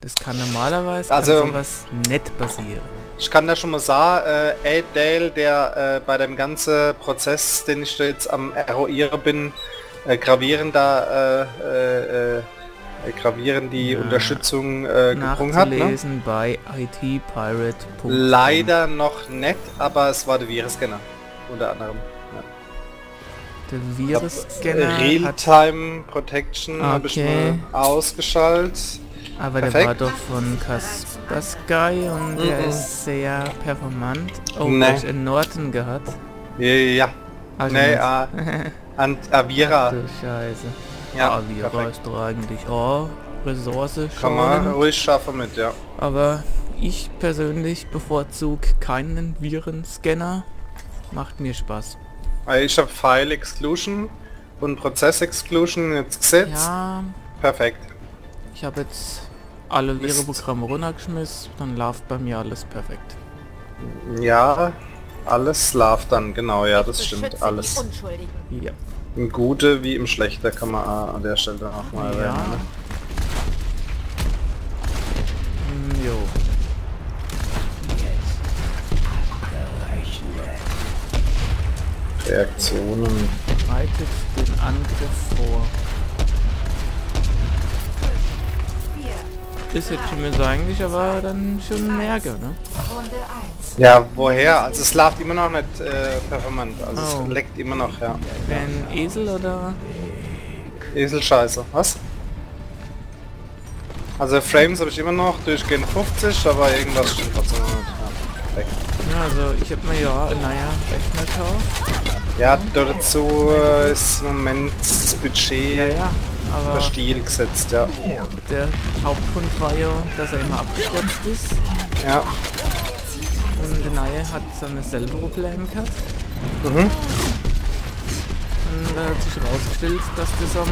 Das kann normalerweise Also- kann sowas nicht passieren. Ich kann da schon mal sagen, äh, Ed Dale, der äh, bei dem ganzen Prozess, den ich da jetzt am eruieren bin, äh, gravierend da, äh, äh, äh, gravierend die Ja. Unterstützung äh, gebrungen hat. Ne? Bei itpirate. Leider noch nicht, aber es war der Virenscanner, unter anderem. Ja. Der hat, Realtime Protection habe ich Okay. mal ausgeschaltet. Aber der perfekt. war doch von Kaspersky und der Mhm. ist sehr performant. Oh, Nee. ich in Norton gehabt. Ja, Also nee, äh, an Avira. Du Scheiße. Ja, ah, Vira perfekt. ist doch eigentlich auch Ressource Kann man schon. ruhig schaffen mit, ja. Aber ich persönlich bevorzuge keinen Virenscanner. Macht mir Spaß. Also Ich habe File Exclusion und Prozess Exclusion jetzt gesetzt. Ja, Perfekt. ich habe jetzt alle Mist. Virenprogramme runtergeschmissen, dann läuft bei mir alles perfekt. Ja, alles läuft dann, genau, ja, das stimmt. Alles. Ja. Im Gute wie im Schlechte kann man an der Stelle auch mal Ja. erwähnen. Ne? Hm, jo. Reaktionen. Bereitet den Angriff vor. Ist jetzt schon mir so eigentlich aber dann schon Merke, ne? Runde 1. Ja, woher? Also es läuft immer noch nicht äh, performant. Also Oh. es leckt immer noch, ja. Ein Esel oder? Eselscheiße. Was? Also Frames habe ich immer noch durchgehend 50, aber irgendwas stimmt trotzdem nicht. Ja. Ja, also ich habe mir ja, naja, Rechner gekauft. ja dazu äh, ist im Moment das Budget Ja, ja. Aber über Stil gesetzt, ja. der Hauptgrund war ja, dass er immer abgestürzt ist. Ja. Und der Neue hat dann dasselbe Problem gehabt. Mhm. Und da hat sich herausgestellt, dass das am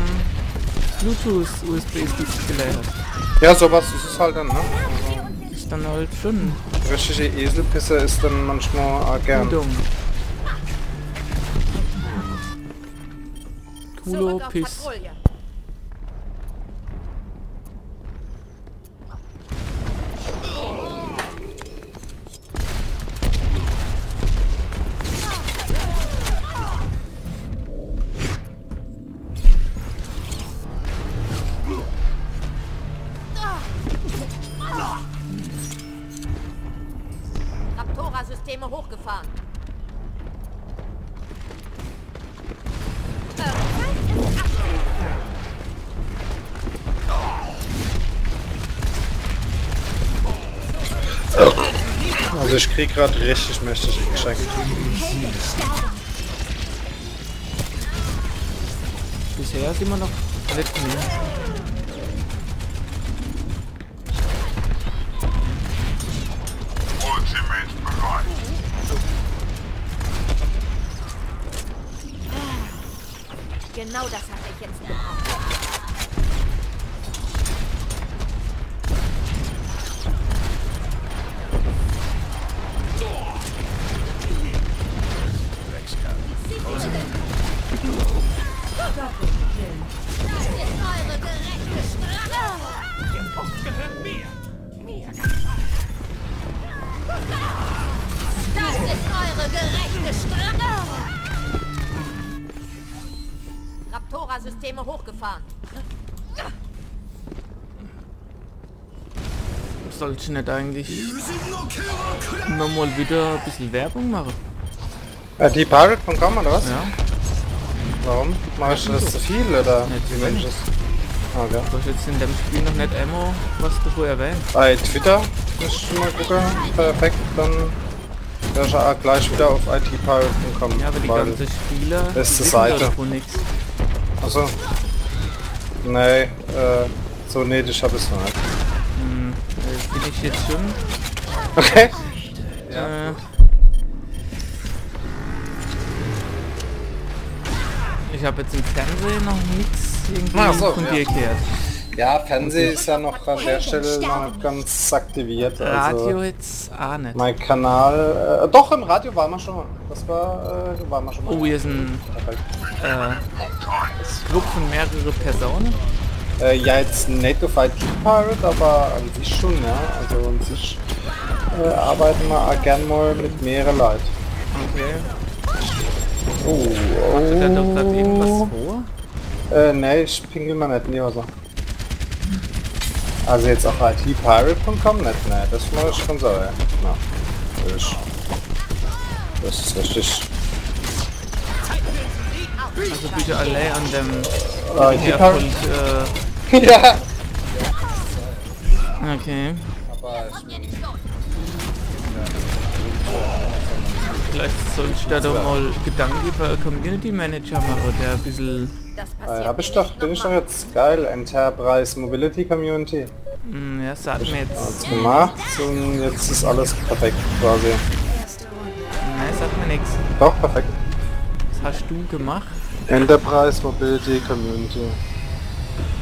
Bluetooth USB-Stick geleitet hat. Ja, sowas ist es halt dann, ne? Ist dann halt schon Richtige Eselpisse ist dann manchmal auch gern. dumm. Auf Piss. Patrouille. Krieg gerade richtig mächtig geschenkt. Bisher ist immer noch nicht mehr. Ich nicht eigentlich immer mal wieder ein bisschen Werbung machen? Äh, die Pirate.com oder was? Ja, Warum? Mach ich das zu viel oder Nicht wie Mensch ist? Okay. du hast jetzt in dem Spiel noch nicht Ammo, was du vorher erwähnt. Bei Twitter muss ich mal gucken. Perfekt, dann ich auch gleich wieder auf itpirate.com. Ja, aber die ganzen Spieler, Beste die Seite. Achso. Nee, äh, so nee, ich hab es noch nicht. Jetzt schon. Okay. Äh, ich habe jetzt im Fernsehen noch nichts irgendwie so, von ja. dir gehört. Ja, Fernsehen ist ja noch an der Stelle noch ganz aktiviert. Radio Also jetzt auch nicht. mein Kanal, äh, doch im Radio waren wir schon mal. Das war, äh, waren wir schon mal. Oh, hier ist ein äh, Club von mehrere Personen. Äh, ja, jetzt nicht auf IT Pirate, aber an sich schon, ja. Also an sich äh, arbeiten wir auch gern mal mit mehreren Leuten. Okay. Oh, Hat er doch gerade irgendwas oh. vor? Äh, ne, ich pinkel mal nicht die Hose. Also jetzt auf itpirate.com nicht, ne, das muss ich schon sagen. Na, das, das ist richtig. Also bitte alle an dem Äh, Pirate? äh, ja! okay. Aber Vielleicht soll ich da doch mal Gedanken über Community Manager machen, der ein bisschen, Das äh, passiert hab ich doch, bin ich doch jetzt geil, Enterprise Mobility Community. hm, ja, sag mir jetzt, Jetzt gemacht und jetzt ist alles perfekt quasi. nein, sag mir nichts. Doch, perfekt. Was hast du gemacht? Enterprise Mobility Community.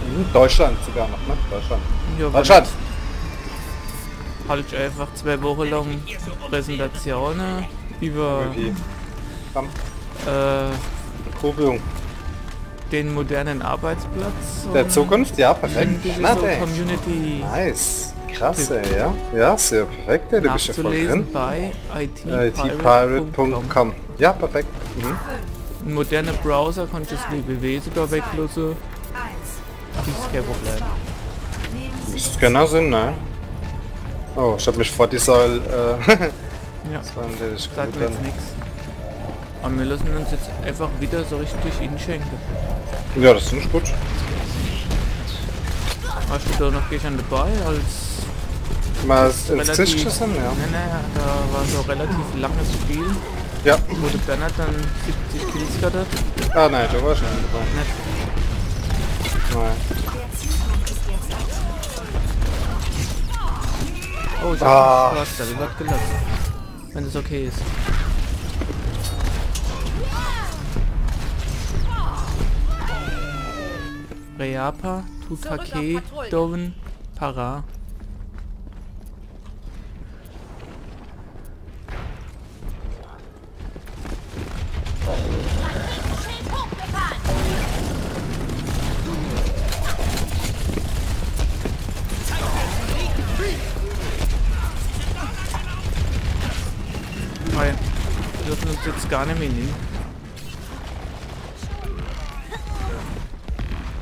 Mhm, Deutschland sogar noch, ne? Deutschland. Ja, Deutschland! Halt einfach zwei Wochen lang Präsentationen über äh, den modernen Arbeitsplatz. Der Zukunft? Ja, perfekt. Na. Community Nice. Krass, ey, ja. Ja, sehr perfekt, ey. Du bist ja voll drin. bei itpirate.com. tpirate.com. Ja, perfekt. Mhm. Ein moderner Browser kannst du das www sogar weglassen. Problem. Das kann auch Sinn, ne? Oh, ich hab mich vor die Säule, äh, Ja, das war natürlich sagt gut mir jetzt nichts. Aber wir lassen uns jetzt einfach wieder so richtig inschenken. Ja, das ist gut. Warst du da noch gestern dabei als Mal ins relativ... Gesicht geschossen, ja. Nein, nein, da war so ein relativ langes Spiel, Ja. wo der Bernhard dann 70 Kills gehabt hat. Ah, nein, du warst schon dabei. Nicht. Nein. Oh, ich Ah. hab ah. da wird gelassen. Wenn es okay ist. Reapa, Tutake, Doven, Para. Hi. Wir dürfen uns jetzt gar nicht mehr nehmen.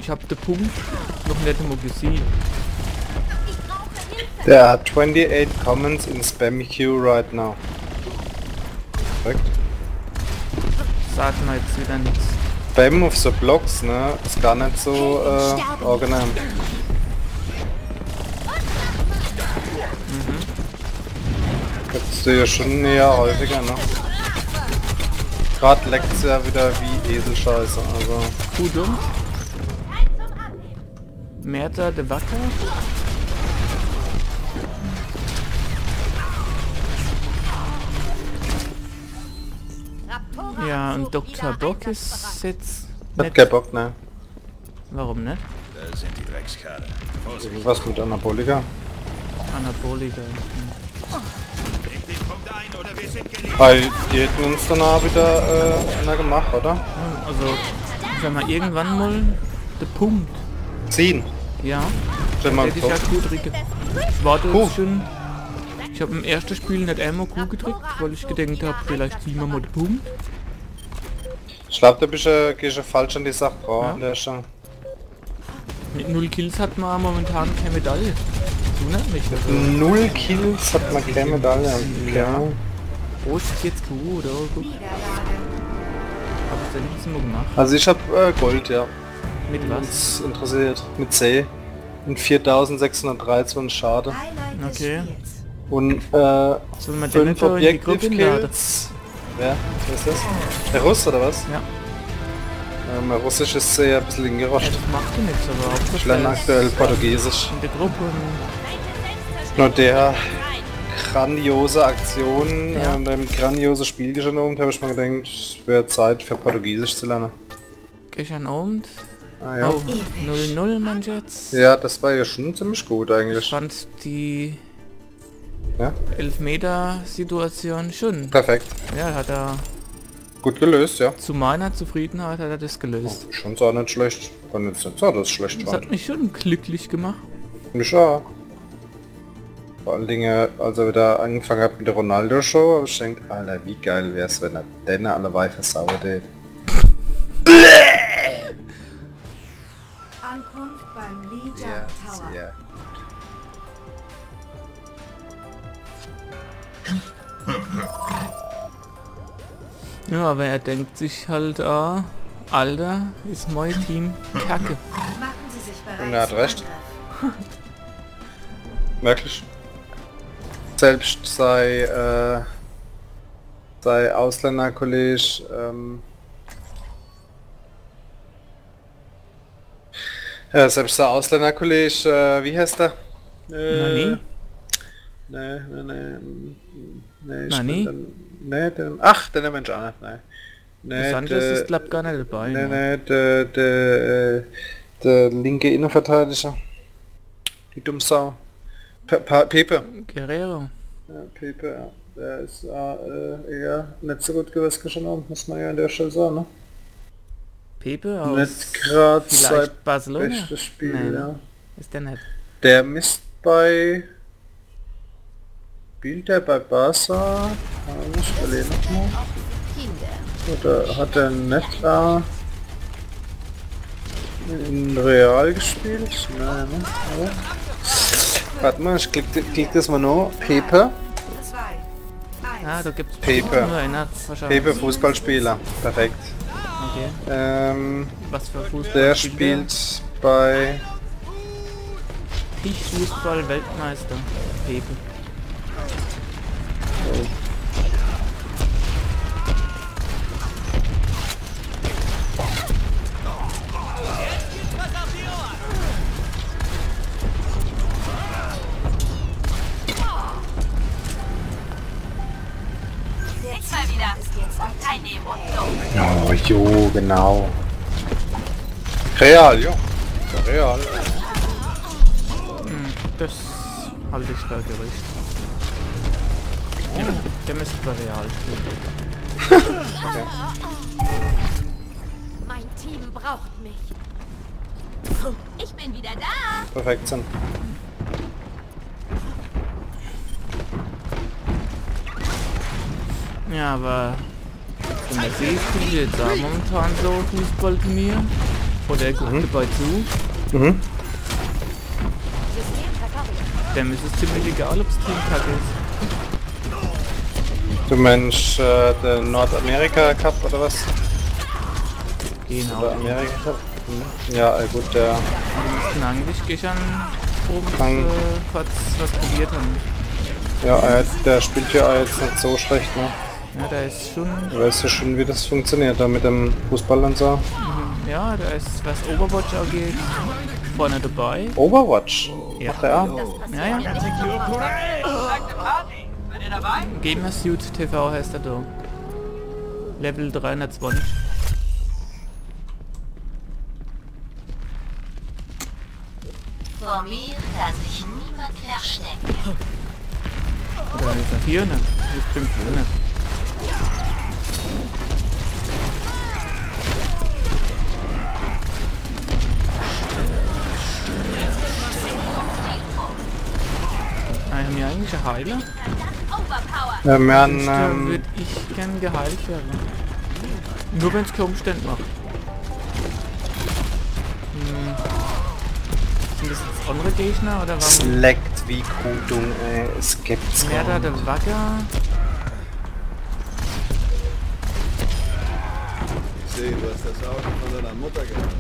Ich hab den Punkt noch nicht einmal gesehen. There are 28 comments in Spam Queue right now. Perfekt. Sagt mir jetzt wieder nichts. Spam auf so Blogs, ne, ist gar nicht so äh, Gibt's du ja schon näher häufiger, ne? Gerade leckt's ja wieder wie Eselscheiße, also. Kudum. Merta de Wacker. Ja, und Dr. Bock ist jetzt nicht. keinen Bock, ne? Warum nicht? Da sind die Irgendwas mit Anabolika. Anabolika. leg Weil die hätten uns danach wieder äh, einer gemacht, oder? Also, wenn man irgendwann mal den Punkt, Ziehen. ja, Stell mal ich ja gut. Ich warte jetzt schon. Ich habe im ersten Spiel nicht einmal Q gedrückt, weil ich gedacht habe, vielleicht ziehen wir mal den Punkt. Ich glaube, da bist du, gehst du falsch an die Sache dran. Ja. an Der Stelle. Mit null Kills hat man momentan keine Medaille. Wundert mich. Also, Null Kills hat man keine Medaille. Ja. wo ist jetzt Q, oder? Guck. Hab ich da nichts mehr gemacht. Also ich habe äh, Gold, ja. Mit was? Interessiert. Mit C. Und 4613 Schade. Okay. Und äh, Sollen wir den 5 nicht da in die Gruppe Objective laden? Kills. Wer? Wer ist das? Der Russ oder was? Ja. Ähm, Russisch ist sehr ein bisschen ja, hingeroscht. das macht ja nichts, aber Hauptsache Ich lerne aktuell Portugiesisch. in der Gruppe Nur der grandiose Aktion, Ja. äh, dem grandiose Spielgeschehen habe ich mal gedacht, es wäre Zeit für Portugiesisch zu lernen. gestern Abend. Ah, ja. Oh, 0-0 man jetzt. ja, das war ja schon ziemlich gut Ich eigentlich. fand die Ja? Elfmeter-Situation schon. Perfekt. Ja, hat er Gut gelöst, ja. Zu meiner Zufriedenheit hat er das gelöst. Schon sah nicht schlecht. Kann jetzt nicht dass es schlecht Das hat mich schon glücklich gemacht. Mich auch. Vor allen Dingen, als er wieder angefangen hat mit der Ronaldo-Show, hab ich gedacht, Alter, wie geil wär's, wenn er denn alle Weife sauer. Ankunft beim Ja, Tower. sehr. Ja, aber er denkt sich halt, ah, Alter, ist mein Team kacke. Machen Sie sich bereit. Und er hat recht. Angriff. Selbst sei, äh, sei Ausländerkollege, ähm, ja, selbst der Ausländerkollege, äh, wie heißt der? Äh, Nani? Nee, nee, nee, nee, ich Nani? bin dann, nee, den, ach, der Mensch auch nicht, nein. Nee, Sanchez der- ist glaub gar nicht dabei. Nee, ne? nee, der, der, äh, der linke Innenverteidiger. Die Dummsau. Pe Pa Pepe. Guerrero. Ja, Pepe, ja. Der ist äh, eher nicht so gut gewesen gestern muss man ja an der Stelle sagen, ne? Pepe aus Nicht gerade sein vielleicht Barcelona. bestes Spiel, Nee, ne? ja. Ist der nicht. Der misst bei... Spielt der bei Barca? Ja, ich überlege nochmal. Oder hat er nicht da in Real gespielt? Nein, ne? Warte mal, ich klick, klick das mal noch. Pepe. Ah, da gibt's Pepe. Pepe Fußballspieler. Perfekt. Okay. Ähm, Was für Fußball der spielt bei... Ich Fußball Weltmeister. Pepe. Oh, jo, genau. Real, jo. Der Real. Das halte ich für Gerücht. Ja, der müsste bei Real spielen. Mein Team braucht mich. Ich bin wieder da. Perfekt sind. Ja, aber in der See spielt jetzt auch momentan so Fußballturnier. Oder er guckt dabei zu. Mhm. Dem ist es ziemlich egal, ob das Team kacke ist. Du meinst äh, der Nordamerika Cup oder was? Genau. Oder Amerika Cup? Mhm. Ja, äh, gut, der... Wir müssten eigentlich gestern oben Fang- äh, kurz was probiert haben. Ja, äh, der spielt ja jetzt nicht so schlecht, ne? Ja, da ist schon, Du weißt ja schon, wie das funktioniert, da mit dem Fußball und so. ja, da ist, was Overwatch angeht, vorne dabei. Overwatch? Ja. Er auch? Ja, ja. Gamersuit TV heißt er da. Level 320. Vor mir kann sich niemand verstecken. Oder ist er hier ne? Ich bin vorne. Ah, haben wir eigentlich einen Heiler? Overpower. Ja, wir haben, Da ähm, würde ich gern geheilt werden. Nur wenn es keinen Umstand macht. Hm. Sind das jetzt andere Gegner oder es warum? leckt wie Kudung. Es gibt's Wer da der. Wagger? Das Auto von deiner Mutter gehabt.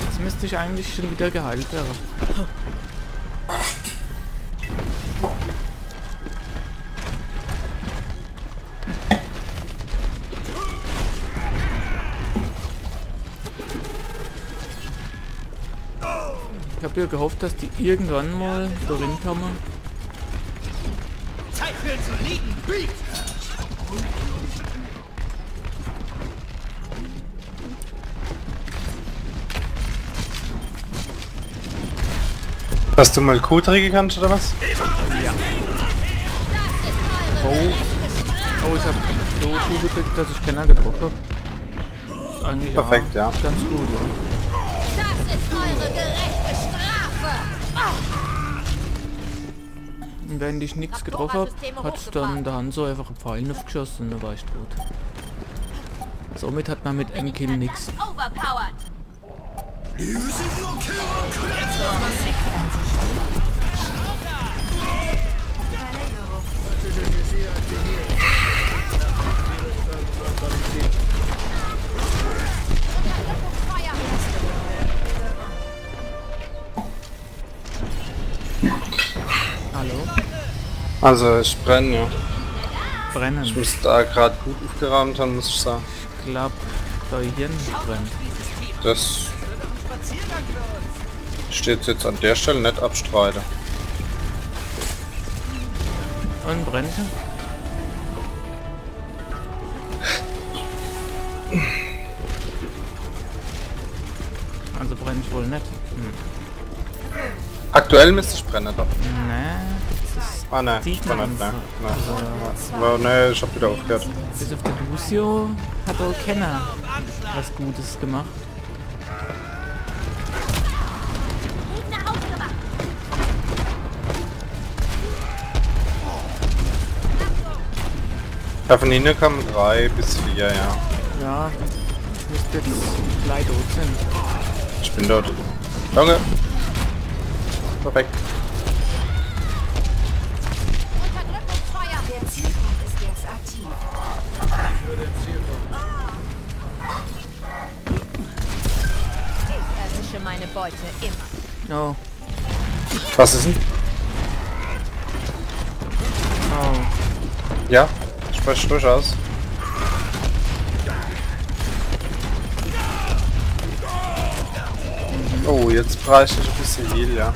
Jetzt müsste ich eigentlich schon wieder geheilt werden. Ich habe ja gehofft, dass die irgendwann mal da kommen. Zeit für zu liegen. Beat! Hast du mal Q-Trigger gekannt oder was? Oh, oh ich hab so zugedrückt, dass ich keiner getroffen hab. Eigentlich Perfekt, ja. Ganz gut, ja. Und wenn ich nichts getroffen hab, hat dann der Hanzo einfach einen Pfeil aufgeschossen und dann war ich tot. Somit hat man mit Kill nichts. Also ich brenne, ja. Brennen. Ich muss da gerade gut aufgeräumt haben, muss ich sagen. Ich glaub, da Hirn brennt. Das steht jetzt an der Stelle nicht abstreite. Und brennt? Also brennt wohl nicht. Hm. Aktuell müsste ich brennen doch. Nee, Ah ne, Sieht ich man nicht, ne. so. ne. Aber ne, ich hab wieder aufgehört. bis auf den Lucio hat auch Kenner was Gutes gemacht. Ja, von Ihnen kamen drei bis vier, ja. Ja, müsste jetzt gleich tot sein. Ich bin dort. Danke. Perfekt. Beute immer. Oh, Was ist denn? oh. Ja, sprich durchaus. Oh, jetzt brauche ich ein bisschen Heal, ja.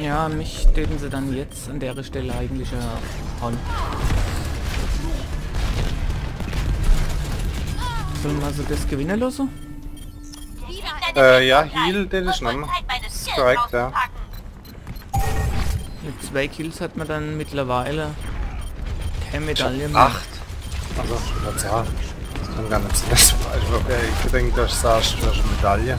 Ja, mich täten sie dann jetzt an der Stelle eigentlich äh, hauen. Sollen wir so das gewinnen lassen? Äh, ja, Heal, den ist korrekt, ja. Mit zwei Kills hat man dann mittlerweile keine Medaille mehr. Acht. Also, ja. Das kann gar nicht sein. Einfach, ich denke, das sagst du hast eine Medaille.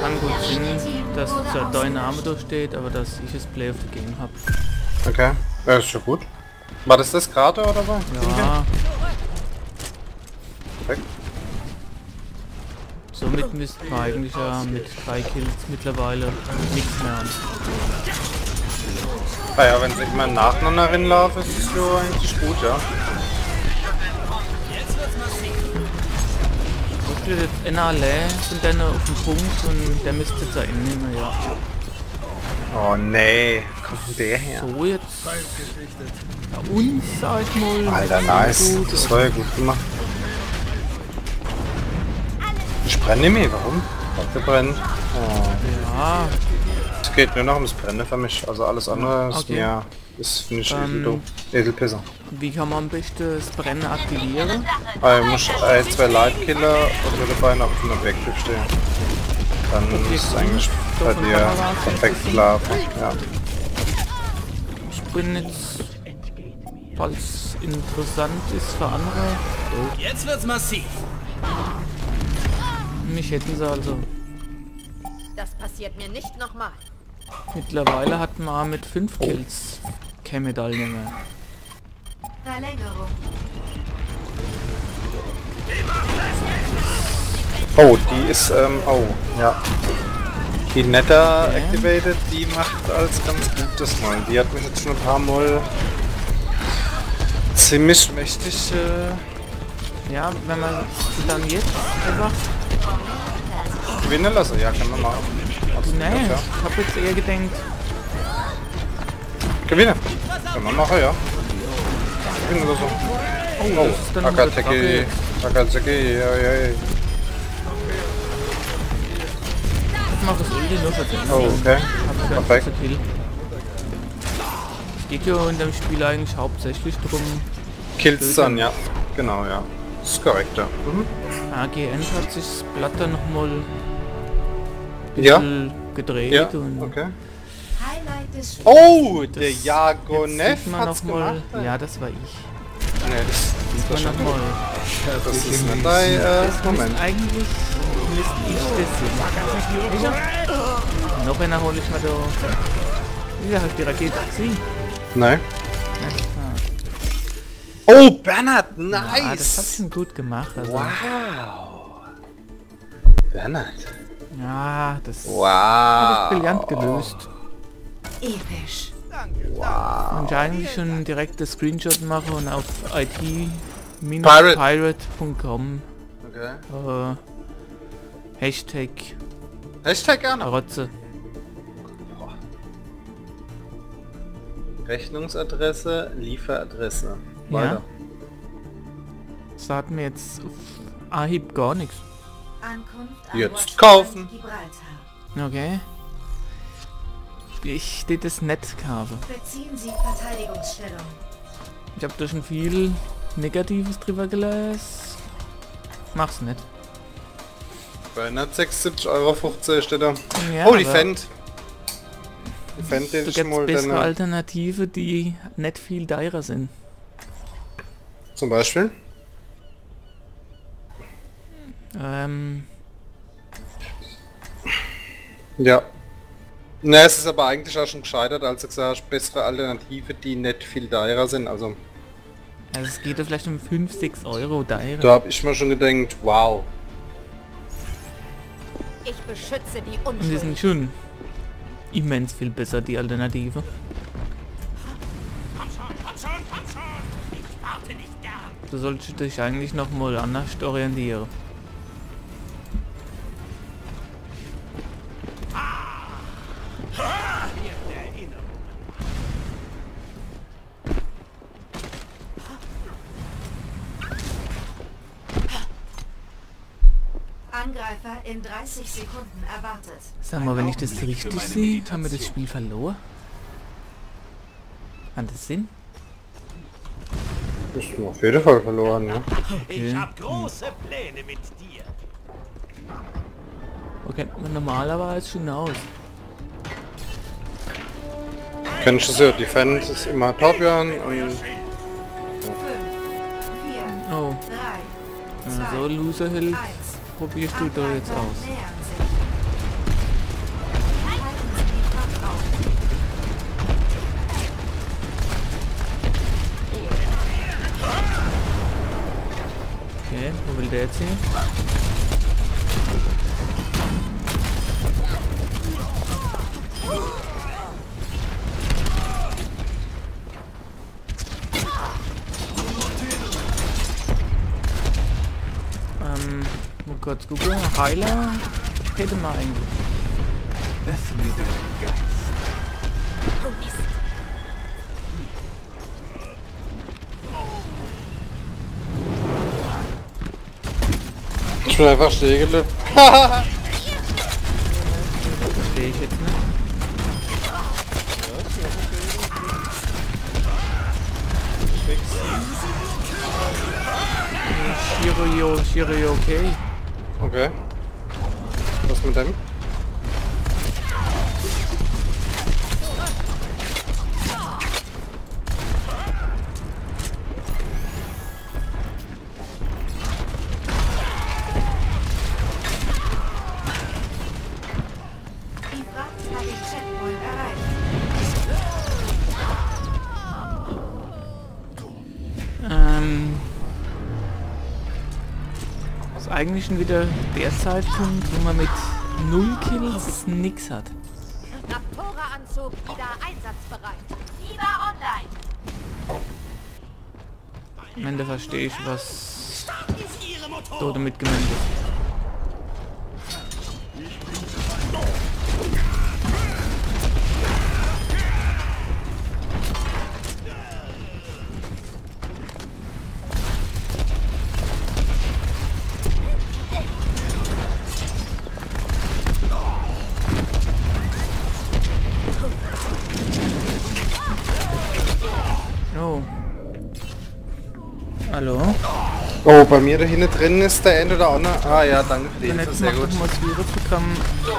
Kann gut sein, dass zwar dein Name da steht, aber dass ich das Play of the Game habe. Okay. Ja, ist schon gut. War das das gerade oder was? Ja, Perfekt. somit müssten wir eigentlich ja mit drei Kills mittlerweile nichts mehr haben. Ah ja, wenn ich mal nacheinander reinlaufe, ist es ja eigentlich gut, ja. Ich jetzt allein sind dann auf dem Punkt und der müsste jetzt da innen nehmen, ja. Oh nee, kommt denn der her? So jetzt. Bei uns, sag ich mal. Alter, nice. gut. Das war ja gut gemacht. Ich brenne mehr, warum? Warte, brennt. Oh. Ja, Es geht nur noch ums Brennen für mich. Also alles andere ist Okay. mir... Das finde ich Ähm, edel Edelpisser. wie kann man besten das Brennen aktivieren? Ah, ich muss äh, zwei Lightkiller oder dabei noch auf dem Objektiv stehen. Dann ist es eigentlich bei dir perfekt klar. Ja. Ich bin jetzt, falls interessant ist für andere, Jetzt wird's massiv. mich hätten sie also. Das passiert mir nicht nochmal. Mittlerweile hat man mit 5 Kills keine Medaille mehr. Verlängerung. Oh, die ist, ähm, oh, ja. Die Netter Activated, die macht als ganz gutes Mal. Die hat mich jetzt schon ein paar Mal ziemlich mächtig, äh, Ja, wenn man sie dann jetzt einfach. gewinnen lassen. Ja, kann man mal. Also, Nee, ja. ich hab jetzt eher gedenkt, Gewinnen. Kann man machen, ja. Gewinnen oder so. oh, Oh, Akateki. Akateki, ja, ja, ja. Ich mach das Ulti nur für 10 Oh, okay. Hab Perfekt. Kill. Es geht ja in dem Spiel eigentlich hauptsächlich darum, Kills dann, ja. Genau, ja. Das ist korrekt, ja. Mhm. AGN hat sich das Blatt dann nochmal Ja. gedreht Ja, und okay. Oh, der Jagonev hat's noch mal, gemacht. ja das war ich. Nee, das, das, das, noch mal. das ist nicht bei, äh, Moment. eigentlich müsste ich das. Sicher? Noch einer hole ich mal da. Wie heißt die Rakete? Sie. Nein. Oh, Bernhard, Ah, das hat nice! schon gut gemacht. Also. Wow. Bernhard. Ja, das Wow. hat brillant gelöst. Episch. Und ich eigentlich schon direkt das Screenshot mache und auf Pirate. it-pirate.com Okay. äh, Hashtag Hashtag gerne. Rotze. Rechnungsadresse, Lieferadresse. Ja. Weiter. Das hat mir jetzt auf Ahib gar nichts. Ankunft Jetzt kaufen. Okay. Ich steht das nicht kaufen. Beziehen Sie Verteidigungsstellung. Ich habe da schon viel Negatives drüber gelesen. Mach's nicht. Bei 176,50 Euro steht da. Ja, oh, die Fendt. Die Fendt, die Da ich mal bessere Alternative, die nicht viel teurer sind. Zum Beispiel. Ähm, Ja. Ne, es ist aber eigentlich auch schon gescheitert, als du gesagt hast, bessere Alternative, die nicht viel teurer sind. Also also es geht ja vielleicht um 5, 6 Euro teurer. da habe ich mir schon gedacht, wow. Ich beschütze die Und die Unschuld. sind schon immens viel besser, die Alternative. Komm schon, komm schon, komm schon! Ich warte nicht gern! Du solltest dich eigentlich noch mal anders orientieren. Angreifer in 30 Sekunden erwartet. Sag mal, wenn ich das richtig sehe, haben wir das Spiel verloren? Hat das Sinn? Ist auf jeden Fall verloren, ne? Okay. Ich hab große Pläne mit dir. Wo kennt man normalerweise schon aus? Kennst du sie? Die Fendt ist immer Torbjörn und 5, 4, Oh, 3, wenn man so 2, Loser 1. probierst du da jetzt aus. Okay, wo will der jetzt hin? Ähm, mal kurz gucken. Heiler hätte man eigentlich. ich bin einfach stehen geblieben. Verstehe ich jetzt nicht. Shirio, Shirio, okay. Okay. Was mit dem? Schon wieder der Zeitpunkt, wo man mit null Kills nix hat. Raptora-Anzug wieder einsatzbereit. Lieber online. Am Ende verstehe ich, was so damit gemeint ist. Oh. Bei mir da hinten drin ist der End oder Honor. Ah ja, danke für die jetzt sehr gut. das Virenprogramm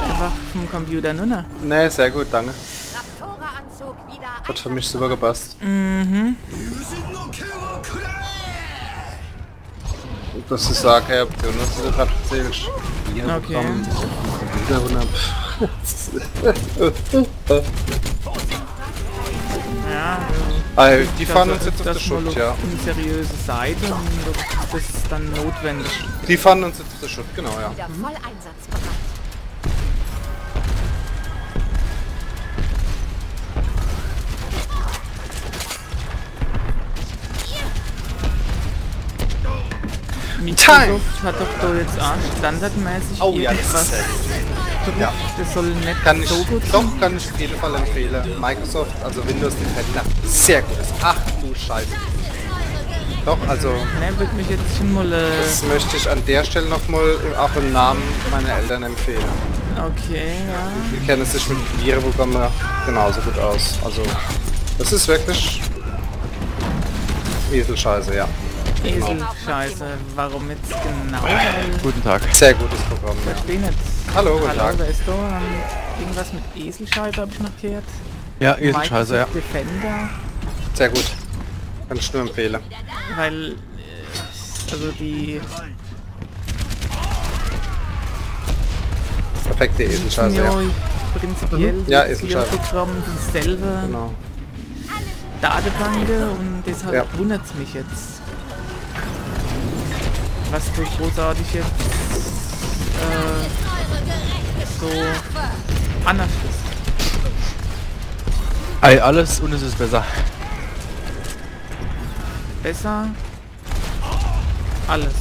einfach vom Computer nur noch. Ne, sehr gut, danke. Hat für mich super gepasst. Mhm. Das ist auch keine Option, was du da gerade erzählst. Ja, Okay. runter. Ja, Ah, äh, die fahren uns jetzt auf das der Schutt, ja. Eine seriöse Seite und das ist dann notwendig. Die fahren uns jetzt der Schutt, genau, ja. wieder voll einsatzbereit. Microsoft hat doch da jetzt auch standardmäßig Oh ja, das irgendwas gut. Ja. Das soll nicht Kann ich, so gut sein. doch, kann ich auf jeden Fall empfehlen. Microsoft, also Windows Defender, sehr gut. Ach du Scheiße. Doch, also Ne, würde mich jetzt schon mal... Äh, das möchte ich an der Stelle nochmal auch im Namen meiner Eltern empfehlen. okay, ja. Die kennen sich mit Virenprogrammen genauso gut aus. Also das ist wirklich Eselscheiße, ja. Esel, scheiße. Warum jetzt genau? Guten Tag. Sehr gutes Programm, ja. Verstehe nicht. Hallo, guten Hallo, Tag. wer ist da? Ähm, irgendwas mit Eselscheibe habe ich noch gehört. Ja, Eselscheiße, ja. Defender, Sehr gut. Kann ich nur empfehlen. Weil... Äh, also die... Perfekte Eselscheiße, ja. ja, prinzipiell Ja, das Eselscheibe. Programm dieselbe Genau. Datenbanke und deshalb Ja. wundert es mich jetzt. Was du großartig jetzt äh, so anders ist. Ei, alles und es ist besser. Besser alles.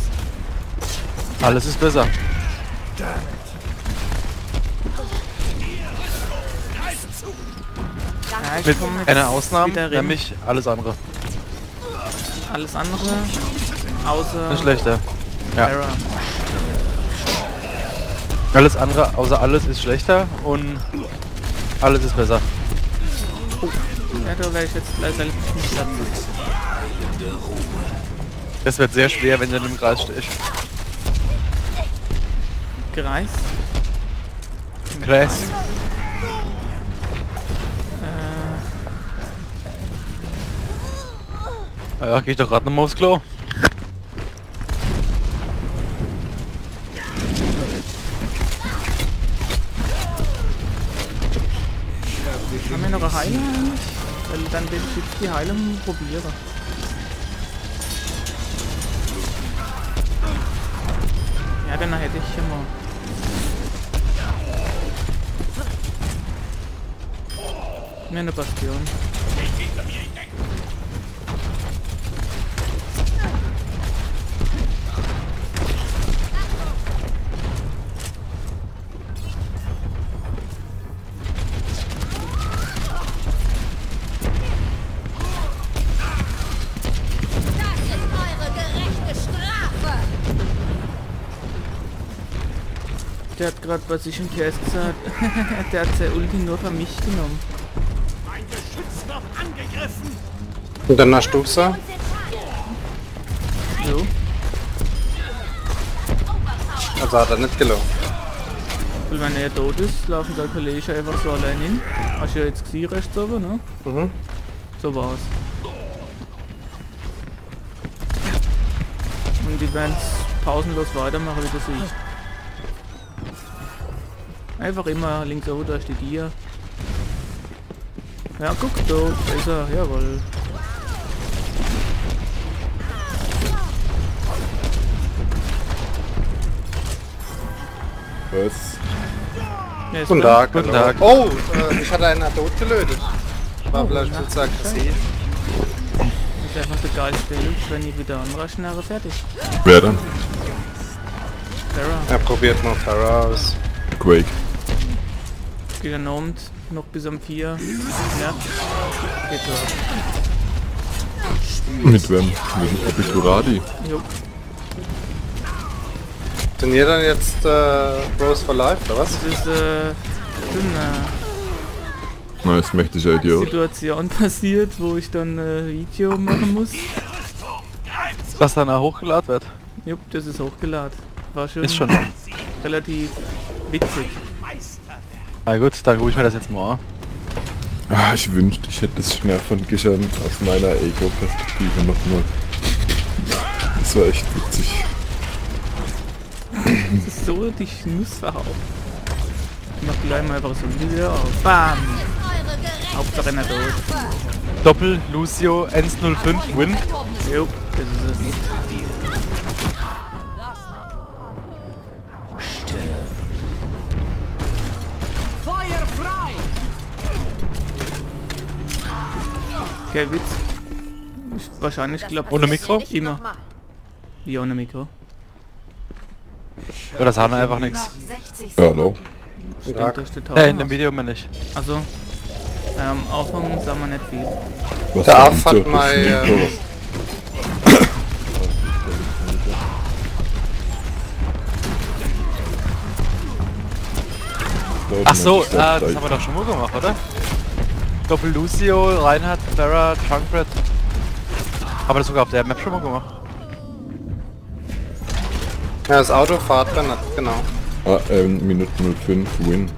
Alles ist besser. Ja, Mit einer Ausnahme, nämlich alles andere. alles andere außer Ist schlechter. Ja. Terra. Alles andere, außer alles ist schlechter und alles ist besser. Ja, da wäre ich jetzt selbst nicht Platz. Es wird sehr schwer, wenn du in einem Kreis stehst. Gereist. Kreis. Äh, Ja, geh ich doch gerade nochmal aufs Klo. haben wir noch eine Heilung? Weil dann will ich jetzt die Heilung probieren. Ja, dann hätte ich schon mal. Mir eine Bastion. Gerade bei sich im PS gesagt, der hat sein Ulti nur für mich genommen. Mein Geschütz wird angegriffen! Und dann nach Stufe. So. Also hat er nicht gelungen. Weil wenn er tot ist, laufen da Kollegen einfach so allein hin. Hast du ja jetzt gesehen, rechts oben, ne? Mhm. So war's. Und die werden pausenlos weitermachen, wie das ist. Einfach immer links oben, da steht hier. Ja, guck, da ist er, jawohl. Was? Ja, Guten. Tag. Guten. Tag. Oh, äh, ich hatte einen tot gelötet. War Oh, vielleicht kurz aggressiv. Das ist einfach der geilste Hilf, wenn ich wieder anraschen, nachher fertig. Wer dann? Sarah, Er probiert noch Terra aus. Quake. Abend noch bis um 4. Ja, geht so. Mit wem? Mit dem Obiturati. Jo. Trainiert dann jetzt äh, Rose for Life, oder was? Das ist äh, eine Na, ist mächtiger Idiot. Situation passiert, wo ich dann äh, Video machen muss. dass dann auch hochgeladen wird. Jupp, das ist hochgeladen. War schon, Ist schon. relativ witzig. Na gut, dann gucke ich mir das jetzt mal an. Ah, ich wünschte, ich hätte das schneller von gestern aus meiner Ego-Perspektive nochmal. Das war echt witzig. Das ist so die Schnussverhau. Ich mach gleich mal einfach so ein Video auf. Bam! Hauptsache nicht tot. Doppel Lucio 105 Win. Jo, das ist es. Okay, Witz. Ist wahrscheinlich klappt Ohne Mikro? immer. Wie ohne Mikro. Ja, das hat einfach nichts. 60 Ja, hallo. Stimmt, Ja. da steht Äh, in dem. Video mal nicht. Also, ähm, Anfang sagen wir nicht viel. Was Der denn hat mal, das ähm, Ach so, das ja das haben wir doch schon mal gemacht, oder? Doppel Lucio, Reinhard, Farah, Junkrat. Haben wir das sogar auf der Map schon mal gemacht? Ja, das Auto fahrt dann nicht, genau. Ah, ähm, Minute 05, Win.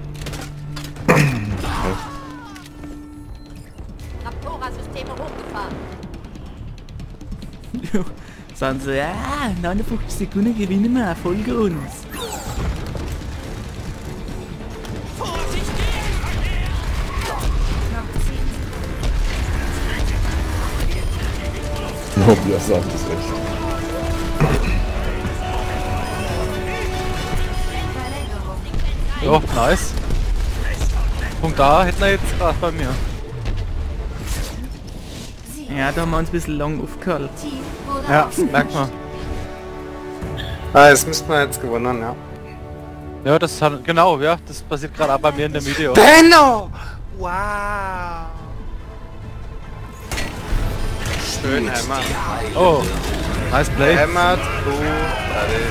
Raptora-Systeme hochgefahren. Sagen sie, ja, 59 Sekunden gewinnen wir, folge uns. Oh, er sagt, ist echt. Jo, nice. Punkt A hätten wir jetzt gerade bei mir. Ja, da haben wir uns ein bisschen lang wurde Ja, merkt man. Ah, das müssten wir jetzt gewonnen, ja. Ja, das hat, genau, ja, das passiert gerade auch bei mir in dem Video. Benno! Wow! Schön hämmert. Oh, nice play. Hämmert, du, fertig.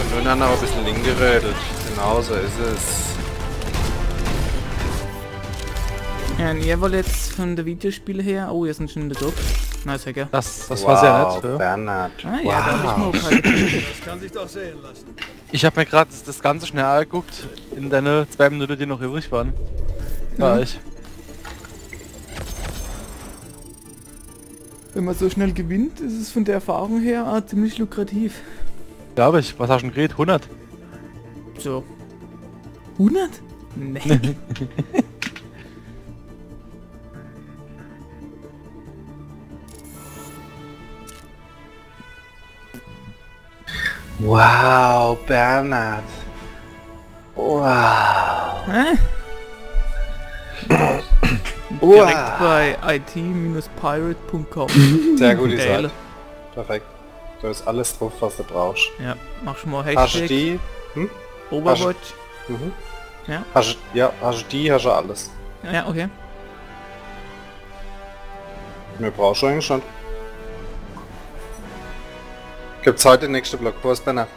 Und nun dann auch ein bisschen link gerädelt. Genau so ist es. Ja, und ihr wollt jetzt von der Videospiele her... Oh, ihr seid schon in der Top. Nice, Hacker. Das, das war sehr nett. Ja. Bernhard. Ah ja, da hab ich. Das kann sich doch sehen lassen. Ich habe mir gerade das, das Ganze schnell angeguckt, in deine zwei Minuten, die noch übrig waren. War Mhm. ich. Wenn man so schnell gewinnt, ist es von der Erfahrung her auch ziemlich lukrativ. Glaube ich. Was hast du denn geredet? 100? So. 100? Nee. Wow, Bernhard. Wow. Hä? Direkt bei it-pirate.com. Sehr gut. Seite. Perfekt. Da ist alles drauf, was du brauchst. Ja, mach schon mal Hast du Hashtag die? Hm? Overwatch. Mhm. Ja. Hast du, ja, hast du die, hast du alles. Ja, okay. Mir brauchst du eigentlich schon. Gibt's heute den nächsten Blogkurs, Bernhard?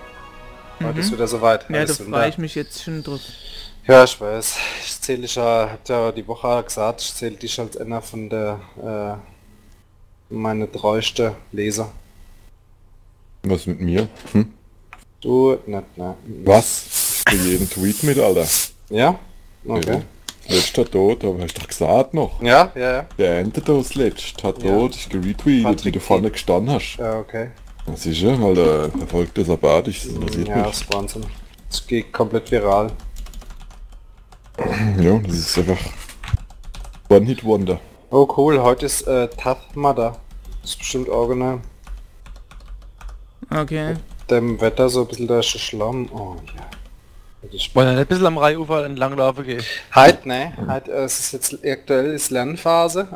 Heute ist wieder soweit. Mhm. Ja, da freue ich mich jetzt schon drauf. Ja, ich weiß. Ich zähle dich ja, hab ja die Woche gesagt, ich zähle dich als einer von der, äh, meine treueste Leser. Was mit mir? Hm? Du, nicht, ne. Was? Für jeden Tweet mit, Alter. Ja? Okay. Letzter Tod, aber hast du doch gesagt noch. Ja, ja, ja. Der Entedos letzt hat Ja. dort dich geretweetet, wie du vorne gestanden hast. Ja, okay. Das ist ja, weil der verfolgt das abatisch, das interessiert Ja, mich. das ist Wahnsinn. Das geht komplett viral. Ja, das ist einfach One-Hit-Wonder. Oh cool, heute ist äh, Tough Mudder. Das ist bestimmt original. Okay. Dem Wetter so ein bisschen der Schlamm. Oh ja. Wollen wir nicht ein bisschen am Rheinufer entlang laufen gehen? Heute, ne? Heute, äh, es ist jetzt aktuell ist Lernphase.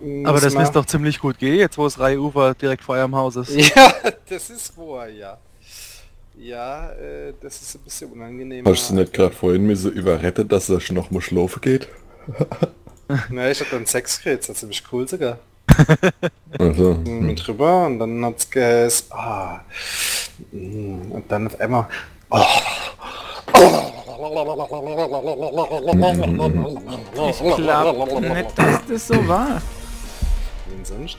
Äh, Aber das müsste doch ziemlich gut gehen, jetzt wo das Rheinufer direkt vor eurem Haus ist. Ja, das ist wohl, ja. Ja, äh, das ist ein bisschen unangenehm. Hast du nicht gerade vorhin müssen überrettet, dass er schon noch mal schlafen geht? Ne, ich hab dann Sex gekriegt, das ist ziemlich cool sogar. Also, Mit drüber und dann hat's geheißen, ah, mm, und dann auf einmal, oh, Ich glaube nicht, dass das so war. Wen sonst?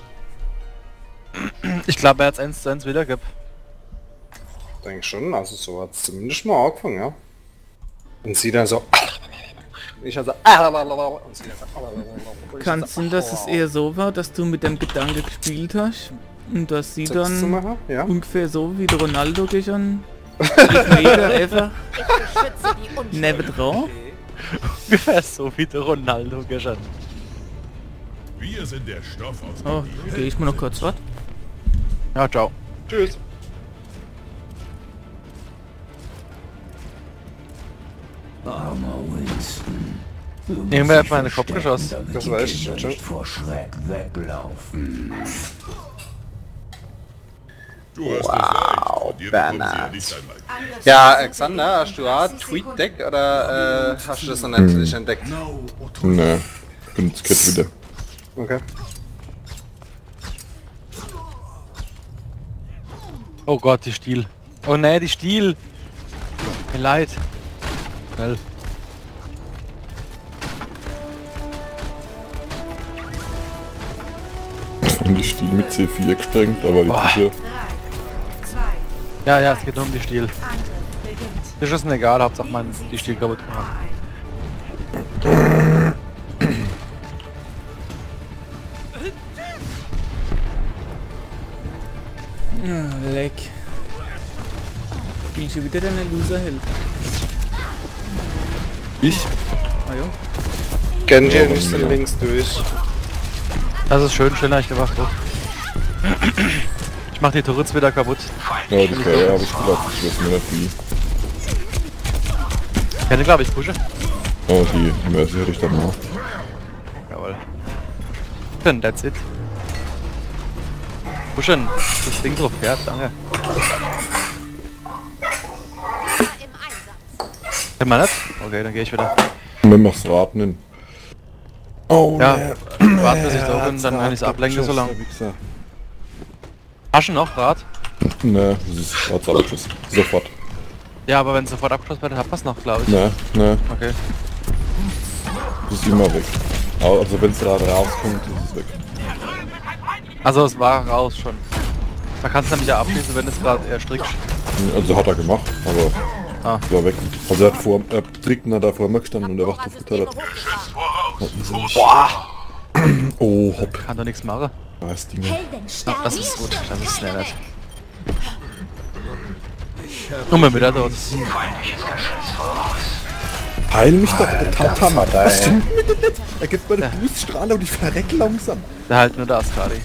Ich glaube, er hat es 1 zu 1 wiedergibt. Denke schon, also so hat es zumindest mal angefangen, ja. Und sie dann so... Ich also... Und sie dann so... Kann es sein, dass es eher so war, dass du mit dem Gedanke gespielt hast und dass sie dann ja. ungefähr so wie der Ronaldo gestern Meter einfach neben dran? Ungefähr so wie der Ronaldo gestern. Wir sind der Stoff aus Oh, gehe ich mal noch kurz was? Ja, ciao. Tschüss. Irgendwer hat meinen Kopf geschossen. Das war echt schön. Du hast wow, es leicht. Von dir bekommen sie ja Bernhard. Ja, Alexander, hast du auch TweetDeck oder äh, hast du das noch nicht nicht entdeckt? Ne, bin jetzt wieder. Okay. Oh Gott, die Stiel. Oh ne, die Stiel. Mir leid. Schnell. Und die Stil mit C4 gesprengt, aber die Boah. Tücher... 3, 2, Ja, ja, es geht nur um die Stiel. Das ist mir egal, Hauptsache man die Stiel kaputt gemacht. Ja, leck. Spielst du wieder deine Loser-Held? Ich? Ah ja. Genji Ja, nicht so ja. links durch. Das ist schön, schön leicht gemacht. Oh. Ich mach die Turrets wieder kaputt. Ja, die Feuer habe ich gedacht, ich weiß mir nicht wie. Keine, glaube ich, pushe. Oh, die Mercy hätte ich dann auch. Jawohl. Dann, that's it. Pushen. Das Ding drauf, ja, danke. Kann man nicht? Okay, dann gehe ich wieder. Dann machst Raten hin. Oh, Ja, ne. warten bis ich da bin, dann kann ich es ablenken so lang. Taschen noch, Rad? Ne, das ist Rat's abgeschoss. Sofort. Ja, aber wenn es sofort abgeschlossen wird, hat man noch, glaube ich. Ne, ne, Okay. das ist immer weg. Also wenn es da rauskommt, ist es weg. Also es war raus schon. Man kann es nämlich ja abschließen, wenn es gerade erstrickt. Also hat er gemacht, aber Ah. war weg. Also er hat vor, er trägt ihn da vor mir gestanden und er wacht auf hochgefahren. Voraus! Oh, hopp. Kann doch nichts machen. Was Ding. Heldenstern. Das ist gut, das ist sehr nett. Und mal wieder dort. Heil mich doch, der Tatam. Was stimmt mit dem nicht? Er gibt mir eine Booststrahle und ich verreck langsam. Der halt nur der Ascadi.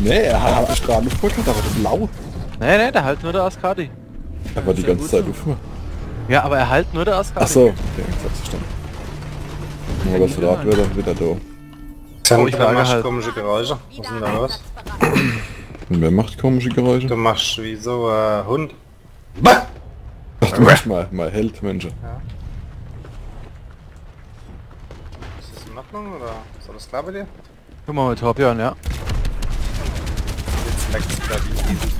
Nee, er hat eine Strahle vorgehabt, aber das ist lau. Nee, nee, der halt nur der Ascadi. Er war die ganze Zeit auf mir. Ja, aber er halt nur der Ascadi. Achso, okay, ich hab's verstanden. Ja, das Rad wäre dann wieder da. Sandra, Oh, ich machst halt. komische Geräusche. Was ist denn da los? Und wer macht komische Geräusche? Du machst wie so ein Hund. Ach, du machst mal, mal Held, Mensch. Ist das in Ordnung oder soll das klar bei dir? Guck mal mit Torbjörn, ja. Jetzt leckt's da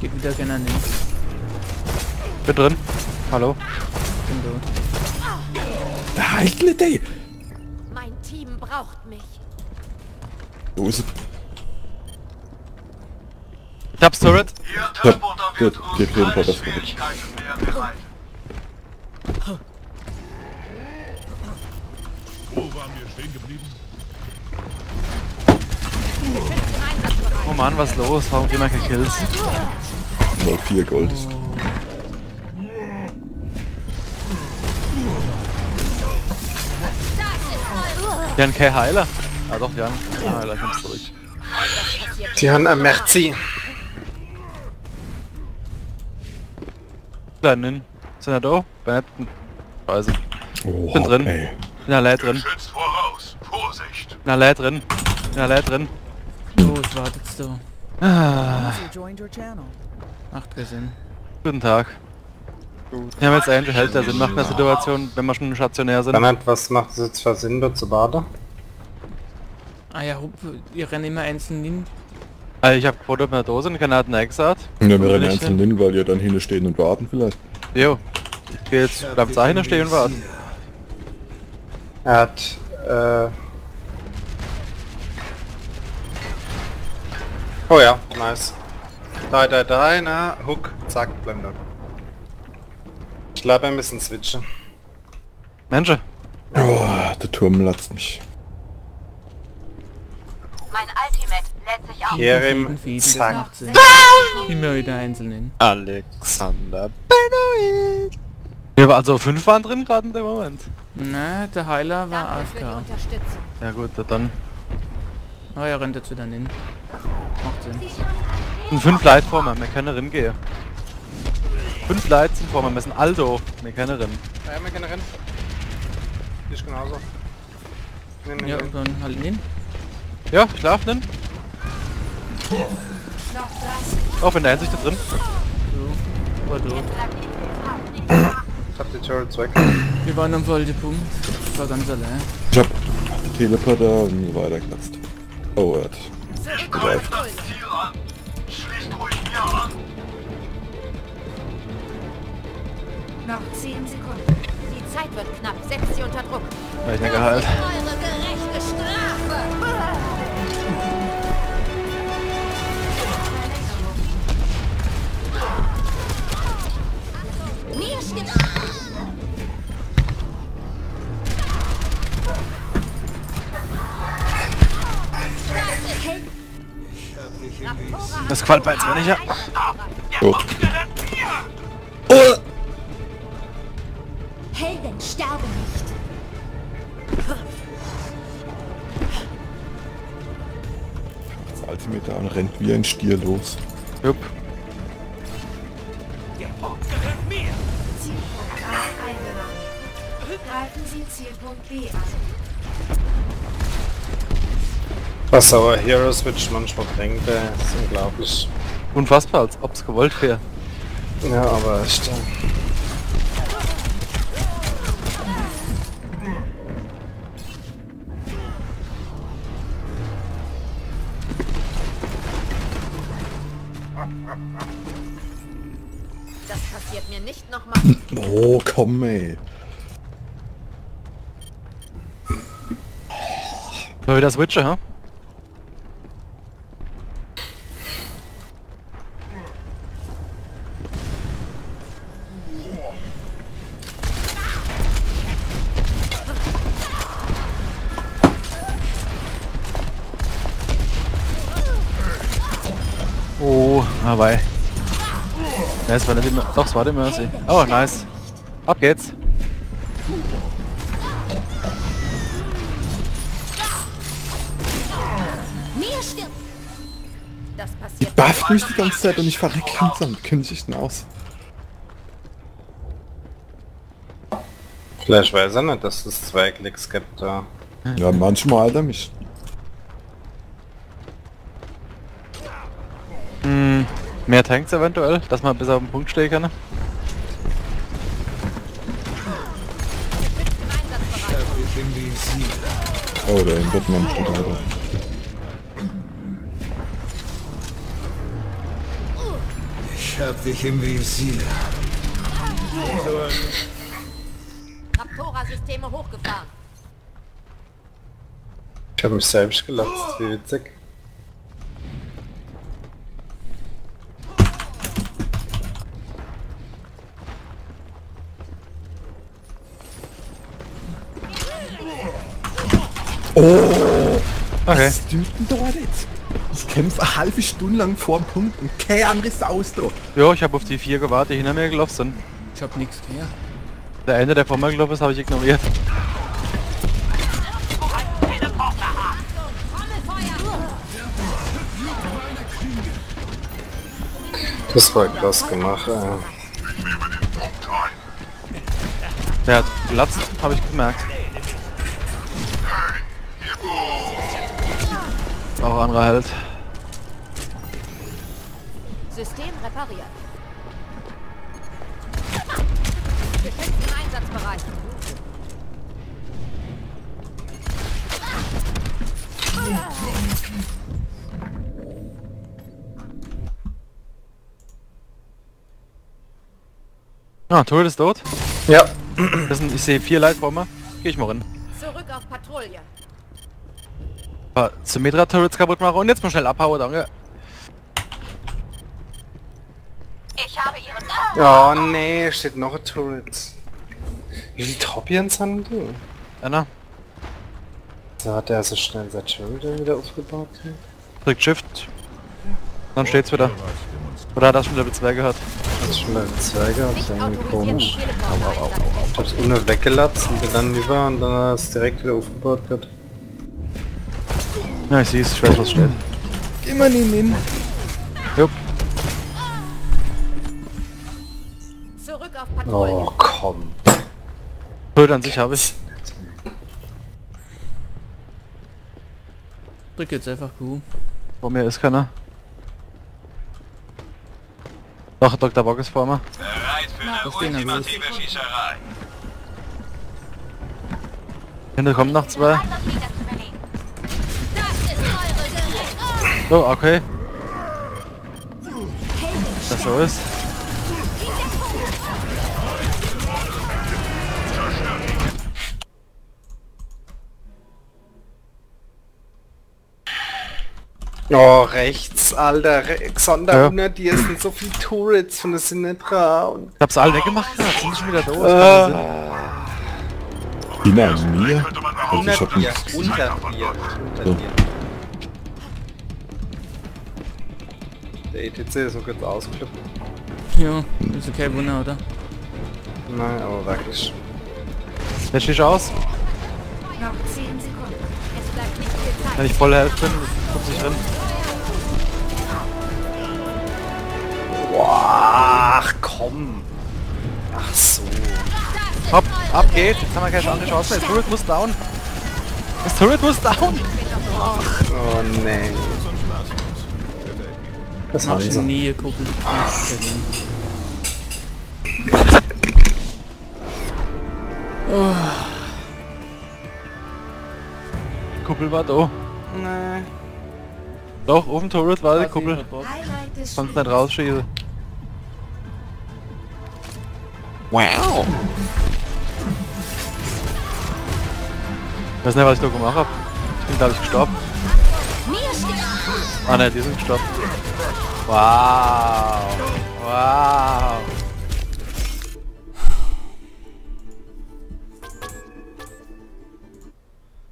Geht wieder gerne an den. Bin drin. Hallo. Bin dort. Heikle Day! Mein Team braucht mich. Wo ist es? Ich hab's Turret. Ja, geht, geht auf jeden Fall besser. weg. Wo waren wir stehen geblieben? Oh Mann, was ist los? Warum gehen wir keine Kills? Mal 4 Gold ist. Die haben kein Heiler. Ah doch, die haben keinen Heiler. Kommst zurück. Die haben ein Merci. Kleinen. Sind er da? Bennett. Scheiße. Oh, Bin drin. Ey. Bin allein drin. Bin allein drin. Bin allein drin. Was wartet's da? Ah, Macht keinen Sinn. guten Tag. Wir haben jetzt einen Held, der Sinn macht in der Situation, wenn wir schon stationär sind. Bernhard, was macht es jetzt für Sinn, dort zu baden? Ah ja, hup, ihr rennt immer einzeln hin. Also ich hab Foto mit einer Dose und eine Exat. Ja, wir rennen einzeln hin, weil ihr dann hinten stehen und warten vielleicht. Jo. Ich geh jetzt, bleib da hinten stehen und warten. Er hat äh, Oh ja, nice. 3, 3, 3, na, Hook, zack, Blender. Ich glaube, wir müssen switchen. Menschen. Oh, der Turm latzt mich. Mein Ultimate lädt sich auf. Das zack. Immer wieder einzeln. Alexander Benoit. Ja, aber also fünf waren drin gerade in dem Moment. Na, der Heiler war AFK. Ja gut, dann. Oh, er rennt jetzt wieder hin. Macht Sinn. Und fünf Leute vor mir, wir können reingehen. Fünf Leute sind vor mir, wir sind Aldo, wir können rennen. Ja, wir können rennen. Ich genauso. Nee, nee, Ja, nee. und dann halt hin. Ja, schlaf 30. Auch in der Hinsicht da drin. So, war tot. Ich hab die Turrets weg. Wir waren am falschen Punkt. Ich war ganz allein. Ich hab den Teleporter und weitergelatzt. Oh, geläuft. Noch 10 Sekunden. Die Zeit wird knapp. Setzt sie unter Druck. Nicht geheilt. Eure gerechte Strafe. Das gefällt mir jetzt nicht, ja. Tot. Helden sterben nicht. Das Ultimate und rennt wie ein Stier los. Jupp. Zielpunkt Was aber Hero Switch manchmal bringt, äh, ist unglaublich. Unfassbar, als ob's gewollt wäre. Ja, aber echt. äh, Das passiert mir nicht nochmal. Oh, komm ey. So wieder Switcher, ha? Oh, aber. Ja, es war nicht immer. Doch, es war die Mercy. Oh, nice. Ab geht's. Die bufft mich die ganze Zeit und ich verreck langsam. Kenn ich denn aus? Vielleicht weiß er nicht, dass es zwei Klicks gibt da. Ja, manchmal alter mich. Mehr Tanks eventuell, dass man bis auf den Punkt stehen kann. Oh, der Invertmann steht weiter. Ich hab dich im Visier. Raptora-Systeme hochgefahren. Ich habe mich selbst gelatzt, wie witzig. Oh! Okay. Was tut denn dort jetzt? Ich kämpfe eine halbe Stunde lang vor dem Punkt und kein anderes aus da. Jo, ich habe auf die vier gewartet, die hinter mir gelaufen sind. Ich hab nichts mehr. Der Ende, der vor mir gelaufen ist, habe ich ignoriert. Das war krass gemacht. Äh. Der hat platzt, habe ich gemerkt. Auch anderer Held. System repariert. Geschützten Einsatzbereich. Ah, Turret ist tot. Ja, Das sind, ich sehe vier mir. Geh ich mal rein. Zurück auf Patrouille paar Symmetra-Turrets kaputt machen und jetzt mal schnell abhauen, danke. Ich habe ihren... Oh nee, steht noch ein Turret. Wie die Topians haben die? Anna. So hat er so schnell sein Turret wieder aufgebaut. Drückt Shift. Dann steht's wieder. Oder hat das schon Level 2 gehört? Das ist schon Level 2 gehört, das ist komisch. Ich hab's ohne weggelatzt und bin dann über und dann hat es direkt wieder aufgebaut wird. Ja, ich sehe es. Ich weiß, was steht. Geh mal in ihn. Jupp. Zurück auf Patrouille. Oh komm. Hört an sich habe ich. Drück jetzt einfach Q. Vor mir ist keiner. Doch, Dr. Bock ist vor mir. Bereit für eine Das Ding ist ultimative Schießerei. Hinter kommen noch zwei. Gericht. Oh, okay. Das so ist. Oh, rechts, Alter. Xander Ja. 100, hier sind so viele Turrets von der Sinatra und... Ich hab's alle weggemacht gerade. Sind schon wieder da? Kann nicht sein. Hinter mir? Also ich Unter hab dir, nichts unter dir, unter So. dir. Der ETC ist so kurz ausgeflippt. Ja, ist okay, Wunder, oder? Nein, aber wirklich. Jetzt du aus. Noch 10 Sekunden. Es bleibt nicht viel Zeit. Wenn ich voll Health bin, kommt sich drin. Boah, ach komm. Ach so. Hopp, ab geht. Jetzt haben wir keine andere Chance mehr. Das Turret muss down. Das Turret muss down. Oh nee. Das haben Machst du sie. nie gucken. Kuppel war da. Nee. Doch, auf dem Turret war die Kuppel. Sonst nicht rausschießen. Wow! Ich weiß nicht, was ich da gemacht hab. Ich bin glaube ich gestorben. Ah ne, die sind gestorben. Wow. Wow.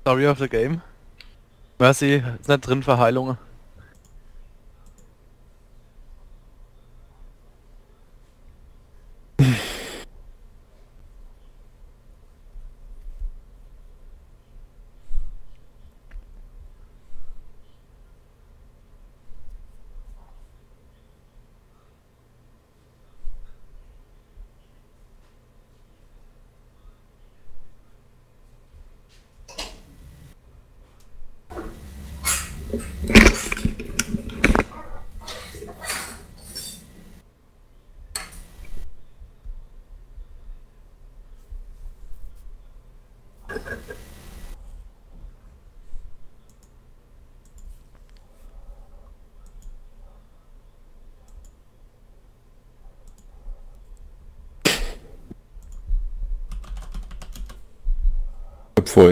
Story of the game. Mercy, ist nicht drin für Heilungen.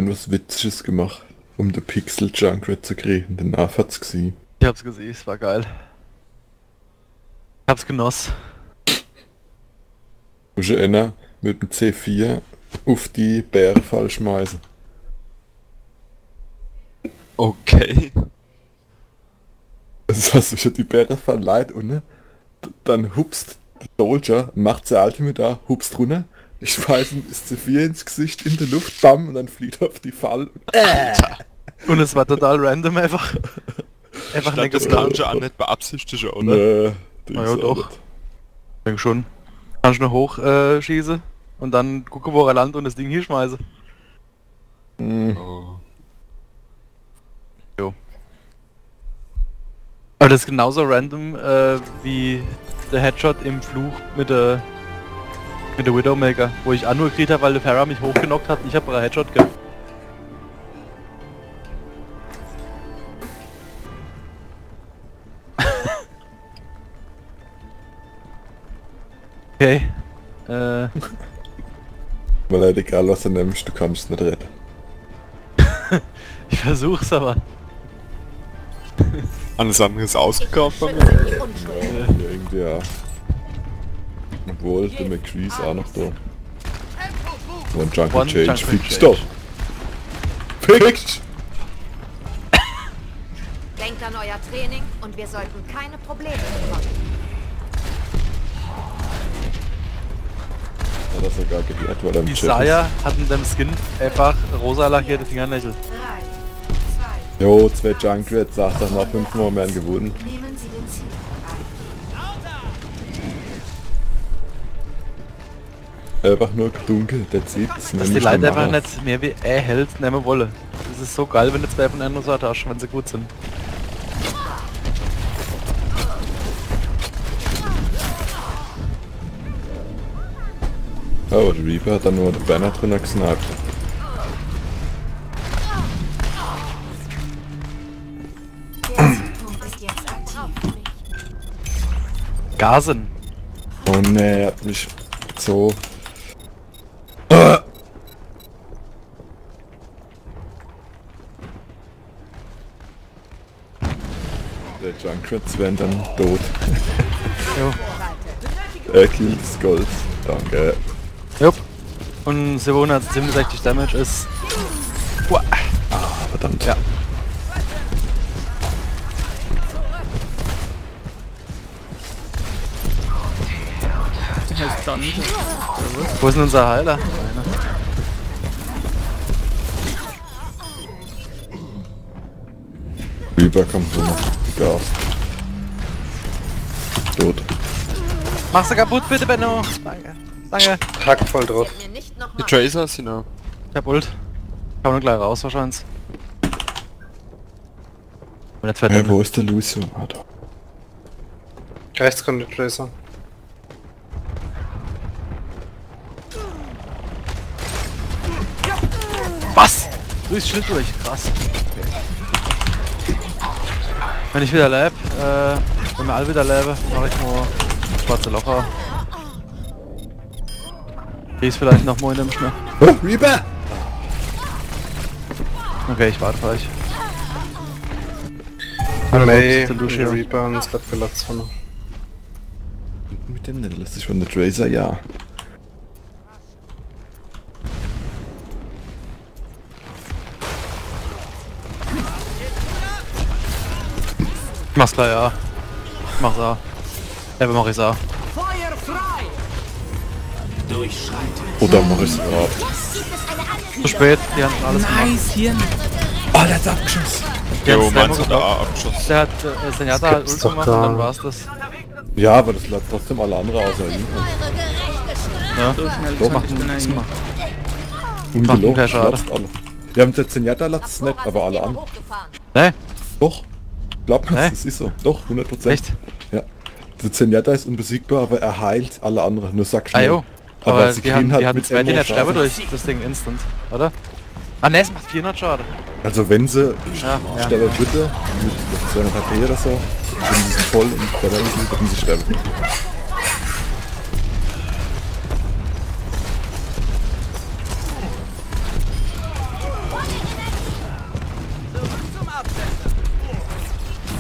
Vorhin was Witziges gemacht, um den Pixel Junkrat zu kriegen. Danach hat's gesehen. Ich hab's gesehen, es war geil. Ich hab's genoss. Muss ich einer mit dem C4 auf die Bärenfall schmeißen. Okay. Das heißt, ich hab die Bärenfall leid unten, d- dann hupst Soldier, macht sein Ultimate da, hupst runter, ich schmeiß ihm das C4 ins Gesicht in der Luft, bam, und dann flieht er auf die Fall. Und es war total random einfach. Einfach Stand das Ganze auch nicht beabsichtigt, oder? Nö, Na ja, doch. Ich denke schon. Kannst du noch hoch äh, schießen und dann gucken, wo er landet und das Ding hier schmeißen. Mhm. Oh. Aber das ist genauso random äh, wie der Headshot im Fluch mit der mit der Widowmaker, wo ich auch nur gekriegt habe, weil der Farah mich hochgenockt hat. Ich habe einen Headshot gehabt. okay. Äh, Weil halt egal was du nimmst, du kannst es nicht retten. ich versuch's aber. Alles andere ist ausgekauft bei mir. Unschuld. Irgendwie ja. Obwohl, der McCree ist auch noch da. One Jungle One Change, Jungle fix Change. doch! Fix! Denkt an euer Training und wir sollten keine Probleme bekommen. Hat er sogar gehört, weil er im Chat Isaiah hat in dem Skin einfach rosa lackierte Fingernägel. 3, 2, ist. Jo, zwei Junkrats, sagt er nach fünfmal mehr gewonnen. Einfach nur dunkel, der zieht. Das Dass die Leute einfach nicht mehr wie er hält nehmen wollen. Das ist so geil, wenn du zwei von einer so hast, wenn sie gut sind. Oh, der Reaper hat dann nur den Banner drin gesniped. Gasen. Oh ne, er hat mich so... Ah! Der Junkrats werden dann tot. er killt das Gold. Danke. Jupp. Und 767 Damage ist... Uah. Ah, verdammt. Ja. Dann. Wo ist denn unser Heiler? Reaper kommt nur noch. Gas. Mach's du kaputt bitte, Benno! Danke. Danke. Hack voll drauf. Die. Tracer sind auch. Ich hab Ult. Kann nur gleich raus wahrscheinlich. Und jetzt er. wo ist der Lucio? Ah, da. Rechts kommt der Tracer. Was? Durchs Schild durch, krass. Wenn ich wieder lebe, äh, wenn wir alle wieder leben, mache ich nur schwarze Locher. Die ist vielleicht noch mal in dem Schnee. Oh, Reaper! Okay, ich warte vielleicht. May, der Lucio. Reaper und es wird verletzt von Mit dem nicht lustig von der Tracer, ja. Ich mach's gleich, ja. Ich mach's auch. Ja, mach ich's auch. Oder mach ich's grad. Zu spät, die haben alles gemacht. Nice, Hirn. Oh, der hat abgeschossen. Die Jo, meins hat auch abgeschossen. Der hat äh, Senjata halt Ult gemacht und gar dann war's das. Ja, aber das bleibt trotzdem alle andere außer ihm. Ja. So macht ich den das eigentlich. mal. Ungelogen, alle. Wir haben der Zenyatta latzt nicht, aber alle an. Ne? Doch. Glaubt Hä? mir, das ist so. Doch, 100%. Echt? Ja. Der Zenyatta ist unbesiegbar, aber er heilt alle anderen. Nur sag Ah schnell. jo. Aber, Aber sie die haben, die halt hatten mit zwei, die Ammo nicht sterben Schaden. durch das Ding instant, oder? Ah ne, es macht 400 Schade. Also wenn sie Ja, ja. sterben würde, mit 200 HP oder so, wenn sie voll und bei der sind, würden sie sterben.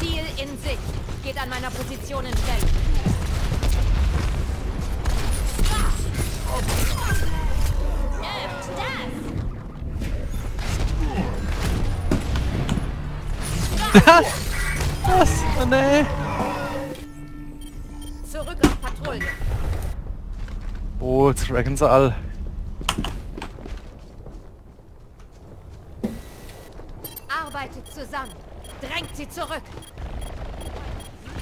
Ziel in Sicht. Geht an meiner Position in Stellung. Was? Oh ne. Zurück auf Patrouille. Oh, jetzt wrecken sie all. Arbeitet zusammen. Drängt sie zurück.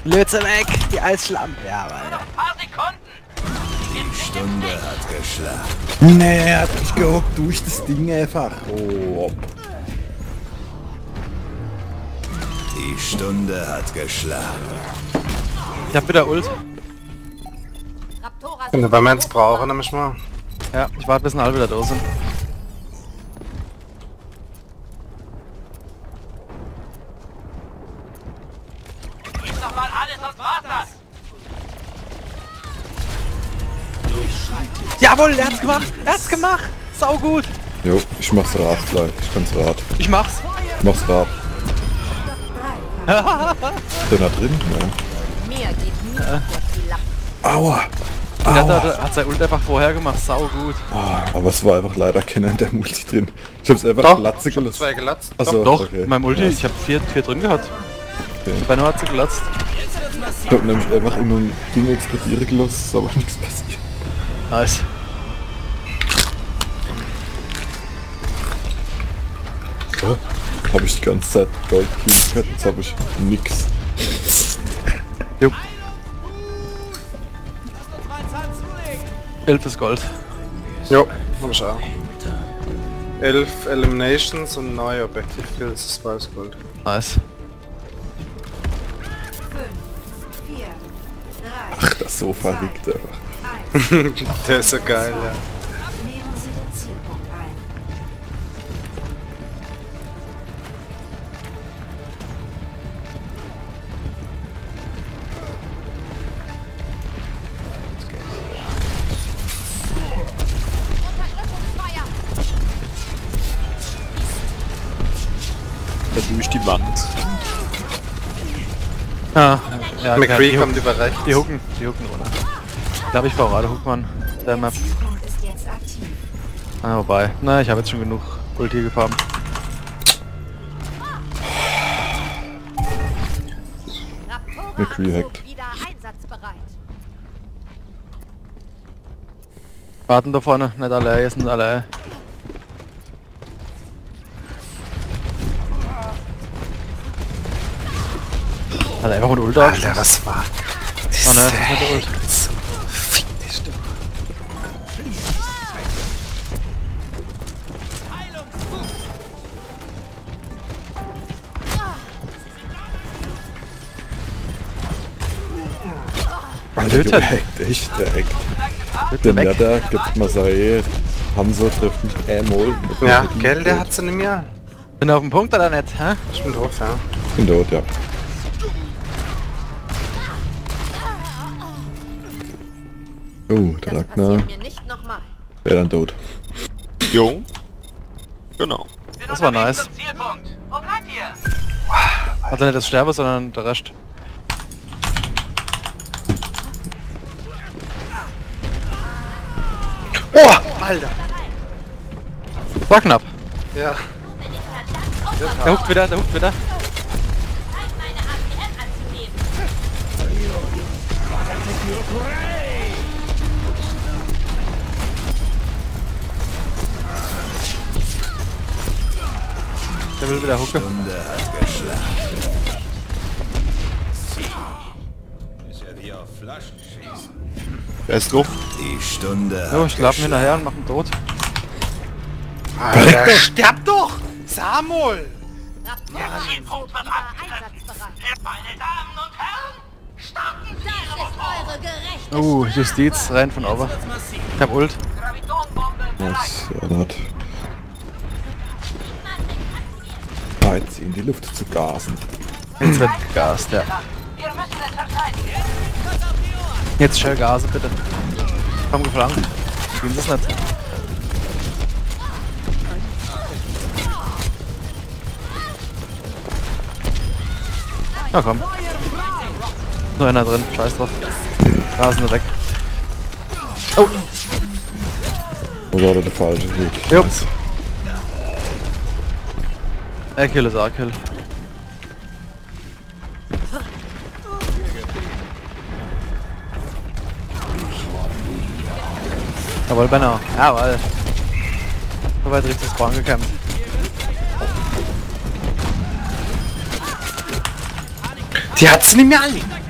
Lötze weg, die Eisschlamm. Ja, Alter. Nee, er hat mich gehockt durch das Ding einfach. Oh, Die Stunde hat geschlagen. Ich hab wieder Ult. Wenn wir jetzt brauchen, nämlich mal. Ja, ich warte bis alle wieder da sind. Jawohl, er hat's gemacht! Er hat's gemacht! Sau gut! Jo, ich mach's Rad gleich. Ich kann's Rad. Ich mach's! Ich mach's Rad. Ist der da drin? Ja. Aua! Der hat, hat, hat sein Ult einfach vorher gemacht, sau gut. Ah, aber es war einfach leider keiner in der Multi drin. Ich hab's einfach Doch, glatze ich hab gelassen. zwei gelatzt. Achso, Doch, okay. in meinem Ulti, Ja, ich habe vier, vier drin gehabt. Okay. Benno hat sie gelatzt. Ich hab nämlich einfach in einem Ding explodieren gelassen, ist aber nichts passiert. Nice. So, habe ich die ganze Zeit Gold gehabt, jetzt habe ich nix. Jupp. Elfes Gold. Jo, hab ich auch. Elf Eliminations und neue Objective Kills, das war das Gold. Nice. 5, 4, 3, Ach, das Sofa liegt einfach. 1. Der ist so geil, ja. Ja, McCree die, kommt über rechts. die Hucken, die Hucken runter. Da habe ich Parade Huckmann. Der Map. Ah, wobei. Na, ich habe jetzt schon genug Ulti gefarmt. McCree hackt. Warten da vorne, nicht alle, hier sind alle. Hat er einfach ein Ult auf? Alter, was war? Oh ne, das nicht der Ult. Fick dich doch. Alter, der hackt echt, der hackt. Der weg. Netter gibt Masai, Hanso trifft mich einmal. Ja, gell, der hat sie nicht mehr. Bin auf dem Punkt oder nicht? Hä? Ich bin drauf, ja. bin tot, ja. Oh, der Das Ragnar wäre dann tot. Jo. Genau. Das war nice. Also nicht das Sterbe, sondern der Rest. Oh, Alter. War knapp. Ja. Der huckt wieder, der huckt wieder. Der will wieder hucken. Ist ja wie auf Flaschen schießen. Er ist drauf. Die Stunde hat ich ihn hinterher und mach ihn tot. Alter, sterb doch! Samuel! Meine Damen und Herren, starten Sie Gerechtigkeit. Uh, Justiz, rein von oben. Ich hab Ult. Was er hat. Bereit, sie in die Luft zu gasen. Jetzt wird gegast, ja. Jetzt schnell Gase, bitte. Komm geflankt. Spielen es nicht. Na komm. Nur einer drin, scheiß drauf. Rasen weg. Oh, Oder der falsche Weg? jupp. A-Kill ist A-Kill. Jawohl, Benno. Jawohl. So weit richtig Spawn gekämpft. Die hat sie nicht mehr an!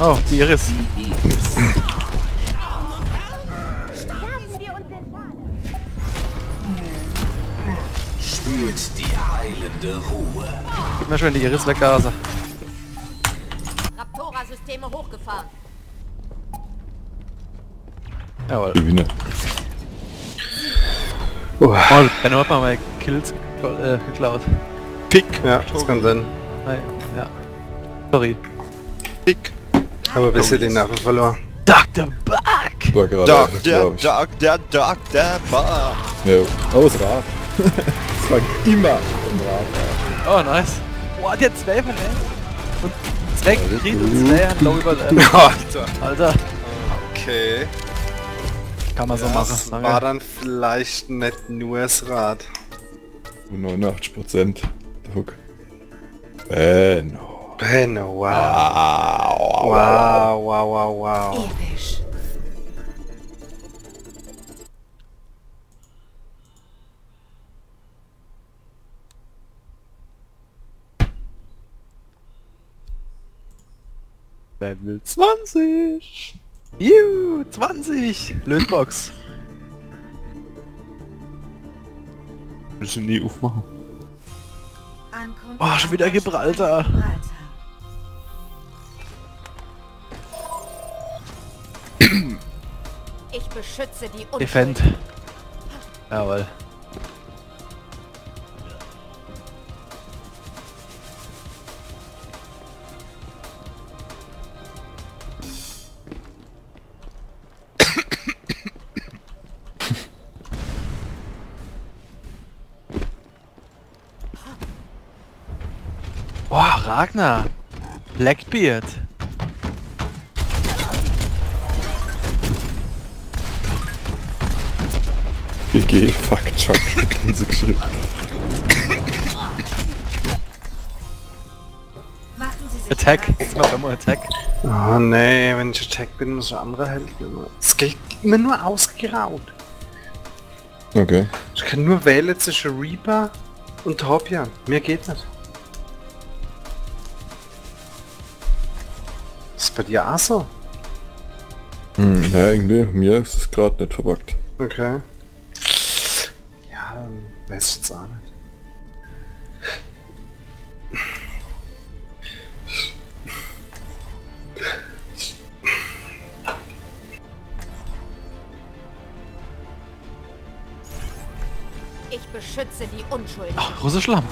Oh, die Iris. spürt die heilende Ruhe. Gib mir schön die Iris weg, Gase. Raptora-Systeme hochgefahren. Jawohl. Gewinner. Oh, Benno hat mal meine Kills äh, geklaut. Pick. Ja, das kann sein. Nein, ja. Sorry. Pick. Aber bis ihr den Nerven verloren. Dr. Buck! Dr. gerade Dr. Dr. Dr. Buck! Ja, oh, das Rad. das war immer ein Rad. Oh, nice. Boah, der hat Zwölfer, ey. Und Zweck, Fried und Slayer, low überlebt. Alter. Alter. Okay. Kann man so machen. Das war dann vielleicht nicht nur das Rad. 89% Druck. Äh, no. Benno, wow. Wow. Wow, wow, wow, wow. Episch. Level 20. Juhu, 20. Lötbox. Du nie aufmachen? Oh, schon wieder Gibraltar. Gibraltar. Ich beschütze die Unschuld. Defend. Jawohl. Boah, Ragnar. Blackbeard. GG, fuck, Chuck. Sie geschrieben. Attack. Jetzt mal immer Attack. Oh nee, wenn ich Attack bin, muss der andere helfen. immer. Es geht immer nur ausgeraut. Okay. Ich kann nur wählen zwischen Reaper und Torbjörn. Mir geht nicht. Ist bei dir auch so? Hm, ja, irgendwie, mir ist es gerade nicht verbuggt. Okay. Best sagen. Ich beschütze die Unschuldigen. Ach, russisch Lamm.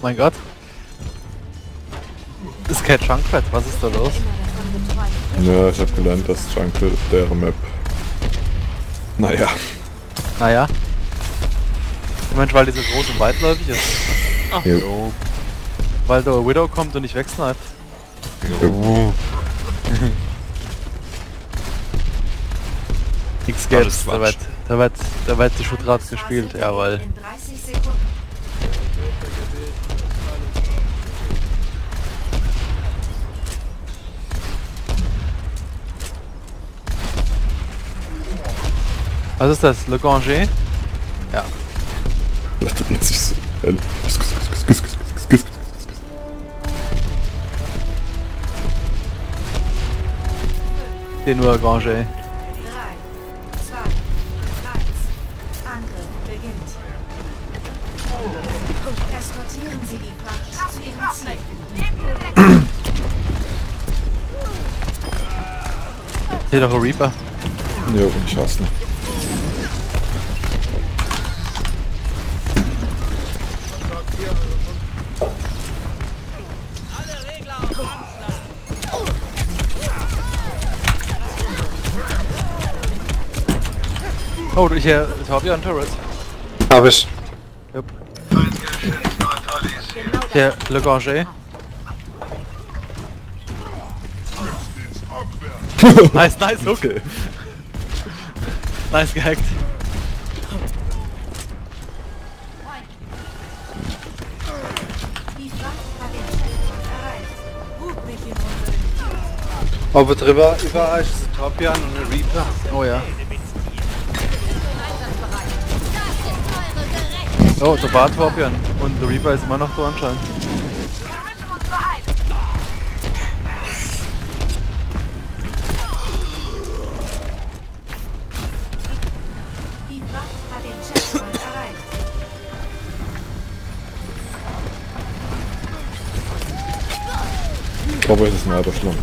Mein Gott. Ist kein Junkrat, was ist da los? Ja, ich habe gelernt, dass Junkrat deren Map. Naja. Naja. Ich meine, weil die so groß und weitläufig ist. Ach Jo. Weil der Widow kommt und nicht wegsniped. Jo. Nix geht's. Da wird, da wird, da wird die Schutrad gespielt, jawohl. In 30 Sekunden. Was ist das? Le Granger? Ja. Jetzt ist Den nur Orange, ey. Hier doch ein Reaper. Jo, ich hasse ihn. Oh, durch hier, ich hab ja einen Turret. Hab ich. Jupp. Hier, Le Gorge. nice, nice, okay. nice gehackt. Oben drüber, überall ist ein Topian und eine Reaper. Oh ja. Oh, der Bart war Björn. Und der Reaper ist immer noch so anscheinend. Ich glaube, es ist ein alter Schlumpf.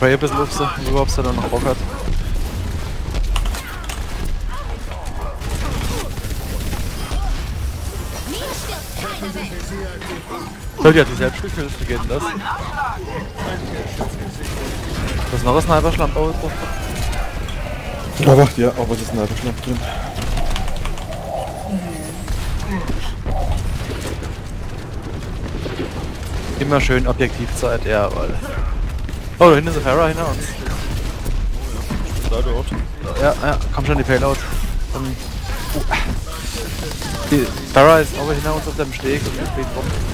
Rape ist Lufse, überhaupt, er dann noch Bock hat. Soll ja die Selbstspielhilfe wie geht denn das? Das ist noch ein Sniper-Schlammbau drauf. Aber ja, aber es ist ein alter Schlamm drin. Immer schön Objektivzeit, jawohl. Oh, da hinten ist ein Farah hinter uns. Da dort. Ja, ja, komm schon die Payload. Und, oh. Die Farah ist aber hinter uns auf dem Steg und wir stehen rum.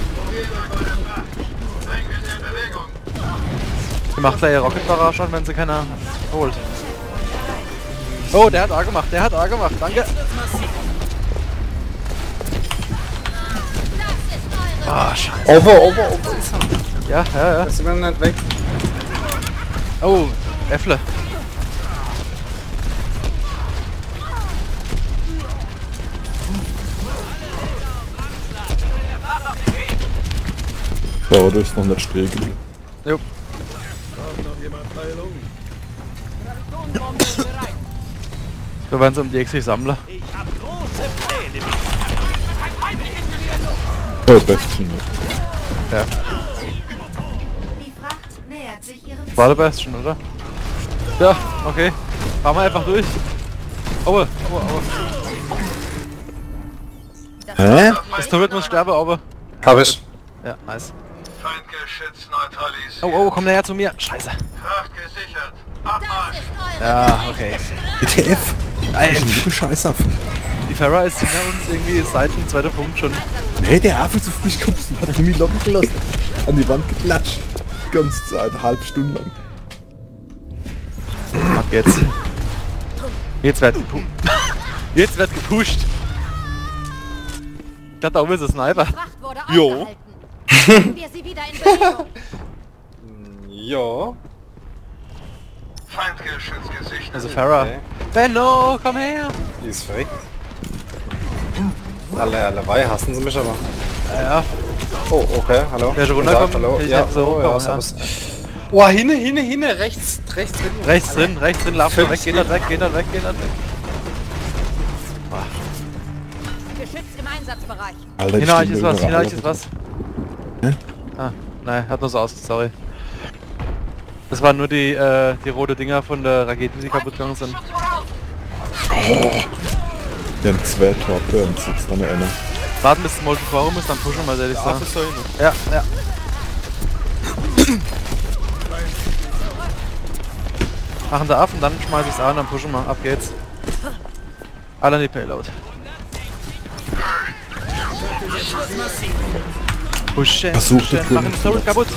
Die macht gleich Rocket Barrage an, wenn sie keiner holt. Oh, der hat A gemacht, der hat A gemacht, danke. Ah, scheiße. Over, over, over ist er. Ja, ja, ja. Das ist nicht weg. Oh, Äffle. Ja, da ist noch nicht Stregel. Jo. Wir werden so um die Ecke sammeln. Ja, Bestien. Ja. Die Fracht nähert sich ihrem War der Bastion, oder? Ja, okay. Fahren wir einfach durch. Aue, aue, aue. Hä? Das Turret muss sterben, aber. Hab ich. Ja, nice. Oh, oh, komm näher zu mir. Scheiße. Fracht gesichert. Abmarsch. Ja, okay. ETF? Alter, du Scheiße. Die Farah ist hinter uns irgendwie seit dem zweiten Punkt schon. Nee, der Affe frisch kommt und hat mich locken gelassen. An die Wand geklatscht. Die ganze Zeit, eine halbe Stunde lang. Ab jetzt. Jetzt wird gepu Jetzt wird gepusht. Ich dachte, da oben ist ein Sniper. Jo. Bringen wir sie wieder in Bewegung. Ja. Feindgeschütz gesichert. Also Farah. Okay. Benno, komm her. Die ist verreckt. Alle, alle bei, hassen sie mich aber. Ja, ja. Oh, okay, hallo. Wer schon runterkommt? Hallo. Ich Ja, hab so oh, ja, servus. Oh, hinne, hinne, hinne, rechts, rechts drin. Rechts drin, rechts drin, lauf weg, geht dort weg, geht dort weg, geht dort weg. Geschütz im Einsatzbereich. Alter, Hinter euch ist was, hinter euch ist was. Hä? Ah, nein, hat nur so aus, sorry. Das waren nur die, äh, die rote Dinger von der Raketen, die kaputt gegangen sind. Der hat zwei Torburns, jetzt noch einer. Warten bis das Forum ist, dann pushen wir, ehrlich Der sagen. Ist da hinten. Ja, ja. Machen wir ab und dann schmeiß ich's an, dann pushen wir. Ab geht's. Alle an die Payload. Pushen, Versuch, pushen, das machen kaputt.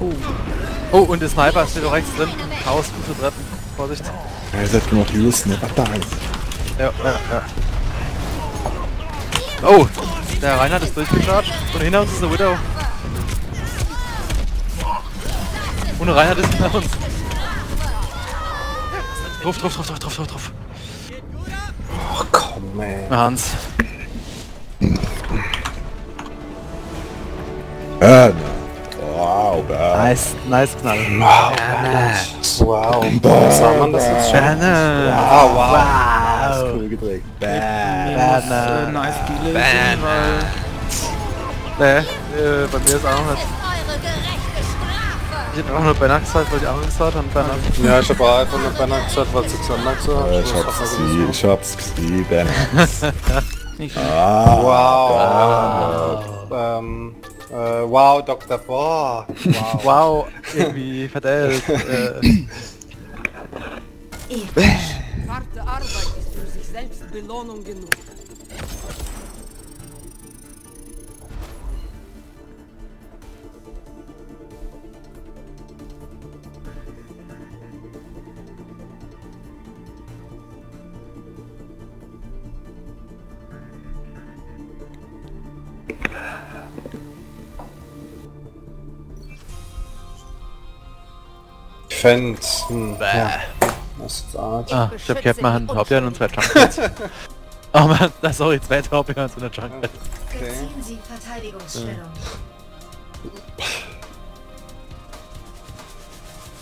Oh. oh, und der Sniper steht auch rechts drin. Haus, gute Treppen. Vorsicht. Ja, ihr seid noch Hills, ne? da ist. Ja, ja, ja. Oh, der Reinhard ist durchgecharged und hinter uns ist eine Widow. Und Reinhard ist hinter uns. Drauf, drauf, drauf, drauf, drauf, drauf, drauf. Oh, komm, ey. Hans. Ah. Wow. Nice, nice Knall. Wow. Was sah man das jetzt schon? Banner. Ah, wow. Cool gedreht. Banner. Äh, nice sind, weil Nee, äh, bei mir ist auch noch Ich hab auch nur Banner gesagt, weil ich auch Angst hatte an Banner. Ja, ich hab auch einfach nur Banner gesagt, was ich gesagt habe. Äh, ich hab's gesehen, ich hab's gesehen. nicht Ah, Wow. Ähm, äh, wow, Dr. Boah. Wow. Wow, irgendwie vertellt. äh, Harte Arbeit ist für sich selbst Belohnung genug. Fend. Hm, ja. Art. ah, ich hab gehabt, man hat ja und zwei Junkets. Oh man, da sorry, zwei Torpedos und eine Junket. Sie Verteidigungsstellung.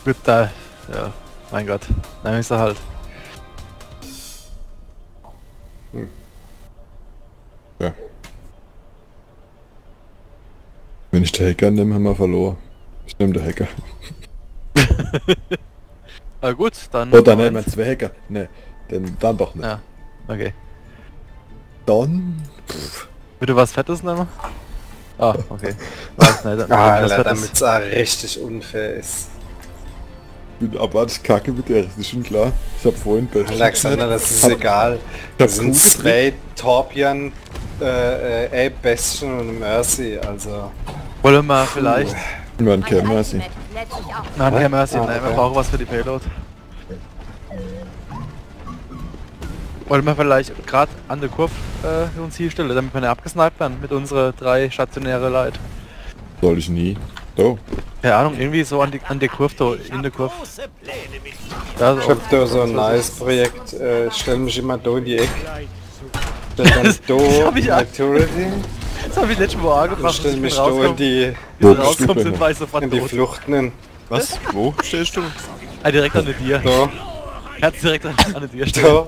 Gut, da, ja, mein Gott, dann ist er halt. ja. Wenn ich den Hacker nehme, haben wir verloren. Ich nehme den Hacker. Ah gut, dann... Oder nein, mein Zwerger. Ne, denn dann doch nicht. Ja, okay. Dann... Pff, Bitte was Fettes nehmen? Ah, okay. Was, nein, dann, Ah, Alter, damit es auch richtig unfair ist. ich bin abartig kacke mit der, das ist schon klar. Ich hab vorhin bei... Alexander, das ist Hab- egal. Das sind zwei Torbjörn, äh, äh, Ape Bastion und Mercy, also... Wollen wir vielleicht... Nur ein Mein Kämmer, sie. Ultimate lädt sich auf. Nein, kein Mercy, Ah, nein, wir okay. brauchen was für die Payload. Wollen wir vielleicht gerade an der Kurve äh, uns hinstellen, damit wir nicht abgesniped werden mit unseren drei stationäre Leute. Soll ich nie. So. Keine Ahnung, irgendwie so an die an der Kurve da, in der Kurve. Ja, Ich so, hab da so ein nice Projekt, äh, ich stell mich immer da in die Ecke. Dann da hab ich auch. Das habe ich letztes Mal stell ich mich da in die, Wo du rauskommst, sind weiß sofort in die tot. Fluchten. Was? Wo stehst du? Ah, direkt an dir. Da, Er hat direkt an, an dir stehen. da,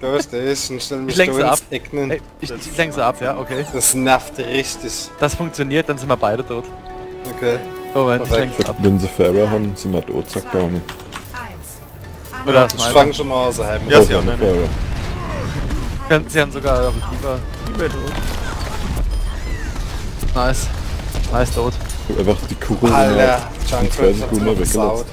da steh ich und stell mich Ich da ab. Eck hin. Hey, ich, ich lenke sie ab, ja, okay. Das nervt richtig. Das funktioniert, dann sind wir beide tot. Okay. Moment, ich lenke sie ab. Wenn sie Fairer haben, sind wir tot, sagt der Arme. 1. Oder Ich fang schon mal außerhalb. Ja, sie Oh, haben eine. Fairer. Sie haben sogar auf Tiefer. Nice. Nice tot. Einfach die Kugel Alter, in zwei Sekunden versaut.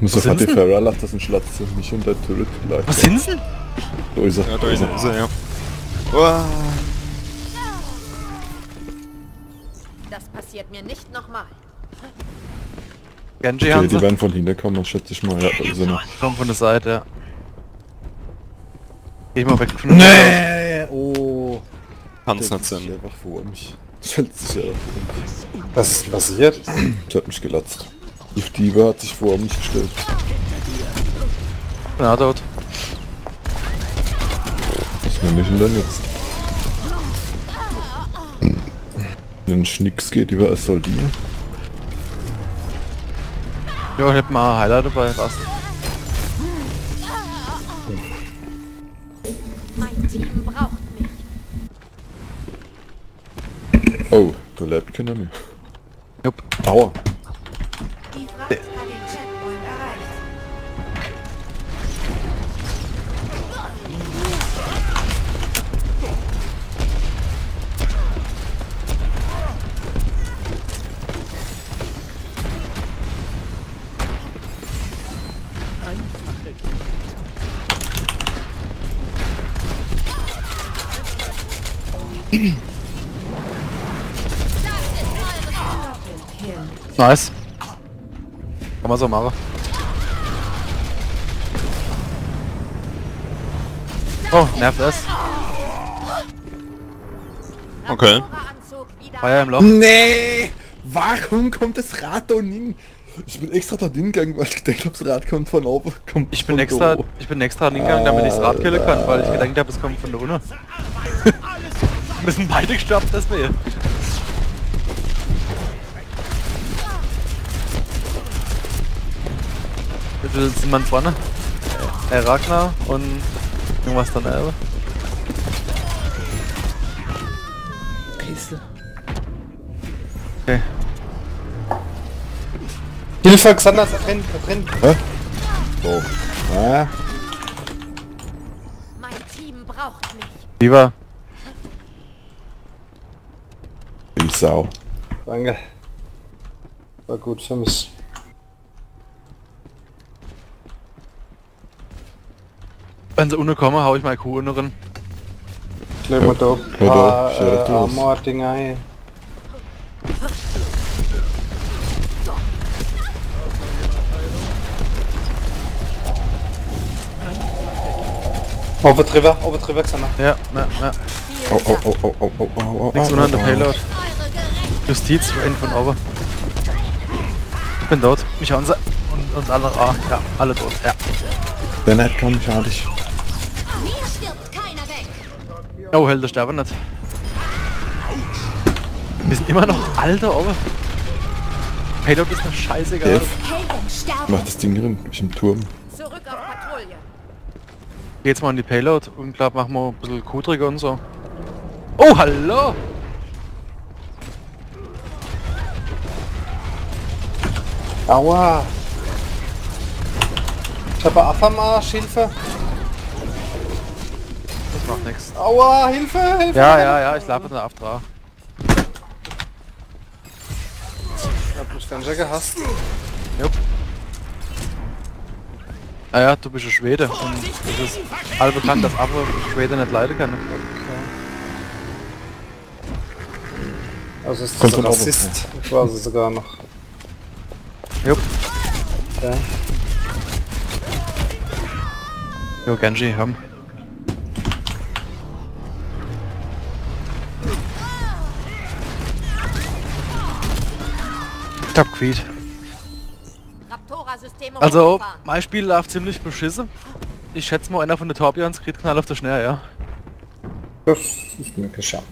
Muss Was auf die sind's Fairer lassen, das ist ein Schlatz zu mich und der Turret vielleicht. Was sind sie? Da ist er. Ja, da ist er, ist er, ja. Uah. Das passiert mir nicht nochmal. Genji Okay, haben die werden von hinten kommen, schätze ich mal. Ja, da ist er noch. Kommen von der Seite, ja. Geh mal weg von der Nee! Oh! Kann's nicht sich sein. einfach vor mich. Stellt sich ja vor mich. Was ist passiert? Ich hab mich gelatzt. Die Diva hat sich vor mich gestellt. Ja, tot. Was nehme ich denn dann jetzt? Wenn Schnicks geht über Assaultier. Jo, ich hab mal ein Highlight dabei, was? Mein Team braucht mich. Oh, da lebt keiner mehr. Jupp. Aua. Nice. Kann man so machen. Oh, nervt es. Okay. Feuer im Loch. Nee! Warum kommt das Rad da hin? Ich bin extra da hingegangen, weil ich denke, das Rad kommt von oben. Kommt Ich bin von extra, da. ich bin extra hingegangen, damit ich das Rad killen kann, weil ich gedacht habe, es kommt von da unten. Wir sind beide gestorben, das wir. Wie viel sind man vorne? Äh, Ragnar und irgendwas daneben. Okay. Hilfe, Xander, drin, da drin. So. Ah, Mein Team braucht mich. Lieber. Die Sau. Danke. War gut für mich. Wenn sie unten kommen, hau ich mal Kuh. Ich leg mal da ein Ja, da, paar äh, los. Armor-Dinger hin. Over drüber, over drüber, Xander. Ja, ja, ja. Au, au, au, au, au, au, au, Nix au, unter der. Payload. Justiz, einen von oben. Ich bin tot. Mich haben sie. Und, und alle. Ah, ja, alle tot. Ja. Nicht, komm, schade ich. Keiner weg. Oh, hält der sterben nicht. Wir sind immer noch alter oben. Payload ist mir scheißegal. Sterben. Mach das Ding drin, ich im Turm. Zurück auf Patrouille. Geh jetzt mal in die Payload und glaub, machen wir ein bisschen kudriger und so. Oh, hallo! Aua! Ich habe Affe am Arsch, Hilfe! Das macht nichts. Aua, Hilfe, Hilfe! Ja, ja, ja, ich labe den Aftra. Ich hab mich ganz schön gehasst. Jupp. Naja, ah du bist ein Schwede. Und es ist halb bekannt, dass Affe Schwede nicht leiden kann. Also ist das. Rassist quasi sogar noch. Jupp. Ja. Jo, Genji, haben. Ich hab. Raptora-Systeme Also, mein Spiel läuft ziemlich beschissen. Ich schätze mal, einer von den Torbjörns kriegt Knall auf der Schnell, ja. Das ist mir geschafft.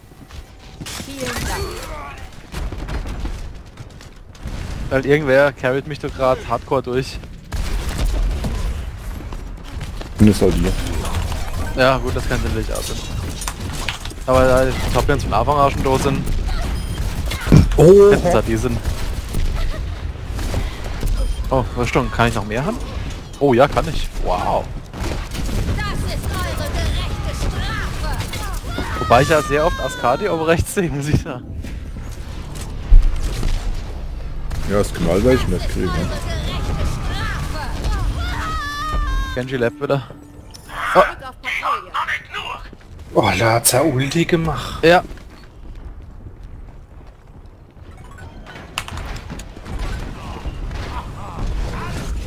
Vielen Dank. Weil irgendwer carried mich doch gerade hardcore durch. Und es soll dir. Ja, gut, das kann natürlich auch sein. Aber da die Torbjörns von Anfang an schon da sind, Oh! hätten sie die sind. Oh, was stimmt, kann ich noch mehr haben? Oh ja, kann ich. Wow. Das ist eure gerechte Strafe. Wobei ich ja sehr oft Ascadi oben rechts sehe, muss ich sagen. Ja, das Knall werde ich nicht kriegen. Ne? Genji lebt wieder. Patrouille. Oh, da hat's ja Ulti gemacht. Ja.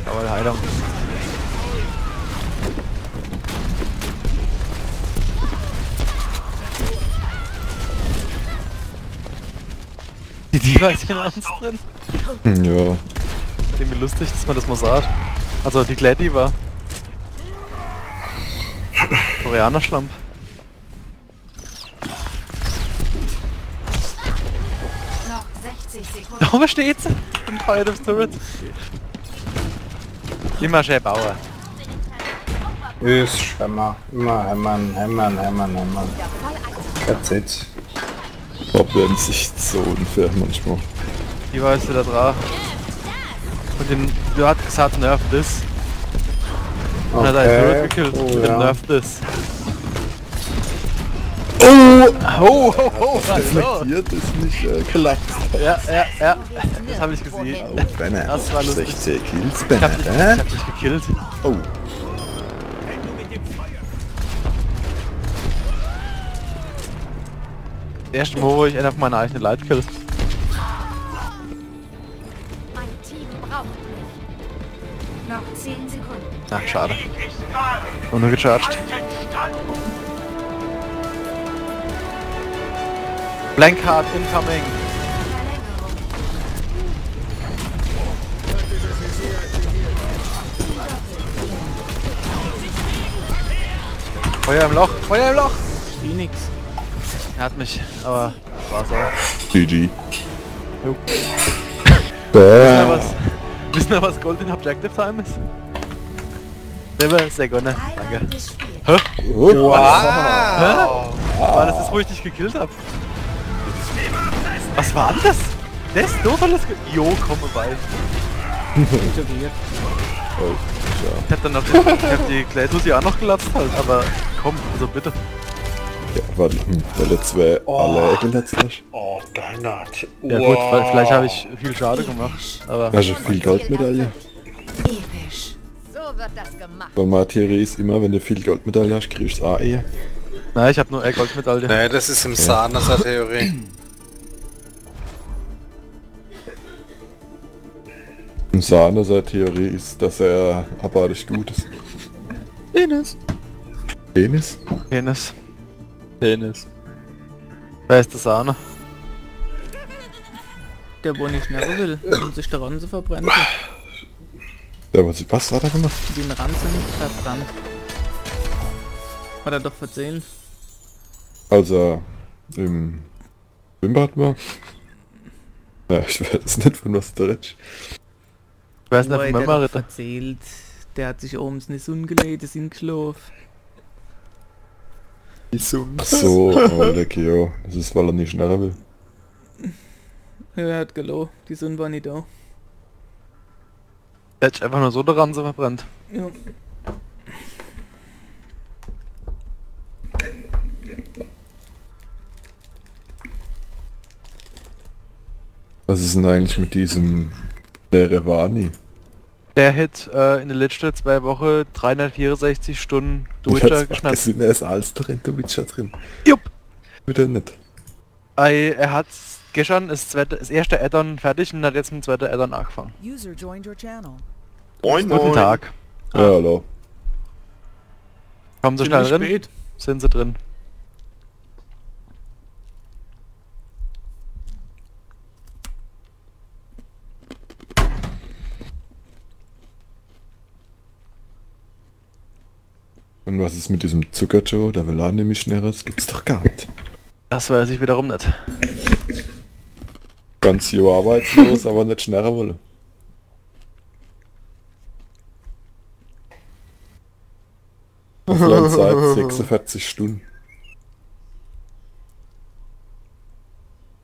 Aber Heilung. Die Diva ist hier drin. Ja. Irgendwie lustig, dass man das mal sagt. Also die Glad Diva. Koreaner Schlamp. Noch 60 Sekunden. Da steht sie. Im Fire of Turret. Immer schön bauen. Ist Schwemmer. Immer hämmern, hämmern, hämmern, hämmern. That's it. Bob werden sich so unfair manchmal. Die war jetzt wieder dran. Und den, du hast gesagt, nerf this. Und hat einen Turret gekillt. Oh, mit ja. nerf this. Oh! Oh, oh, oh! Hier ist nicht äh, gelacht. Ja, ja, ja. Das habe ich gesehen. Oh, Banner. Das war lustig. 16 Kills, Ich Banner. hab dich, ich hab dich gekillt. Oh. Das erste Mal, wo ich einen auf meine eigene Light kill. Ach, schade. Und nur gecharged. Blank Heart incoming. Feuer im Loch, Feuer im Loch! Phoenix. Er hat mich, aber war's auch. GG. Jo. Wissen wir, was, wissen wir, was Golden Objective Time ist? Never Sekunde. Danke. Einmal gespielt. Oh, Wow! War das das, wo ich dich gekillt hab? Was war denn das? Das? Nur weil das ge Jo, komm oh, Ich hab dann noch die, ich hab die Kleidusi auch noch gelatzt halt, aber komm, also bitte. ja, warte, hm, weil du zwei alle geletzt hast. Oh, Donut. Ja gut, vielleicht habe ich viel Schade gemacht, aber du viel Goldmedaille? Wird das gemacht. Weil meine Theorie ist immer, wenn du viel Goldmedaille hast, kriegst du AE. nein, ich habe nur eine Goldmedaille. Nee, das ist im Sahneser Theorie. Und Sahne seine Theorie ist, dass er abartig gut ist. Penis. Penis? Penis. Penis. Wer ist das Sahne? Der, wo nicht schneller will, um sich der Ranze verbrennt. Ja, was, was hat er gemacht? Den Ranzen verbrannt. Hat er doch verzählt. Als er im Schwimmbad war? Ja, ich weiß nicht, von was du redest. Ich weiß nicht, er von der doch Ritter. verzählt. Der hat sich oben ins Sonne gelegt, ist in geschlafen. Ach so, oh, der Geo. Das ist, weil er nicht schneller will. Ja, er hat gelogen. Die Sonne war nicht da. Der hat einfach nur so der Ranse verbrennt. Ja. Was ist denn eigentlich mit diesem Lerevani? Der hat äh, in den letzten zwei Wochen 364 Stunden Witcher geschnappt. Sind er ist alles drin, der Witcher drin. Jupp. Wieder nicht. Ei, Er hat gestern das, zweite, das erste Addon fertig und hat jetzt ein zweiter Addon angefangen. User joined your channel. Moin, Guten moin. Tag. Ja, hallo. Kommen Sie schnell drin? spät. Sind Sie drin? Und was ist mit diesem Zucker-Joe? Der will auch nämlich schneller. Das gibt's doch gar nicht. Das weiß ich wiederum nicht. Ganz Jahr arbeitslos, aber nicht schneller wolle. Offline-Zeit 46 Stunden.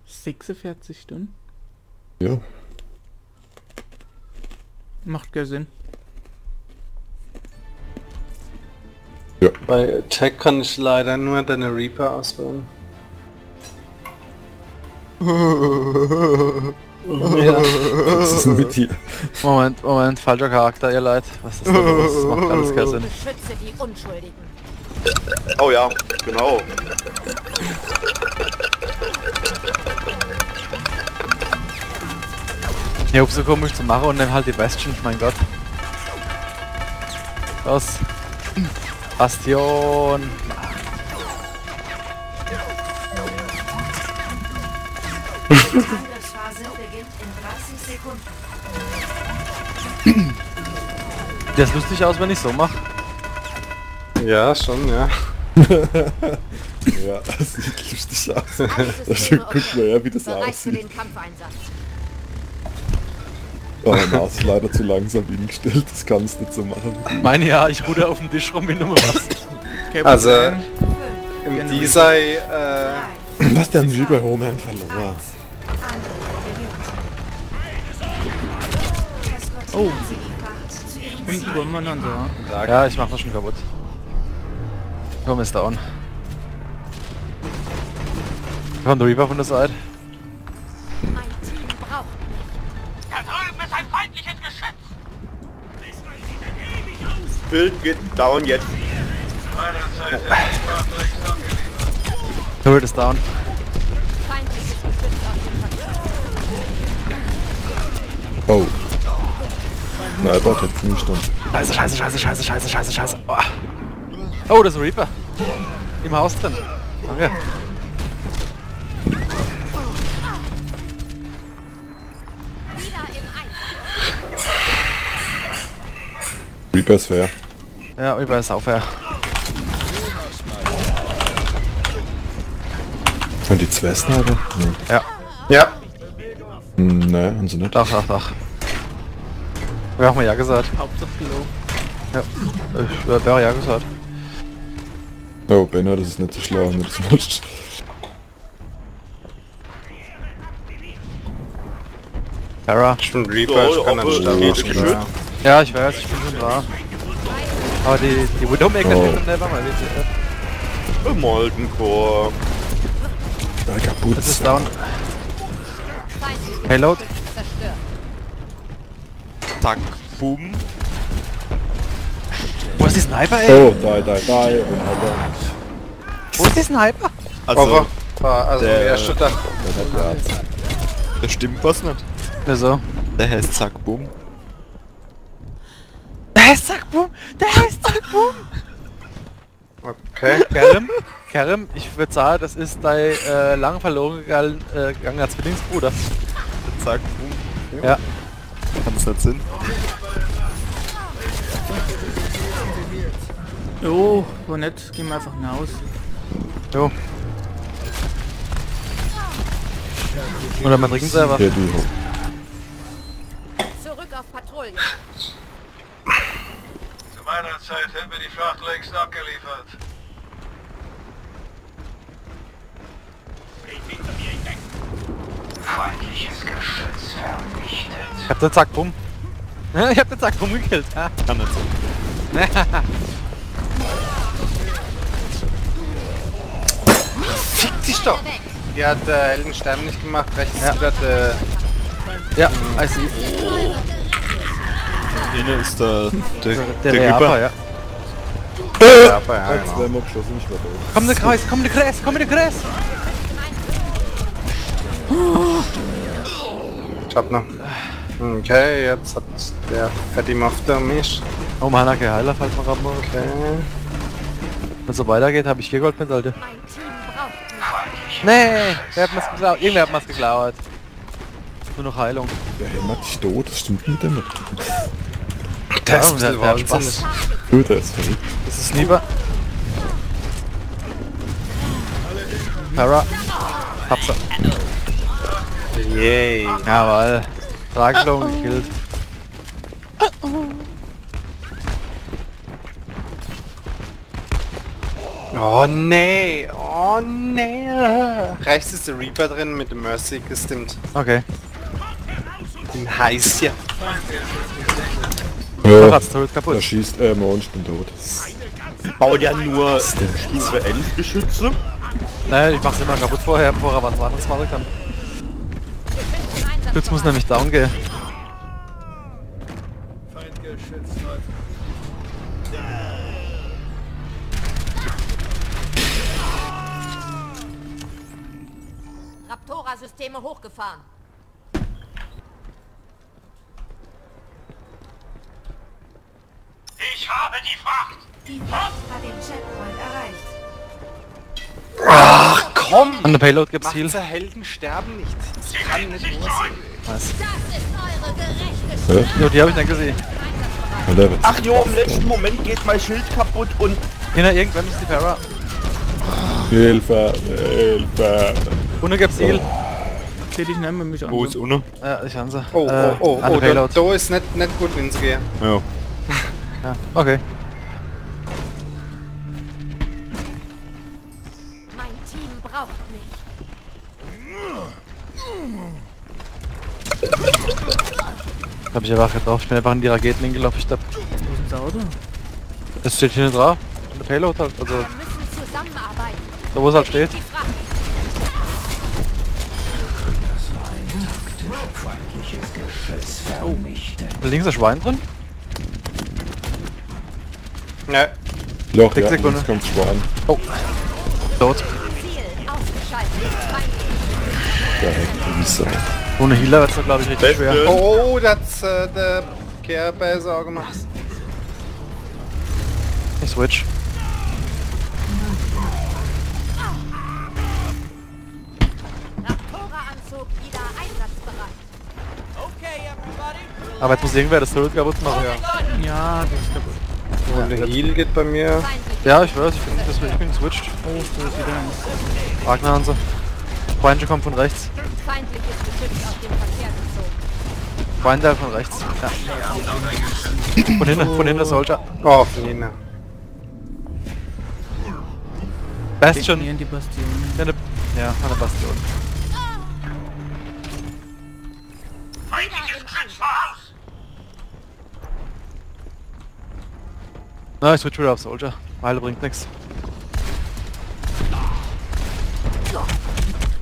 46 Stunden? Ja. Macht keinen Sinn. Bei Tech kann ich leider nur deine Reaper auswählen. ja. Was ist denn mit dir? Moment, Moment, falscher Charakter, ihr Leid. Was ist da los? Das macht alles keinen Sinn. Beschütze die Unschuldigen. Oh ja, genau. Ja, ob so komisch zu machen und dann halt die Bastion, mein Gott. Los. Bastion. 30 Sekunden. Der ist lustig aus, wenn ich so mache. ja, schon, ja. Ja, das sieht lustig aus. Systeme guck mal her, wie das aussieht. Oh, mein Maus ist leider zu langsam hingestellt, das kannst du nicht so machen. Meine ja, ich ruder auf dem Tisch rum wie nur was. Also. Im. Disei, äh, Was der wie bei Homeland verloren? Oh, und übereinander. Ja, ich mach das schon kaputt. Komm, ist down. Kommt der Reaper von der Seite. Mein Team braucht mich. Da drüben ist ein feindliches Geschütz! Bild geht down jetzt. Turret ist down. Feindliches Oh. Nein, warte, jetzt nicht dann. Scheiße, scheiße, scheiße, scheiße, scheiße, scheiße, scheiße. Oh, oh das ist ein Reaper. Im Haus drin. Danke. Reaper ist fair. Ja, Reaper ist auch fair. Und die zwei Sniper? Nee. Ja, ja, Hm, nee, haben sie nicht. doch, doch, doch. Wir haben ja gesagt. Hauptsache Low. Ja, ich äh, wäre ja gesagt. Oh, Benno, das ist nicht so schlau, wenn du das machst. Terra. stimmt, Reaper, ich kann dann Geschütz. Ja, ich weiß, ich bin schon da. Aber die, die Widowmaker Oh. oh. selber mal witzig. Molten Core. Ja, kaputt. Das ist down. Payload. Zack, boom. Wo ist die Sniper, ey? Oh, da, da, da. Wo ist die Sniper? Also, war also der- der erste. Ja, Platz. da stimmt was nicht. Wieso? Der heißt Zack, boom. Der ist Zack Boom! Der ist Zack Boom! Okay. Kerem, Kerem, ich würde sagen, das ist dein äh, lang verloren gegangen- äh, gegangener Zwillingsbruder. Der Zack, boom. Ja. Kann es nicht Sinn. Jo, war nett. Gehen wir einfach hinaus. Jo. Oder man trinken selber. Du. Zurück auf Patrouille. Zu meiner Zeit hätten wir die Fracht längst abgeliefert. Feindliches Geschütz vernichtet. Ich hab den Zack Boom. ich hab den Zack umgekillt. Ah. Kann nicht. Fick dich doch! Die hat äh, Heldensterben nicht gemacht, rechts Ja. wird äh, Ja, I see. Innen ist der, der, Der, der, Reaper, ja. ja, aber ja, genau. Komm der Kreis, komm der Kreis, komm der Kreis! Schattner. Okay, jetzt hat der Fatty Mafter mich. Oh man, okay, Heiler, falls man gerade. Okay. Wenn es so weitergeht, habe ich 4 Goldmedaille. Nee, wer hat mir's geklaut? Irgendwer hat mir's geklaut. Nur noch Heilung. Der hämmert dich tot, das stimmt nicht. Ist der- bisschen der hat wahnsinnig. Spaß. Du, der ist verrückt. Das ist Sniper. Para. Hab's. Yay. Jawohl. Tragenklon gekillt. Oh nee, oh nee. Rechts ist der Reaper drin mit dem Mercy gestimmt. Okay. Den heiß Ja, Turret der kaputt. schießt, äh, Mon, ich bin tot. Baut ja nur diese Endgeschütze. Nee, ich mach's immer kaputt vorher, bevor er was anderes machen kann. Jetzt muss nämlich down gehen. Raptora-Systeme hochgefahren. Ich habe die Fracht. Die Fracht hat den Checkpoint erreicht. Ach komm! An der Payload gibt's Heal. Helden sterben nicht. Das kann nicht sein. Nice. Das ist eure gerechte Hä? Jo, die habe ich nicht gesehen. Was- Ach jo, im letzten Moment geht mein Schild kaputt und Hinter irgendwann ist die Para. Hilfe, Hilfe. Unten gibt's Heal. Seh dich nicht mehr mich an. wo ist Unne? Ja, ich habe sie. Oh, äh, oh, oh, oh, da, da ist nicht, nicht gut, wenn sie gehen. Ja. Ja, okay. Hab ich einfach drauf. Ich bin einfach in die Raketen hingelaufen. Ich glaub, Wo ist denn das Auto? das steht hier drauf. Der Payload halt. Also, da wo es halt steht. Da links ist Schwein drin. Ne, Loch, ja, Sekunden. jetzt kommt Schwan. Oh. Der Heck, wie. Ohne Healer wird's glaube ich richtig schwer. Oh, das äh, der Kehrbeise auch gemacht. Ich switch. Raptora-Anzug wieder einsatzbereit. Aber jetzt muss irgendwer das Turret kaputt machen. Ja, das ist kaputt. Und der Heal geht bei mir. Ja, ich weiß, ich bin, das, ich bin geswitcht. Oh, ist wieder. Wagner und Schweinchen kommt von rechts. Feindliches Geschütz auf dem Verkehr gezogen. Schweinteil von rechts. Ja. Von hinten, von hinten Soldier. Oh, Fliene. Bastion. Hier in die Bastion. Ja, ne, ja, an der Bastion. Na, ich switch wieder auf Soldier. Weile bringt nix.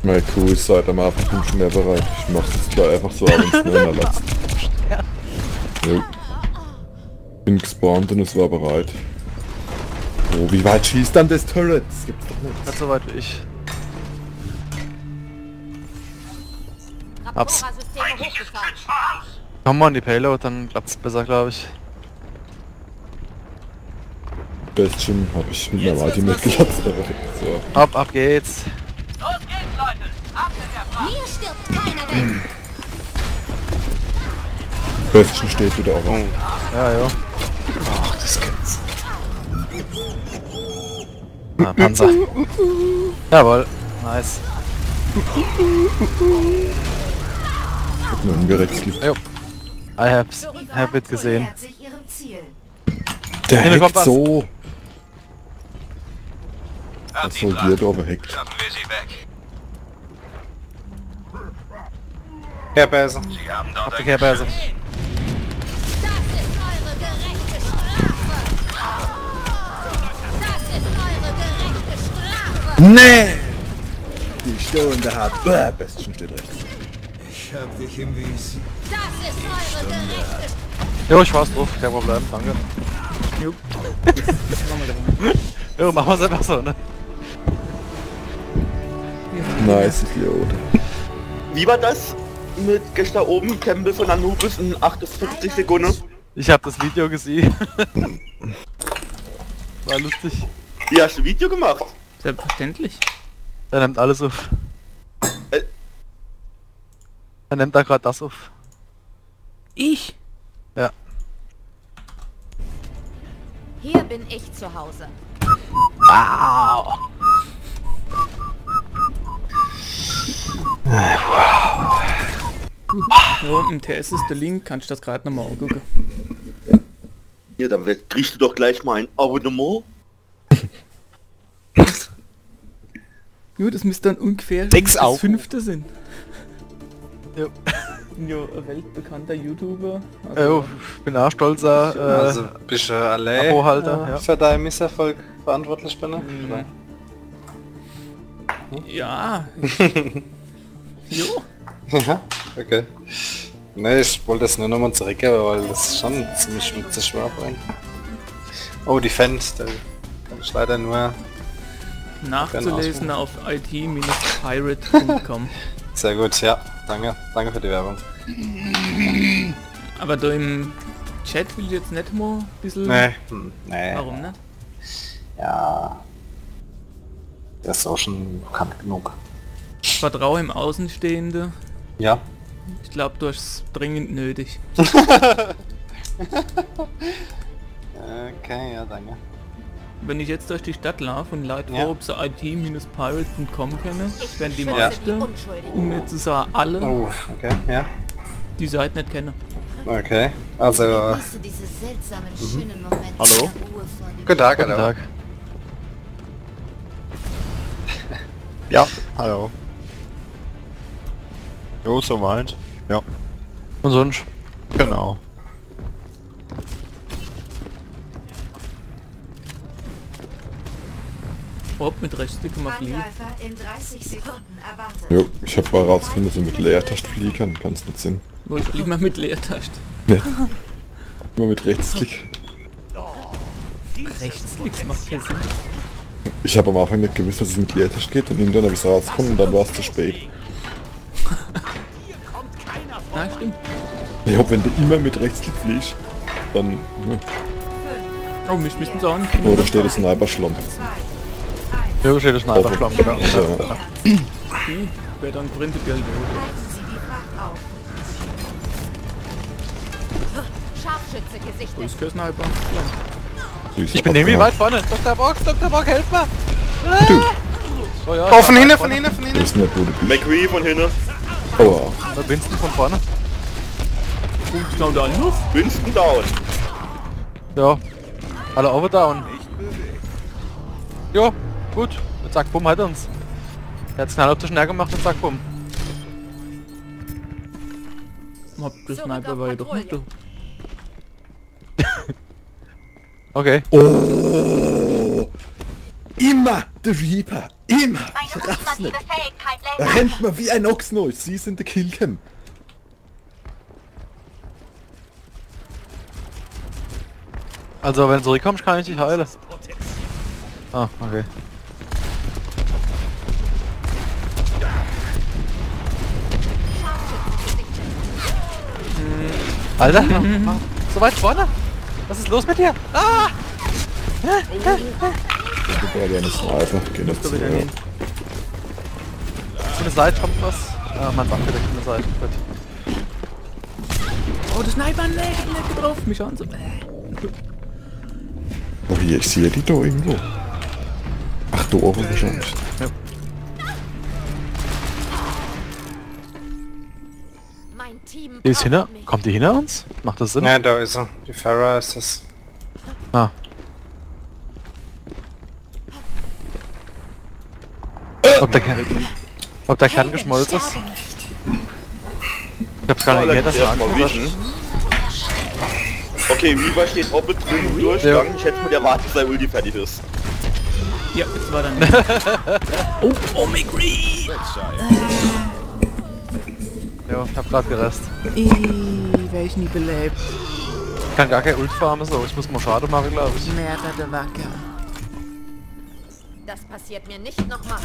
Crew ist seit am Abend nicht mehr bereit. Ich mach's jetzt gleich einfach so, aber ins Neuner lasst. Jo. Bin gespawnt und es war bereit. Oh, wie weit schießt dann das Turret? Das gibt's doch nicht. Nicht so weit wie ich. Hab's. Komm mal an die Payload, dann klappt's besser, glaube ich. Bestien hab ich mit einer Mighty mitgelassen. So. Ab, ab geht's. Mir stirbt keiner weg. Bestien steht wieder auf. Ja, ja. Ach, das gibt's. Ah, Panzer. Jawohl. Nice. Hab nur umgewechselt. Jo. I have, have it gesehen. Der kommt hackt so. Was soll dir da hackt? Kehrbeise. Auf die Kehrbeise. Nee! Die Stunde hat äh, besten steht rechts. Ich hab dich im Wies. Das ist eure gerechte Jo, ich war's drauf, kein Problem, danke. Jo. jo, machen wir's einfach so, ne? Nice Idiot. Wie war das? Mit gestern oben, Tempel von Anubis in 58 Sekunden? Ich hab das Video gesehen. War lustig. Wie hast du ein Video gemacht? Selbstverständlich. Er nimmt alles auf. Äh. Er nimmt da gerade das auf. Ich? Ja. Hier bin ich zu Hause. Ja, im TS ist der Link, kannst du das gerade nochmal angucken. Ja, dann kriegst du doch gleich mal ein Abonnement. Jo, das müsste dann ungefähr Sechs das Augen. fünfte sind. Jo. Ja, ein weltbekannter YouTuber. Jo, ich bin auch stolzer äh, Also bist du allein Abo-Halter, äh, ja. für deinen Misserfolg verantwortlich, bin? Mhm. Ja. jo. Ja, okay. Ne, ich wollte das nur nochmal zurückgeben, weil das ist schon ziemlich schmutzig war vorhin. Oh, die Fans, da kann ich leider nur Nachzulesen auf it-pirate.com. Sehr gut, ja. Danke, danke für die Werbung. Aber da im Chat will ich jetzt nicht mal ein bisschen... Nee, hm, nee. Warum nicht? Ja. Der ist auch schon bekannt genug. Vertraue im Außenstehende. Ja. Ich glaube, du hast es dringend nötig. Okay, ja, danke. Wenn ich jetzt durch die Stadt laufe und Leute Ja. ob sie it-pirate.com kennen, werden die meisten, um nicht zu sagen alle, Oh, okay, ja. die Seite nicht kennen. Okay. Also, schönen Momente Hallo? vor guten Tag, Guten hallo. Tag. Ja, hallo. Jo, soweit. Ja, Und sonst? genau. Ob mit Rechtsklick kann man fliegen. Angreifer in 30 Sekunden erwartet. Jo, ich hab mal rausgefunden, dass ich mit Leertaste fliegen kann. Kann's nicht Sinn. Wo ich flieg mal mit Leertaste. Ne. Immer mit Rechtsklick. Rechtsklick macht keinen Sinn. Ich habe am Anfang nicht gewusst, dass es mit Leertaste geht und irgendwann habe ich rausgefunden und dann war es zu spät. Ah, stimmt. Ich hab, wenn du immer mit Rechtsklick fliegst, dann... Ne. Oh, mich müssen sie auch nicht. Oh, da steht das Sniper-Schlamm. Jo, steht das Sniper Schlamm, genau. Ja. Die wäre dann prinzipiell. Scharfschütze gesichtet. Ist kein Sniper. Ja. Ich bin irgendwie weit vorne. Dr. Box, Dr. Box, helf mir! Du, Oh ja, Oh, von hinten, von hinten, von das hinten. ist wo. McCree von hinten. Aua. vorne. Da Winston von vorne. Genau da los. Winston down. Ja. Alle over down. Jo, gut. Und zack, bumm, halt uns. Er hat's knall auf der Schnell gemacht und zack, bumm. Hab der Sniper war ja doch nicht. Okay. Oh! Immer der Reaper! Immer! Ich raff's nicht! Fähigkeit Er rennt mir wie ein Ochsneu! Sie sind der Killcam! Also, wenn du zurückkommst, kann ich dich heilen. Ah, okay. Alter, so weit vorne? Was ist los mit dir? Ah! Ich bin gerade eine Sniper. Geh nicht zu. Ja. Von der Seite kommt was. Ah, mein Waffe direkt von der Seite. Gut. Oh, der Sniper, nee, nicht getroffen. Mich an so. Äh. Oh hier, ich sehe die da irgendwo. Ach, da oben wahrscheinlich. Mein Team Die ist hinter. Kommt die hinter uns? Macht das Sinn? Ja, da ist er. Die Farah ist das. Ah. Ob der Kern, ob der Kern geschmolzen ist? Ich hab's gar nicht gehört, dass er. Okay, Reaper steht Hobbit drin im Durchgang. Ich hätte mir erwartet, dass sein Ulti fertig ist. Ja, jetzt war dann. oh, oh, McCree! Ja, ich hab grad gerast. Ih, wär ich nie belebt. Ich kann gar kein Ult farmen, so. Ich muss mal Schade machen, glaube ich. Der Wacker. Das passiert mir nicht nochmal.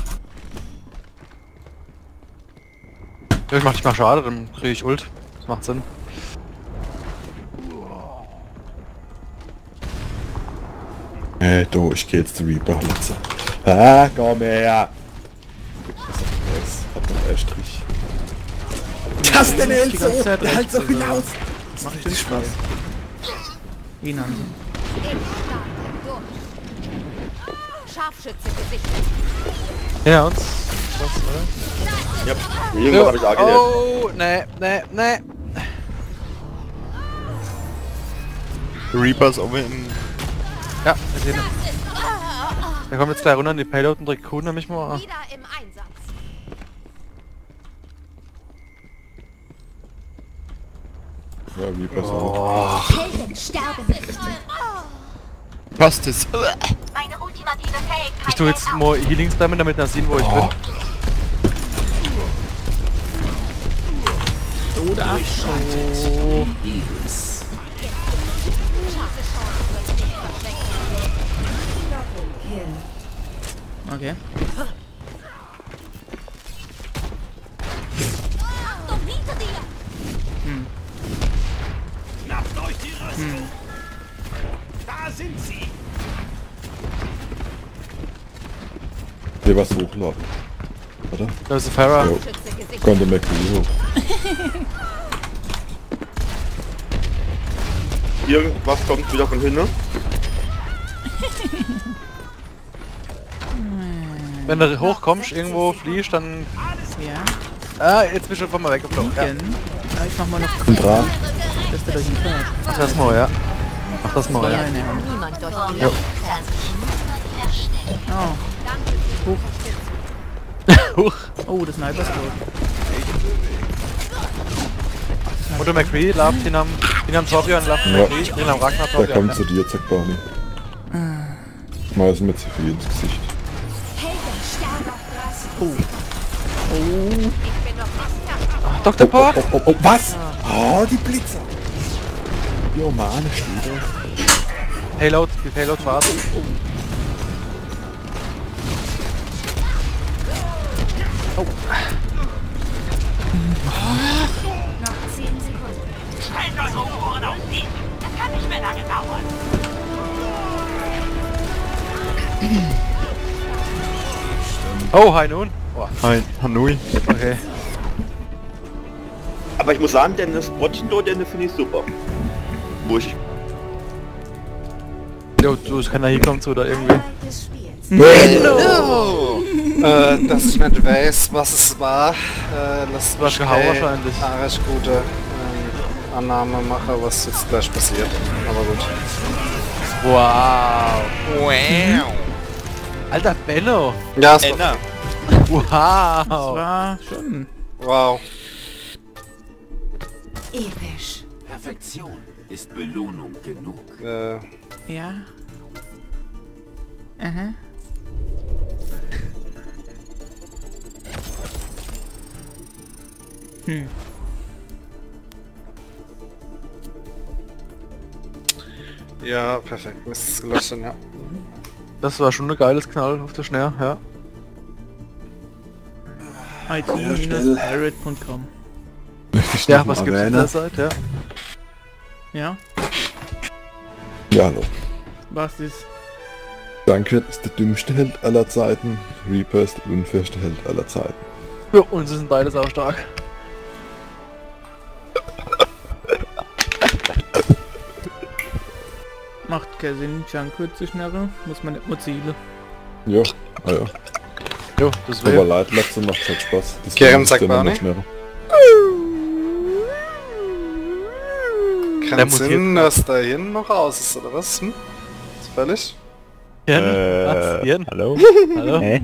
Ja, ich mach dich mal Schade, dann kriege ich Ult. Das macht Sinn. Äh, du, ich geh jetzt zu Reaper Blitze. Ah, komm her! Das hat noch einen Strich. Das denn hält so! Halt so hinaus! Macht schon Spaß. Ihn an. Scharfschütze gesichtet. Ja, und? Das, oder? Ja, irgendwas hab ich angehört. Oh, ne, ne, ne. Reapers oben in... Ja, wir sehen ihn. Der kommt jetzt gleich runter in die Payload und Kuhn nämlich mal. Wieder im Einsatz. Ja, Reaper auch. Helden sterben nicht. Passt es. Meine ultimative Fähigkeit. Ich tue jetzt mal Healing spammen, damit er sehen, wo ich bin. Oder Abschau. Okay. Dir. Schnappt euch die Rüstung! Da sind sie! Hier was hochladen. Oder? Da ist Farah. Schütze gesichtet. Kommt der McCree hoch. Irgendwas kommt wieder von hinten. Wenn du hochkommst, irgendwo fliehst, dann... Ja. Ah, jetzt bist du von mal weggeflogen. Ja. Ja, ich mach mal noch Ein Draht. dass der hinfährt. Mach das mal, ja. Mach das mal, ja. Alleine haben. Die Jo. Oh. Oh, das Sniper ist tot. Oder McCree, lauft ihn am... ihn am Torbjörn, lauft Ja. McCree, ihn am Ragnar Der Torbjörn. kommt zu dir, zack Barney. Schmeißen mit C4 ins Gesicht. Oh. Nicht fertig. Dr. Pork! Oh, oh, oh, was? Oh, die Blitzer! Jo, Mann, steht Payload, die Payload wartet. Noch 10 Sekunden. Stellt eure Ohren auf die. Das kann nicht mehr lange dauern. Oh, hi nun. Oh, Hi, Hanui. okay. Aber ich muss sagen, denn das Spotto, den finde ich super. Wo ich... Jo, du, ich kann da hinkommen zu oder irgendwie. Des Spiels. Äh, dass ich nicht weiß, was es war. Äh, lass war keine wahrscheinlich. Ah, recht gute ähm, Annahme machen, was jetzt gleich passiert. Aber gut. Wow. Wow. Alter Benno. Ja, es war. Wow. War schon. wow. Episch. Perfektion ist Belohnung genug. Äh, Ja. Aha. Hm. ja, perfekt. Mist ist gelöscht, dann, ja. Das war schon ein geiles Knall auf der Schnell, ja. it-pirate.com Ja, was gibt's auf der Seite, ja. Ja, Ja, hallo. was ist? Dunkred ist der dümmste Held aller Zeiten. Reaper ist der unfairste Held aller Zeiten. Für uns sind beides auch stark. Macht keinen Sinn, Junkrat zu schnarren. Muss man nicht mehr zielen. Ja, ah ja. Jo, Aber deswegen. Leitlatze macht halt Spaß. Das Kerem sagt Barney. Mehr. Kein Der mutiert Sinn, dass da hinten noch raus ist, oder was? Hm? Ist völlig? Hirn? Äh, Was? Hirn? hallo? Hallo? Hä?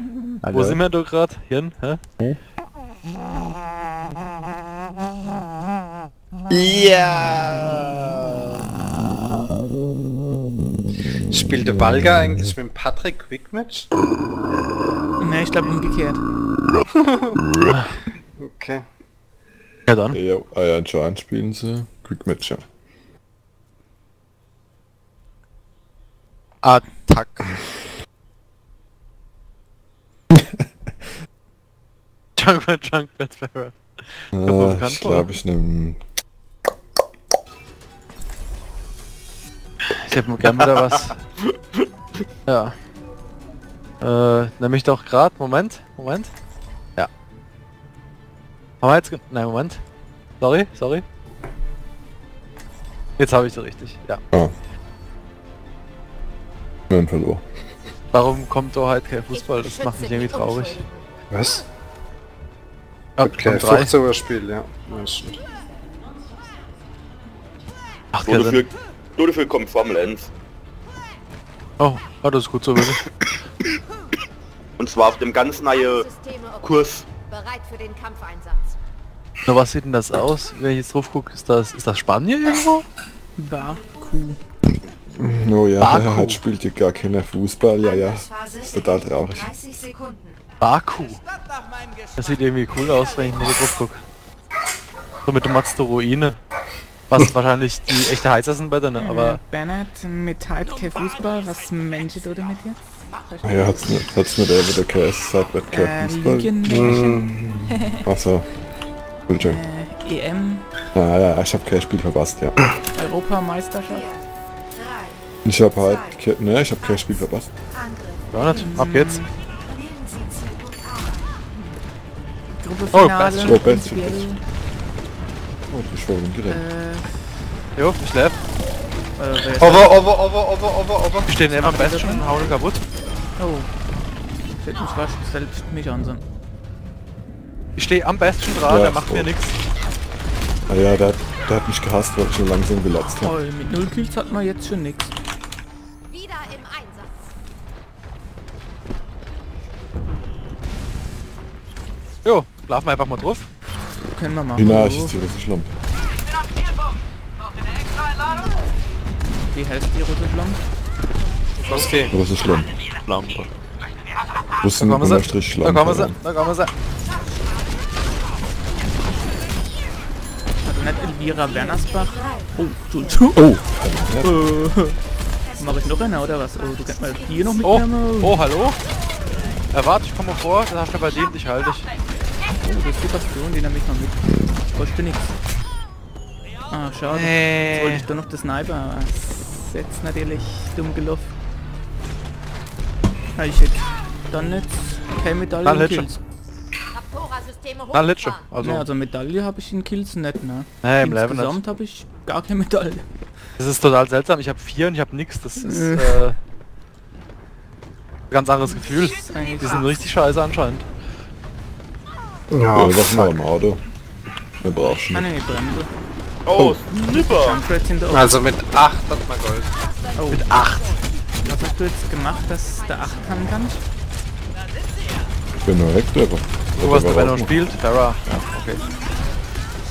Wo sind wir da gerade? Hirn? Hä? Spielte Valga eigentlich mit Patrick Quickmatch? Ne, ich glaube umgekehrt. Okay. Ja dann. Ja, ah ja, anscheinend spielen sie Quick Match, ja. Attack. Junkrat, Junkrat, Farah. mir Ah, bekannt ich glaube, ich nehme... Ich hätte gern wieder was. Ja. Äh, nämlich doch grad. Moment, Moment. Ja. Haben wir jetzt... Nein, Moment. Sorry, sorry. Jetzt habe ich so richtig, ja. Ah. Verloren. Warum kommt da halt kein Fußball? Das macht mich irgendwie traurig. Was? Ja, Okay, kommt drei. 15 Uhr Spiel, ja. Ja. Ach, Nur dafür, Sinn. nur dafür kommt Formel 1. Oh, oh, das ist gut so, wirklich. Und zwar auf dem ganz neuen. Kurs. Bereit für den Kampfeinsatz. Na, was sieht denn das aus? Wenn ich jetzt drauf gucke, ist das, ist das Spanien irgendwo? Baku. Oh ja, Baku. der hat spielt ja gar keiner Fußball, ja, ja. Ist total traurig. 30 Sekunden. Baku. Das sieht irgendwie cool aus, wenn ich nur drauf gucke. So mit dem Mazda Ruine. Was wahrscheinlich die echte Heizer sind bei denen, äh, aber Bernhard mit halt kein Fußball, was Menschen oder mit dir? Ah Ja, hat's nicht, hat's nicht der wieder KS seit wird Äh, kein Fußball. Ligen, Achso. Entschuldigung. äh, EM, Ah ja, ich hab kein Spiel verpasst, ja. Europameisterschaft. Ich hab halt, ne, ich hab kein Spiel verpasst. nicht. Ab jetzt. Wählen Sie Zielpunkt A. Gruppefinale, Best- oh, Best- prinzipiell, Oh, ich war im Gerät. äh, Jo, ich lebe. äh, Over, over, over, over, over, over. Wir stehen immer am besten und hauen kaputt. Oh. Hätte mich fast selbst mich ansehen. Ich stehe am besten dran, Ja, der macht mir nichts. Ah ja, der, der hat mich gehasst, weil ich schon langsam gelatzt hab. Oh, mit null Kills hat man jetzt schon nix. Wieder im Einsatz. Jo, laufen wir einfach mal drauf. Können wir machen. Oh, ist die russische Lampe? die Hälfte die rote Flamme. Okay. Russisch Lampe. Lampe. Russen Da kommen sie. unterstrich Da Lampe. kommen sie. Da kommen sie. Also nicht Elvira Wernersbach. Oh, Entschuldigung. Oh! Äh, Mach ich noch einer oder was? Oh, du kannst mal hier noch Oh, mitnehmen. oh, hallo? Äh, warte, ich komme mal vor, das hast du bei dem, dich halte ich. Oh, das ist die Bastion, die nehme ich mal mit. Kostet nix. Ah, schade. Jetzt wollte ich doch noch das Sniper. Jetzt natürlich dumm gelaufen. Ja, ich hätte dann nicht keine Medaille Dann in hätte Kills. Na, Litsche. hochgefahren. Also, Also, also Medaille habe ich in Kills nicht, ne? nee, im Leben nicht. Insgesamt habe ich gar keine Medaille. Das ist total seltsam. Ich habe vier und ich habe nix. Das ist Äh. äh, ganz anderes Gefühl. Die sind richtig scheiße anscheinend. Ja, Ja, was mal im Auto. Wir brauchen Ah ne, Bremse. Oh, Snipper! Da auch. Also mit 8 hat man Gold. Oh. Mit 8. Was hast du jetzt gemacht, dass der 8 kann kannst? Ich bin nur Hector. Du was der Benno spielt? Terra. Ja, okay.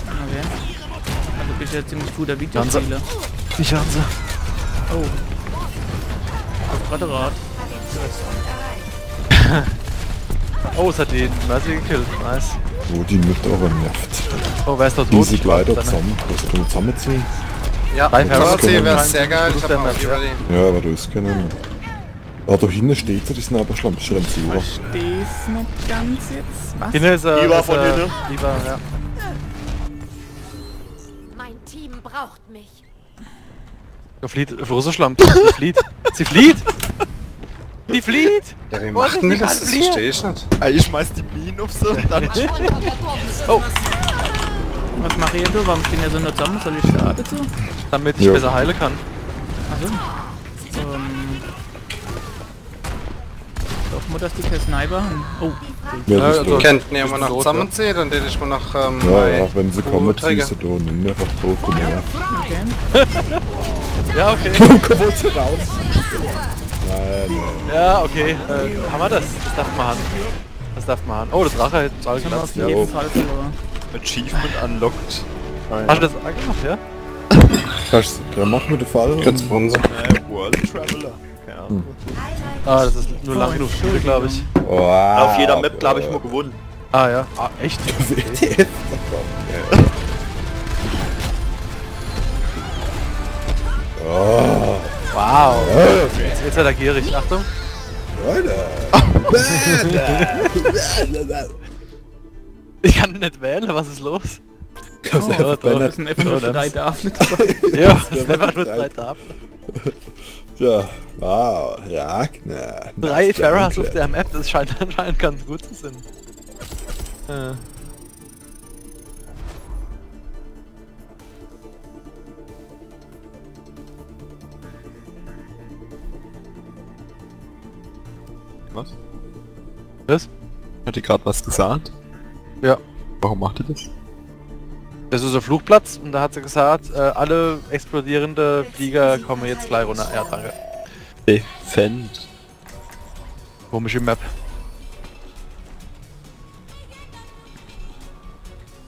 Okay. Also bist du ja ziemlich guter. Videospieler. Ich Hanse. Oh. Auf Quadrat. Oh, es hat die Mercy gekillt. Nice. Wo die nicht aber nervt. Oh, wer ist da tot? Ich glaub, Kleider deine- zusammen. Das können wir zusammenziehen. Ja, Bei Ferrari wäre sehr geil. Ich nett, überlegt. Ja, aber du ist kennen. Ah, da hinten steht so die Sniper-Schlampe. Schreiben sie über. Versteh's nicht ganz jetzt. Was? Hinne ist er. Lieber ist von er- hinne. Lieber, ja. Mein Team braucht mich. Er flieht. Russischlampe. Sie flieht. Sie flieht! Die flieht! Ja, wie Wo macht ist denn die das? Das verstehe ich nicht. Ah, ich schmeiß die Minen auf so und dann... Oh, Was mache ich du? Warum stehen ja so nur zusammen? Soll ich starten so? damit ich Jo. besser heilen kann. Also. Ähm. Doch, Mutter ist die kein Sniper. haben. Oh. Ja, also- ist Könnten ja mal noch zusammenziehen, dann hätte ich mal noch ähm, ja, ja, wenn sie kommen, ziehst du da und einfach tot gemacht. Okay. Ja, okay. Nein, nein. Ja, okay. Äh, haben wir das? Das darf man haben. Das darf man haben. Oh, das Rache hat gelassen. jeden Fall verloren. Achievement unlocked. Hast du das angemacht, ja? Kannst du, dann mach mir den Fall. Kurz Bronze. Äh, World Traveler. keine Ahnung. Ah, das ist nur lang genug Spiele, glaube ich. Wow, Auf jeder Map, glaube ich, mal gewonnen. Ah ja. Ah, echt? Oh, Wow. Jetzt, wird er gierig. Achtung. Ich kann nicht wählen, was ist los? Das ist einfach sind einfach nur drei sein. Ja, das ist einfach nur drei Tafeln. Ja, wow, Ragnar. Drei Onkel. auf der Map, das scheint anscheinend ganz gut zu sein. Äh. Was? Was? Hat die gerade was gesagt? Ja. Warum macht ihr das? Das ist ein Flugplatz und da hat sie gesagt, äh, alle explodierende Flieger kommen jetzt gleich runter. Ja, danke. Defend. Komische Map.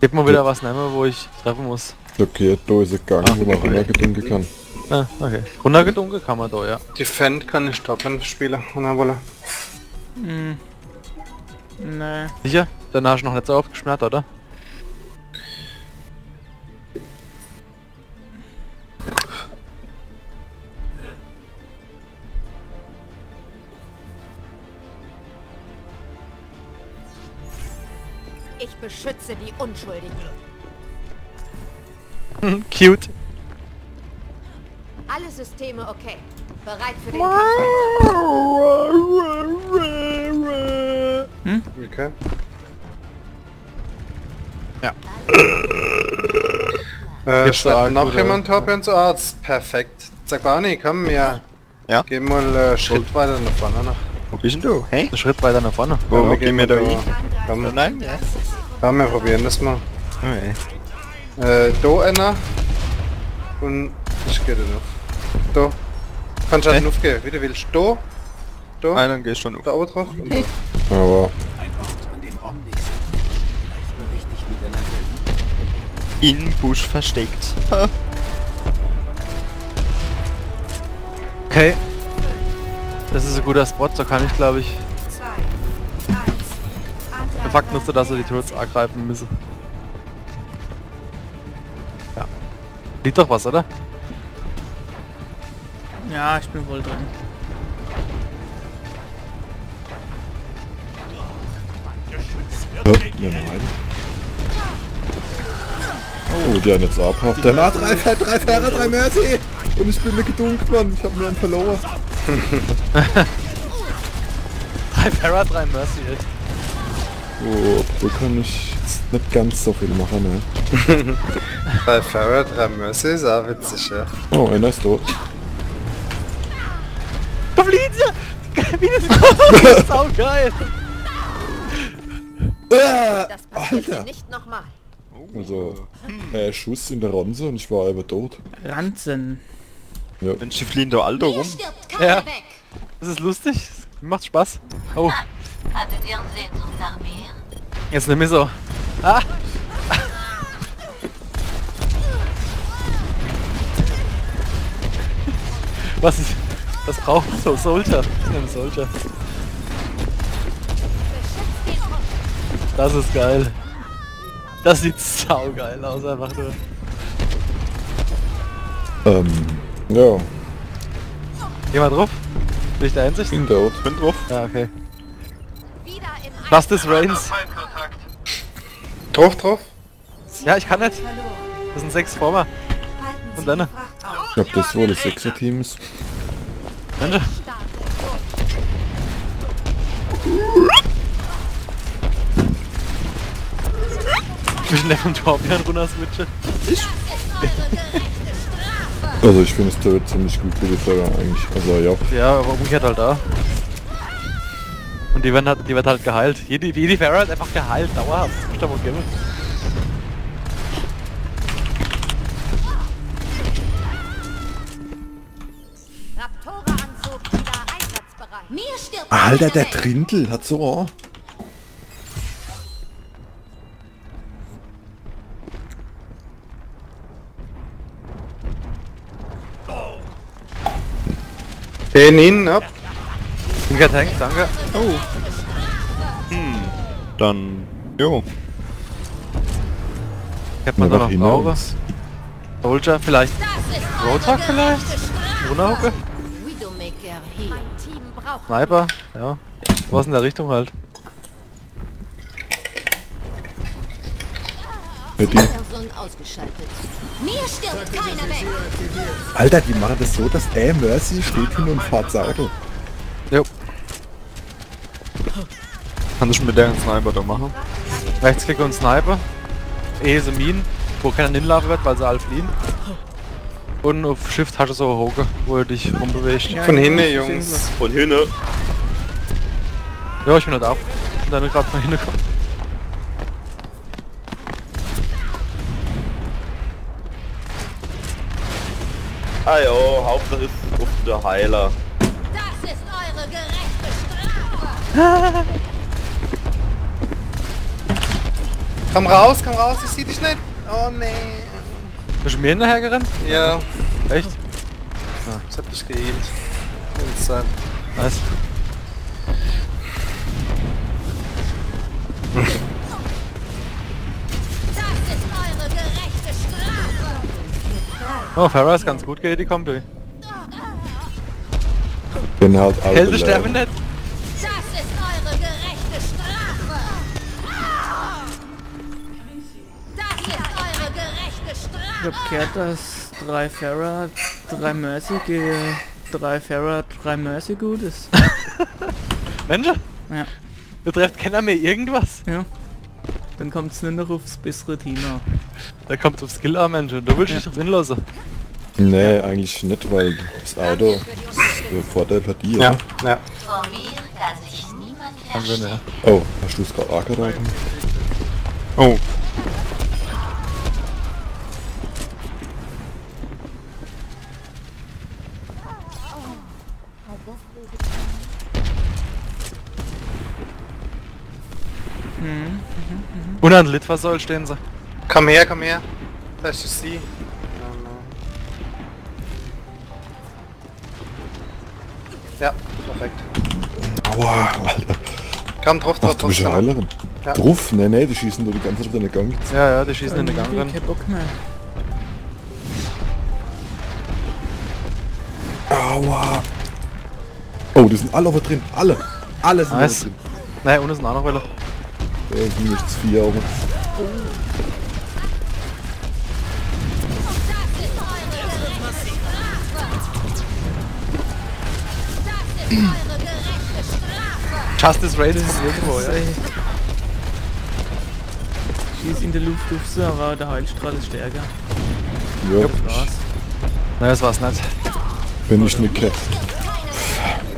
Gib mal wieder was nehmen, wo ich treffen muss. Okay, da ist ein Gang, wo man runtergedunken kann. Ah, okay. Runtergedunken kann man da, ja. Defend kann ich stoppen, Spieler. Und dann wolle. Hm. Nee. Sicher? Dann hast du noch nicht so aufgeschmerzt, oder? Ich beschütze die Unschuldigen. Cute. Alle Systeme okay. Bereit für den Kampf. Okay. Ja. Äh, schreibt noch jemand zu Arzt? Perfekt. Zagani, komm, wir Ja? gehen mal äh, Schritt weiter nach vorne noch. Wo bist denn du? Hey? Einen Schritt weiter nach vorne. Wo, wo wir gehen wir da hin? Komm, Nein? Ja. komm, wir probieren das mal. Okay. Äh, da einer. Und ich gehe da noch. Da. Kannst du halt aufgehen, wie du willst. Da. Da. Dann gehst du schon oben drauf. Und da. Aber In Busch versteckt. Okay. Das ist ein guter Spot, da kann ich glaube ich. Der Fakt nutze, dass wir die Turrets angreifen müssen. Ja. Liegt doch was, oder? Ja, ich bin wohl drin. Oh, die haben jetzt abhaft. Der hat drei, drei, drei Fähre, drei Mercy. Und ich bin mir gedunkt, Mann. Ich hab nur einen verloren. Drei Farah, drei Mercy. Hit. Oh, da kann ich jetzt nicht ganz so viel machen, ne? Bei Farrah 3 Mercy ist auch witzig, ja. Oh, einer ist tot. Da fliehen sie! Wie das ist sau geil! Das passiert hier nicht nochmal. Also, äh, Schuss in der Ranse und ich war aber tot. Ranzen. Ja. Mensch, die fliehen da alle rum. Ja. weg. Das ist lustig. Macht Spaß. Oh, Hattet ihr Sehnsucht nach mir? jetzt nimm ich so. Ah! Was ist... Was braucht so Soldier? Ein Soldier. Das ist geil. Das sieht saugeil aus, einfach nur. Ähm, ja, Geh mal drauf. Bin ich der Einsicht? bin tot. Bin drauf. Ja, okay. Justice Reigns. Feindkontakt. Drauf, drauf. Ja, ich kann nicht. Das sind sechs. Halten Und dann? Ich glaube, das war das Sechser-Team. ist. Zwischen der und Torbjörn runter switchen. Also ich finde es Turret ziemlich gut für die Feuer eigentlich. Also ja. Ja, aber umgekehrt halt da. Und die werden halt, die wird halt geheilt. Jede, jede Farah ist einfach geheilt, dauerhaft. Alter, der weg. Trindel hat so... Den ihn, ja. Pinker Tank, danke. Oh. Hm. Dann. Jo. Kennt man Ja, da doch noch hinaus. Soldier vielleicht? Roadhog vielleicht? Braucht Sniper? Ja. Was in der Richtung halt. Die, Person ausgeschaltet. Mir stirbt keiner weg. Alter, die machen das so, dass äh, Mercy steht hin und fahrt Auto. Jo. Kann ich mit der Sniper da machen? Rechtsklick und Sniper. E ist Min, wo keiner hinlaufen wird, weil sie alle fliehen. Und auf Shift hast du so eine Hoke, wo du dich rumbewegst. Von hinten, Jungs. Von hinne. Ja, ich bin halt ab. Und dann gerade von hinten gekommen. Ah jo, Hauptsache ist auf der Heiler. Das ist eure gerechte Strafe. Komm raus, komm raus, ich sehe dich nicht. Oh nee. Bist du mir hinterher gerannt? Ja, Echt? ich hab dich geheilt. Und, äh, Oh, Farah ist ganz gut geht die Kombi. Bin halt Auto Helden sterben nicht. Das ist eure gerechte Strafe. Das ist eure gerechte Ich Strafe. hab gehört, dass drei Farah, drei Mercy, ge- drei Farah, drei Mercy gut ist. Menschen? Ja. Betrifft keiner mehr irgendwas? Ja. Dann kommt es nur noch aufs bessere Team an. Da kommt auf Skill an, Menschen. Du willst dich drauf hinlassen. Nee, eigentlich nicht, weil das Auto ist der Vorteil bei dir. ja, ja. Vor mir kann sich niemand. Oh, hast du es gerade angeraten? Oh. Und an Litfaßsäul stehen sie. Komm her, komm her. Das ist sie. Ja, perfekt. Aua, Alter. Komm, drauf, Ach, drauf, du drauf. bist eine komm. Heilerin. Ja. Drauf? Nee, nee, die schießen nur die ganze Zeit in den Gang. Ja, ja, die schießen in den Gang rein. Kein Bock mehr. Aua. Oh, die sind alle aber drin. Alle. Alle sind Nice. drin. Und es sind auch noch welche. Irgendwie nichts vier. Das Strafe. Justice Raid ist irgendwo, ja. Ey. Schieß in der Luft auf sie, aber der Heilstrahl ist stärker. Ja, Was? Naja, das war's nicht. bin ich nicht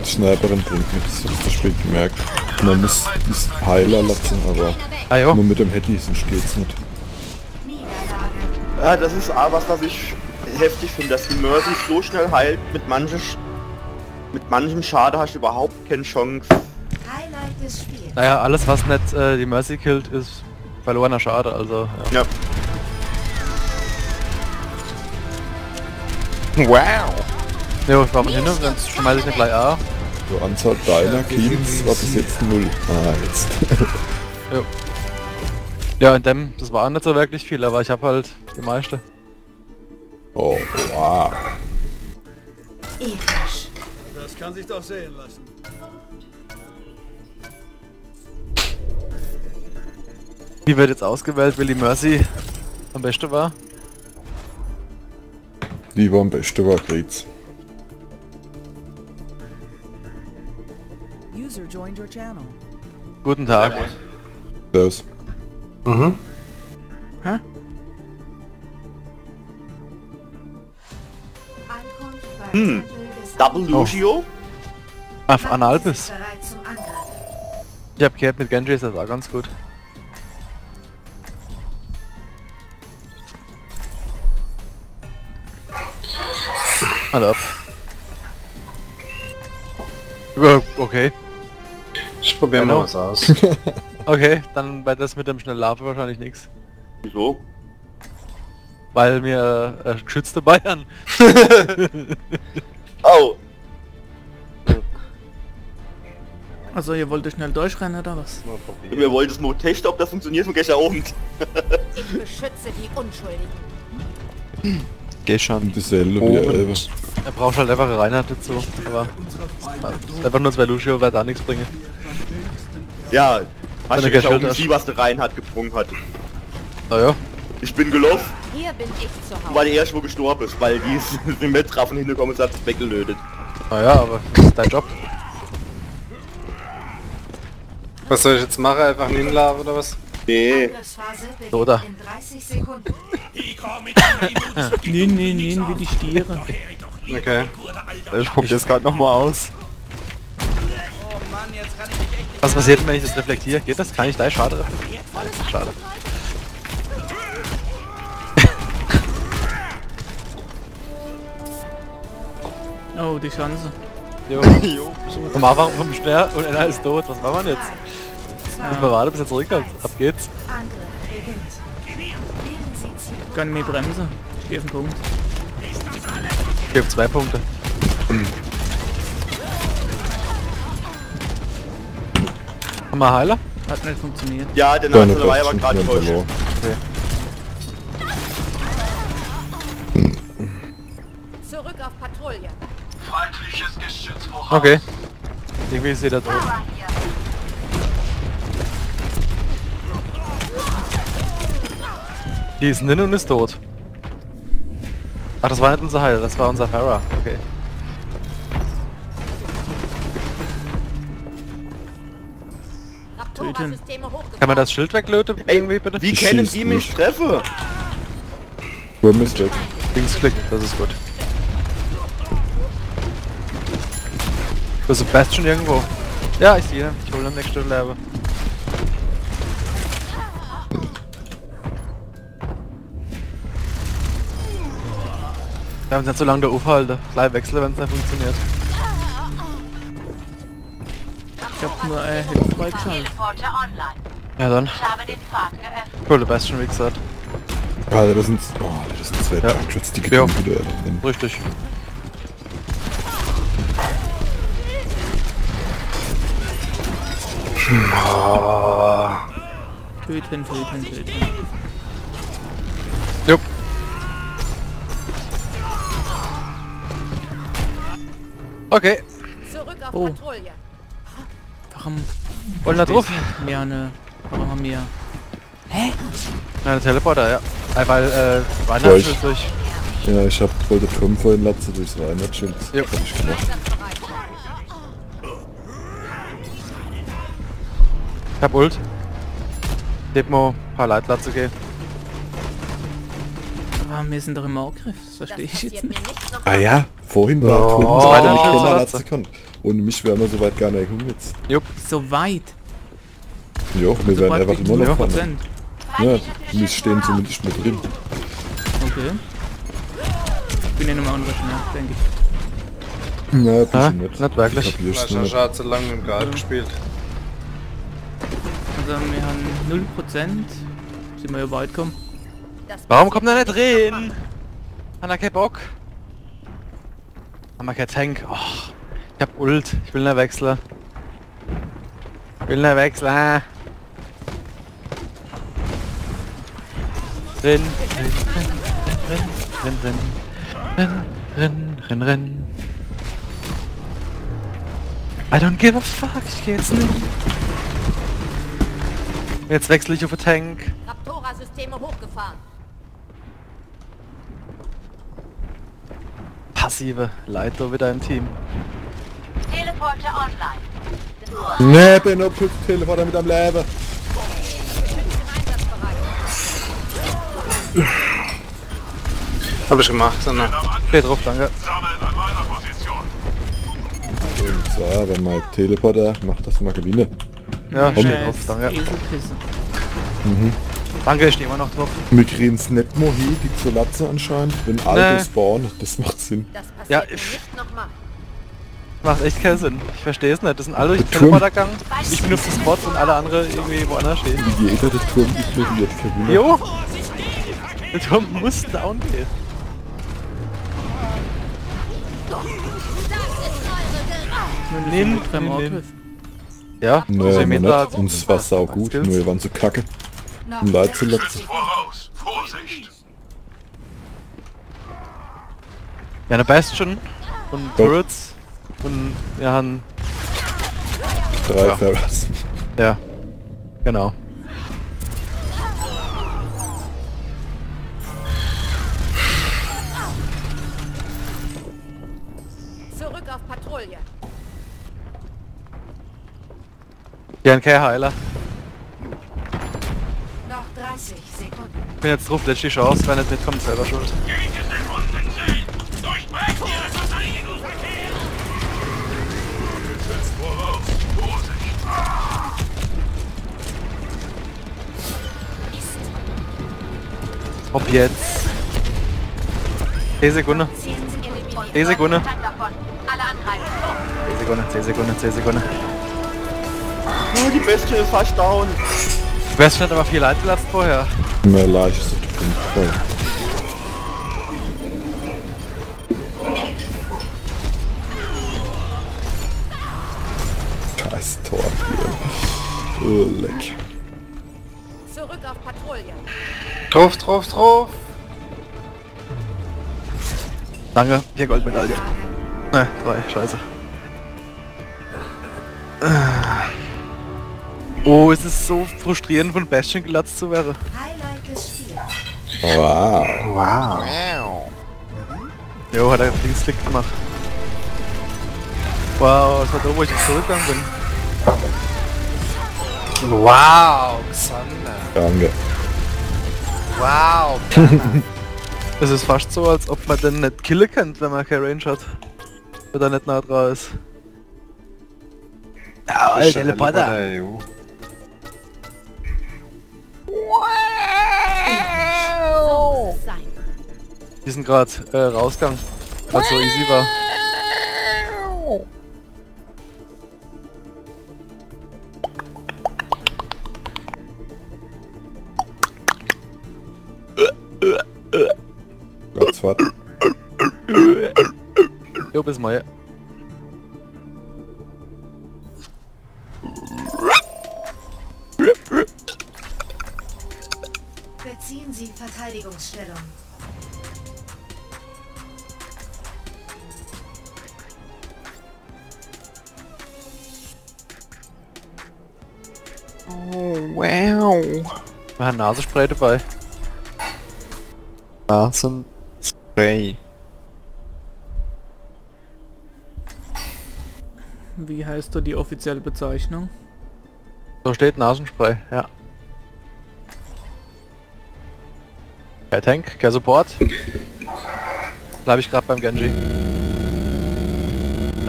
Sniperin bringt nichts, das ist spät gemerkt. Man muss das Heiler lassen, aber Ah jo. nur mit dem Heady sonst geht's nicht. Ja, das ist auch was, was ich heftig finde, dass die Mercy so schnell heilt. Mit manchen, Sch- mit manchem Schade hast du überhaupt keine Chance. Highlight des Spiels. Naja, alles was nicht äh, die Mercy killt, ist verlorener Schade, also ja. Ja. Wow. Jo, ich war von hinten, dann schmeiß ich nicht gleich A. So Anzahl deiner Kills war bis jetzt null. Ah, jetzt. Ja, in dem, das war auch nicht so wirklich viel, aber ich habe halt die meiste. oh, wow. Das kann sich doch sehen lassen. Wie wird jetzt ausgewählt, weil die Mercy am besten war? Die war am besten, war Gritz. User joined your channel. Guten Tag. Das. Mhm. Beim Hm. Double Lucio? Auf Analbis. Ich hab gehört, mit Genji ist das auch ganz gut. Halt ab. Okay. Ich probiere mal Genau. was aus. Okay, dann bei das mit dem schnell Larve wahrscheinlich nichts. Wieso? Weil wir äh, geschützte Bayern. Oh, Also ihr wollt schnell durchrennen oder was? Wir wollten es mal testen, ob das funktioniert von gestern Abend. Ich beschütze die Unschuldigen. Geh schon. Dasselbe Oh. Er braucht halt einfach eine Reinheit dazu. Aber einfach nur zwei Lucio wird da nichts bringen. Ja, hast du Abend hast. sie, was der Reinhard gebrungen hat. Naja. Ich bin gelaufen, Hier bin ich zu war Hause. der erste, wo gestorben ist, weil die ist im Mettra von hinten gekommen und hat es weggelötet. Naja, aber das ist dein Job. Was soll ich jetzt machen? Einfach hinlaufen oder was? Nee. Oder? 30 Sekunden. Nein, nein, nein, wie die Stiere. Okay. Ich probiere jetzt gerade nochmal aus. Was passiert, denn, wenn ich das reflektiere? Geht das? Kann ich da schade reflektieren? Schade. Oh, die Chance. Jo. Am Anfang vom Schwer und einer ist tot. Was machen wir jetzt? Ich bewahre, bis er zurückkommt. Ab geht's. Kann mir bremsen. Ich geh auf den Punkt. Ich hab zwei Punkte. Haben wir Heiler? Hat nicht funktioniert. Ja, der Nachfolger war aber gerade täuscht. verloren. Zurück auf Patrouille. Feindliches Geschütz voraus. Okay. Irgendwie ist jeder tot. Die ist hin und ist tot. Ach, das war nicht unser Heil, das war unser Farah. Okay. Hochgefahren. Kann man das Schild weglöten? Irgendwie bitte? Wie schießt die mich ist weg. Linksklick, das ist gut. Für Sebastian irgendwo. Ja, ich sehe ihn. Ich hole ihn nächste Lebe. Wir haben uns nicht so lange da aufhalten. Gleich wechseln, wenn es nicht funktioniert. Ich hab nur äh, Hilfe online. Ja dann. Ich habe den Pfad geöffnet. Cool, Sebastian, wie gesagt. Alter, das sind, oh, das sind zwei Ja. Tankschutz, die Ja. gekommen wieder. Alter. Richtig. Töten, töten, töten. Jupp. Okay. Zurück auf Oh. Patrouille. Warum? Wollen wir drauf? Mehr eine. Warum haben wir. Ja, der Teleporter, ja. Äh, weil, äh. Weihnachtsschild durch. Ja, ich hab wollte Turm vorhin latzen durchs Weihnachtsschild. Jo. Hab ich gemacht. Ich hab Ult. Gib mal ein paar Leitplatz zu gehen. Aber wir sind doch im Angriff. Das Das verstehe ich jetzt nicht. nicht Ah ja, vorhin war Oh, Turm, oh, weil oh, ich oh, oh. Ohne mich wären wir so weit gar nicht gekommen jetzt. Jupp. So weit. Ja, wir werden einfach immer noch. Prozent. Ja, wir stehen zumindest mit drin. Okay. Ich bin in einem anderen Schnell, denke ich. Na, Ja, bisschen nicht. nicht wirklich. Ich nicht. habe zu lange mit dem Guard gespielt. Also wir haben 0%. Sind wir ja weit gekommen. Warum kommt er nicht rein? Hat er keinen Bock? Haben wir kein Tank? Oh, ich hab Ult. Ich will ne Wechsler. Ich will ne Wechsler. Rin, rin, rin, rin, rin, rin, rin, rin, rin. I don't give a fuck, ich geh jetzt nicht. Jetzt wechsle ich auf den Tank. Raptora-Systeme hochgefahren. Passive Leiter wieder im Team. Neben op Schutzhilfe oder mit am Leben. Hab ich gemacht, Sonne. Steht drauf, danke. Und So, wenn mal halt Teleporter äh, macht, dass du mal gewinne. Ja, Komm. steht drauf, danke. Mhm. Danke, ich steh immer noch drauf. Migräns Netmohi, die zur Latze anscheinend. Wenn nee. Alto spawn, das macht Sinn. Das ja, ich... nicht nochmal. Macht echt keinen Sinn. Ich verstehe es nicht. Das sind alle durch den Teleportergang. Ich benutze Spots und alle andere irgendwie woanders stehen. Die des Turms ignoriert, Jo! Der Turm muss down gehen. Nimm, nimm. Ja, naja, wir nicht. Hat uns war sau gut, nur wir waren zu kacke. Um Leid zu lassen. Ja, da beißt schon. Und Turrets und wir haben... Drei Ja. Ferris. Ja, genau. Zurück auf Patrouille. Gern kein Heiler. Noch 30 Sekunden. Ich bin jetzt drauf, letzte Chance, wenn es nicht kommt, selber schuld. Ob jetzt. 10 Sekunden. 10 Sekunden. Alle angreifen. 10 Sekunden, 10 Sekunden, 10 Sekunden. Oh, die Bestie ist fast down. Du wärst schon aber viel Leid gelassen vorher. Mehr leicht ist Fall. Scheiß Tor hier. Oh, leck. Drauf, drauf, drauf. Danke, vier Goldmedaille. Ne, drei, scheiße. Oh, es ist so frustrierend von Bastion gelatzt zu werden. Wow. Wow. Jo, hat er Linksklick gemacht. Wow, das war da, wo ich jetzt zurückgegangen bin. Wow, Xander. Danke. Wow. Es ist fast so, als ob man den nicht killen kann, wenn man keine Range hat. Wenn er nicht nah dran ist. Ja, alter Teleporter. Sein. Die sind gerade äh, rausgegangen. Was so easy war. Gott, warte. Jo, bis mal. Beziehen Sie Verteidigungsstellung. Wir haben Nasenspray dabei. Nasenspray. Wie heißt da die offizielle Bezeichnung? So steht Nasenspray, ja. Kein Tank, kein Support. Bleib ich gerade beim Genji.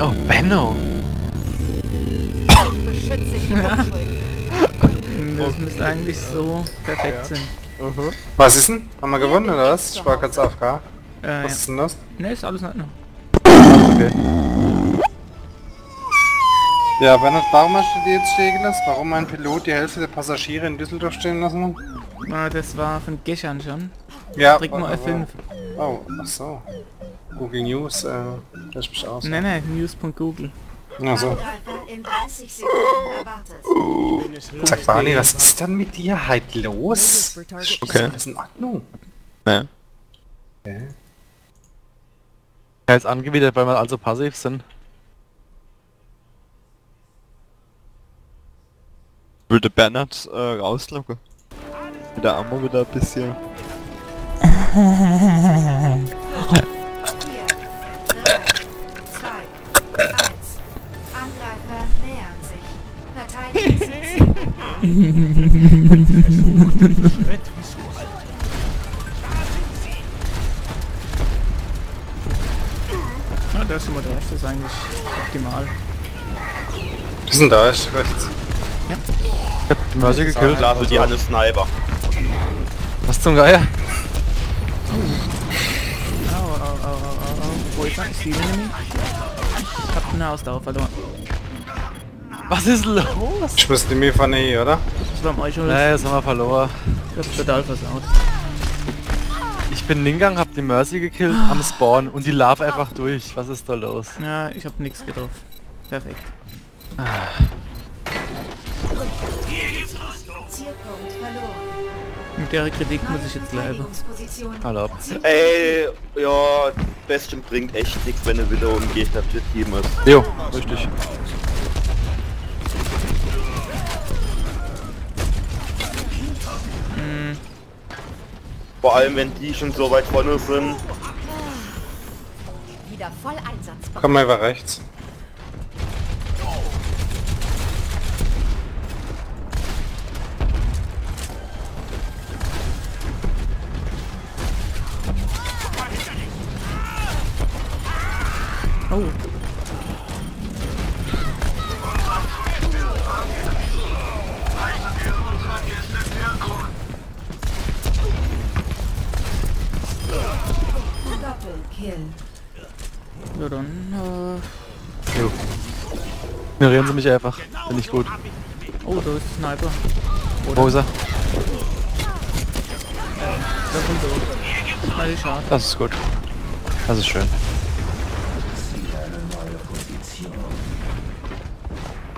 Oh, Benno! Beschütze ich die Patrouille. Das müsste eigentlich so perfekt sein. Was ist denn? Haben wir gewonnen oder was? Ich war kurz AFK. Äh, ja. Was ist denn das? Ne, ist alles in Ordnung. Okay. Ja, Bernhard, warum hast du die jetzt stehen gelassen? Warum ein Pilot die Hälfte der Passagiere in Düsseldorf stehen lassen? Ah, das war von gestern schon. Ja. Drück mal aber- F5. Oh, ach so. Google News, äh, löscht mich aus. Ne, ne, news.google. Ach so. Angreifer in 30 Sekunden erwartet. Sag Barney, was ist denn mit dir halt los? Okay. Ist alles in Ordnung? Ne. Okay. Ja, jetzt angewidert, weil wir also passiv sind. Würde Bernhard äh, rauslocken. Mit der Ammo wieder ein bisschen. Ziel. Ah, da ist immer der Das ist eigentlich optimal. Wir sind da, ist rechts. Mercy gekillt. Klar, die alle Sniper. Was zum Geier? Au, au, au, au, au, au. Wo ist er? Ich sehe ihn nämlich. Ich hab eine Ausdauer verloren. Was ist los? Ich muss die mir von hier, oder? Das war mal schon. Nee, das haben wir verloren. Ich hab's total versaut. Ich bin hingegangen, hab die Mercy gekillt am Spawn und die Lava einfach durch. Was ist da los? Ja, ich hab nichts getroffen. Perfekt. Mit der Kritik muss ich jetzt leben. Verteidigungsposition. Hallo. Ey, ja, Bastion bringt echt nichts, wenn er wieder im Gegner-Team ist. Jo, richtig. Vor allem, wenn die schon so weit vorne sind. Wieder voll einsatzbereit. Komm mal über rechts. Oh, ja dann, äh, Jo. Ignorieren Sie mich einfach. Bin ich gut. oh, da ist Sniper. Wo ist er? Da kommt er. Schade. Das ist gut. Das ist schön.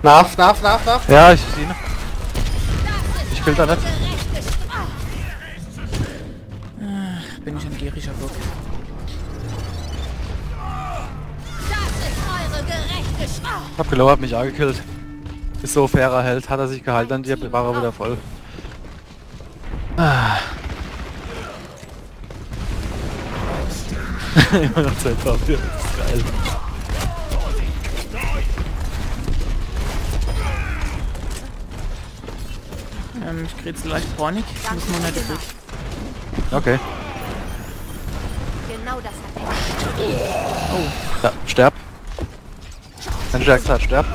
Nach, nach, nach, nach. Ja, ich sehe ihn. Ich will da nicht. Bin ich ein gieriger Bock. Hab gelauert, hat mich angekillt. Ist so fairer Held. Hat er sich gehalten, dann die war er wieder voll. Ah. Immer noch Zeit dafür. Das ist geil. Ähm, ich krieg jetzt leicht Panik. Ich muss mal nicht durch. Okay. Genau das hat er. Ja, sterb. Stärkster hat sterb.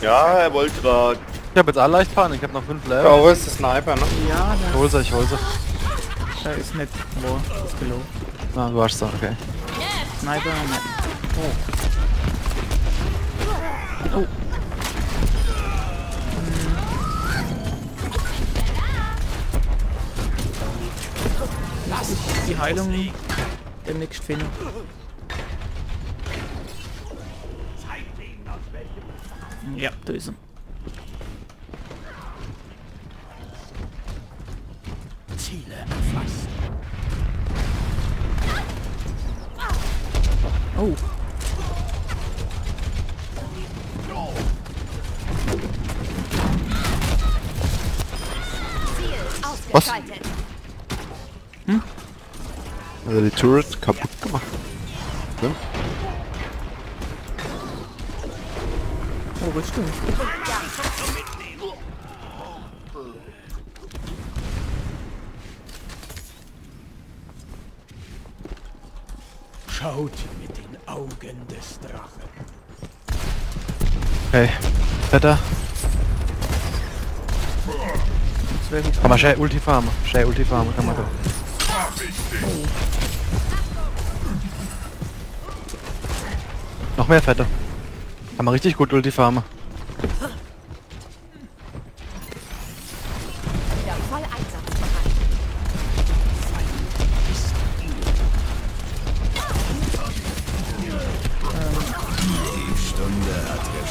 Ja, er wollte gerade. Ich hab jetzt alle leicht Panik. Ich hab noch 5 Level. Oh, wo ist der Sniper, ne? Ja, Ich hol sie, ich hol sie. da ist nicht. Wo? Ist gelogen. Ah, du hast sie, okay. Sniper, ne. Oh. Oh. Lass ich die Heilung demnächst finden. Ja, da ist er. Ziele erfasst. Oh. Was? ausgeschaltet. Also die Turret kaputt gemacht. Oh, Rüstung. Schaut mit den Augen des Drachen. Okay. Wetter. Das. Kann man schnell Ulti farmen. Schnell Ulti farmen kann man da. Noch mehr Fette. Kann man richtig gut Ulti farmen. Wieder voll einsatzbereit.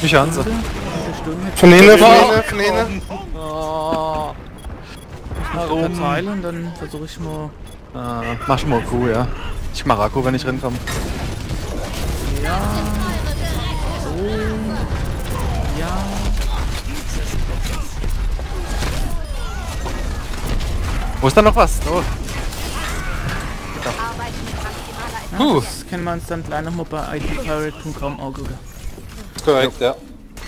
Mich an Stunde. Von hinten, von hinten, von hinten. Oh. Warum? Verteilen und dann versuche ich mal. Ah, mach schon mal Akku, ja. Ich mach Akku, wenn ich rinkomme. Ja. Wo ist da noch was? Oh. Puh. Das können wir uns dann gleich nochmal bei idpirate.com angucken. Korrekt, ja.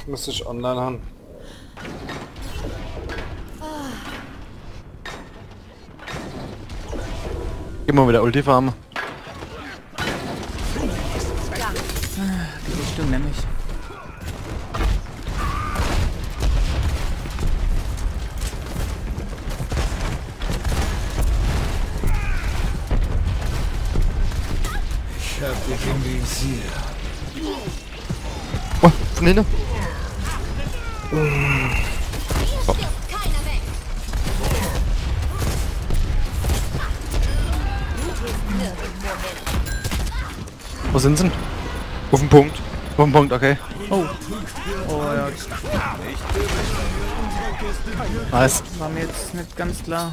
Müsste ich online haben. Gib mal wieder Ulti farmen. Oh. Keiner weg. Wo sind sie? denn? Auf den Punkt. Punkt, okay. Oh. Oh ja, Nice. war mir jetzt nicht ganz klar.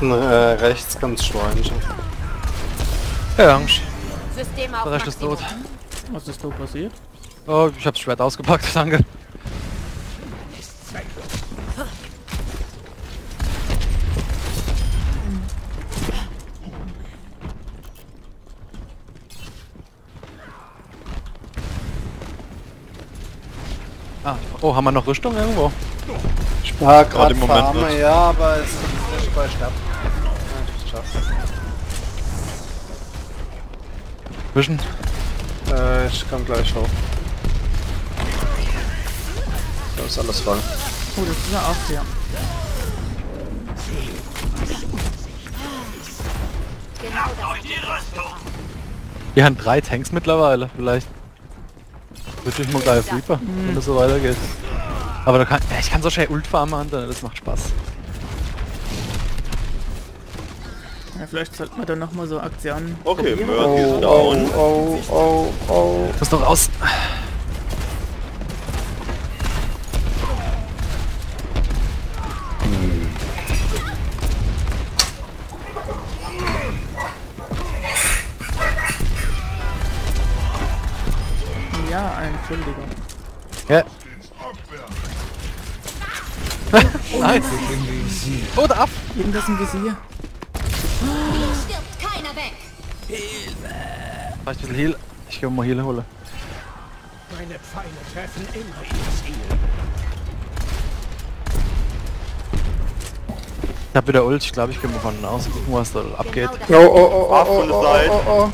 Äh, rechts kommt's Schweinchen. Ja, Angst. System auf Der Rest ist tot. Was ist da passiert? Oh, ich hab's Schwert ausgepackt, danke. Ah, oh, haben wir noch Rüstung irgendwo? Ja, Gerade gerade im Moment Farme, ja, aber es ist nicht bei Stab. Vision? Äh, ich komm gleich hoch. Da ist alles voll. Oh, das ist ja auch. Genau Rüstung. Wir haben drei Tanks mittlerweile, vielleicht. Würde ich mal gleich Reaper, wenn das so weitergeht. Aber da kann, ich kann so schnell Ult farmen, das macht Spaß. Vielleicht sollte man dann nochmal so Aktionen Okay, probieren. Mercy ist Oh, down. oh, oh, oh. Muss doch raus. Ja, Entschuldigung. Ja. nice. Oder ab. Irgendwas im Visier. Heal. Ich geh mal Heal holen. Meine Pfeile treffen immer ihr Ziel. Ich hab wieder Ult, ich glaube ich geh mal von außen gucken was da abgeht. Genau Oh, oh, oh, oh, oh, oh, oh, oh.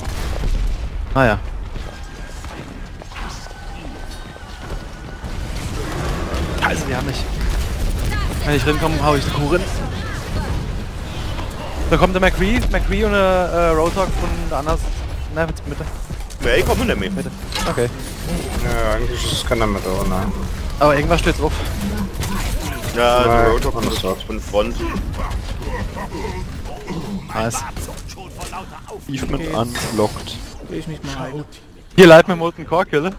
Naja. Also wir haben nicht. Wenn ich rinkomme, hau ich die Kuchen. Da kommt der McCree, McCree und der äh, Roadhog von der anderen. Na, jetzt Mitte. Nee, ich komme nicht mehr. Mitte. Okay. Ja, eigentlich ist es keiner mehr da, nein. Aber irgendwas steht drauf. Ja, Nein, der Roadhog anders von, von Front. Nice. Auf Achievement unlocked. Will ich mich mal heilen. Hier Light mit Molten Core Killer.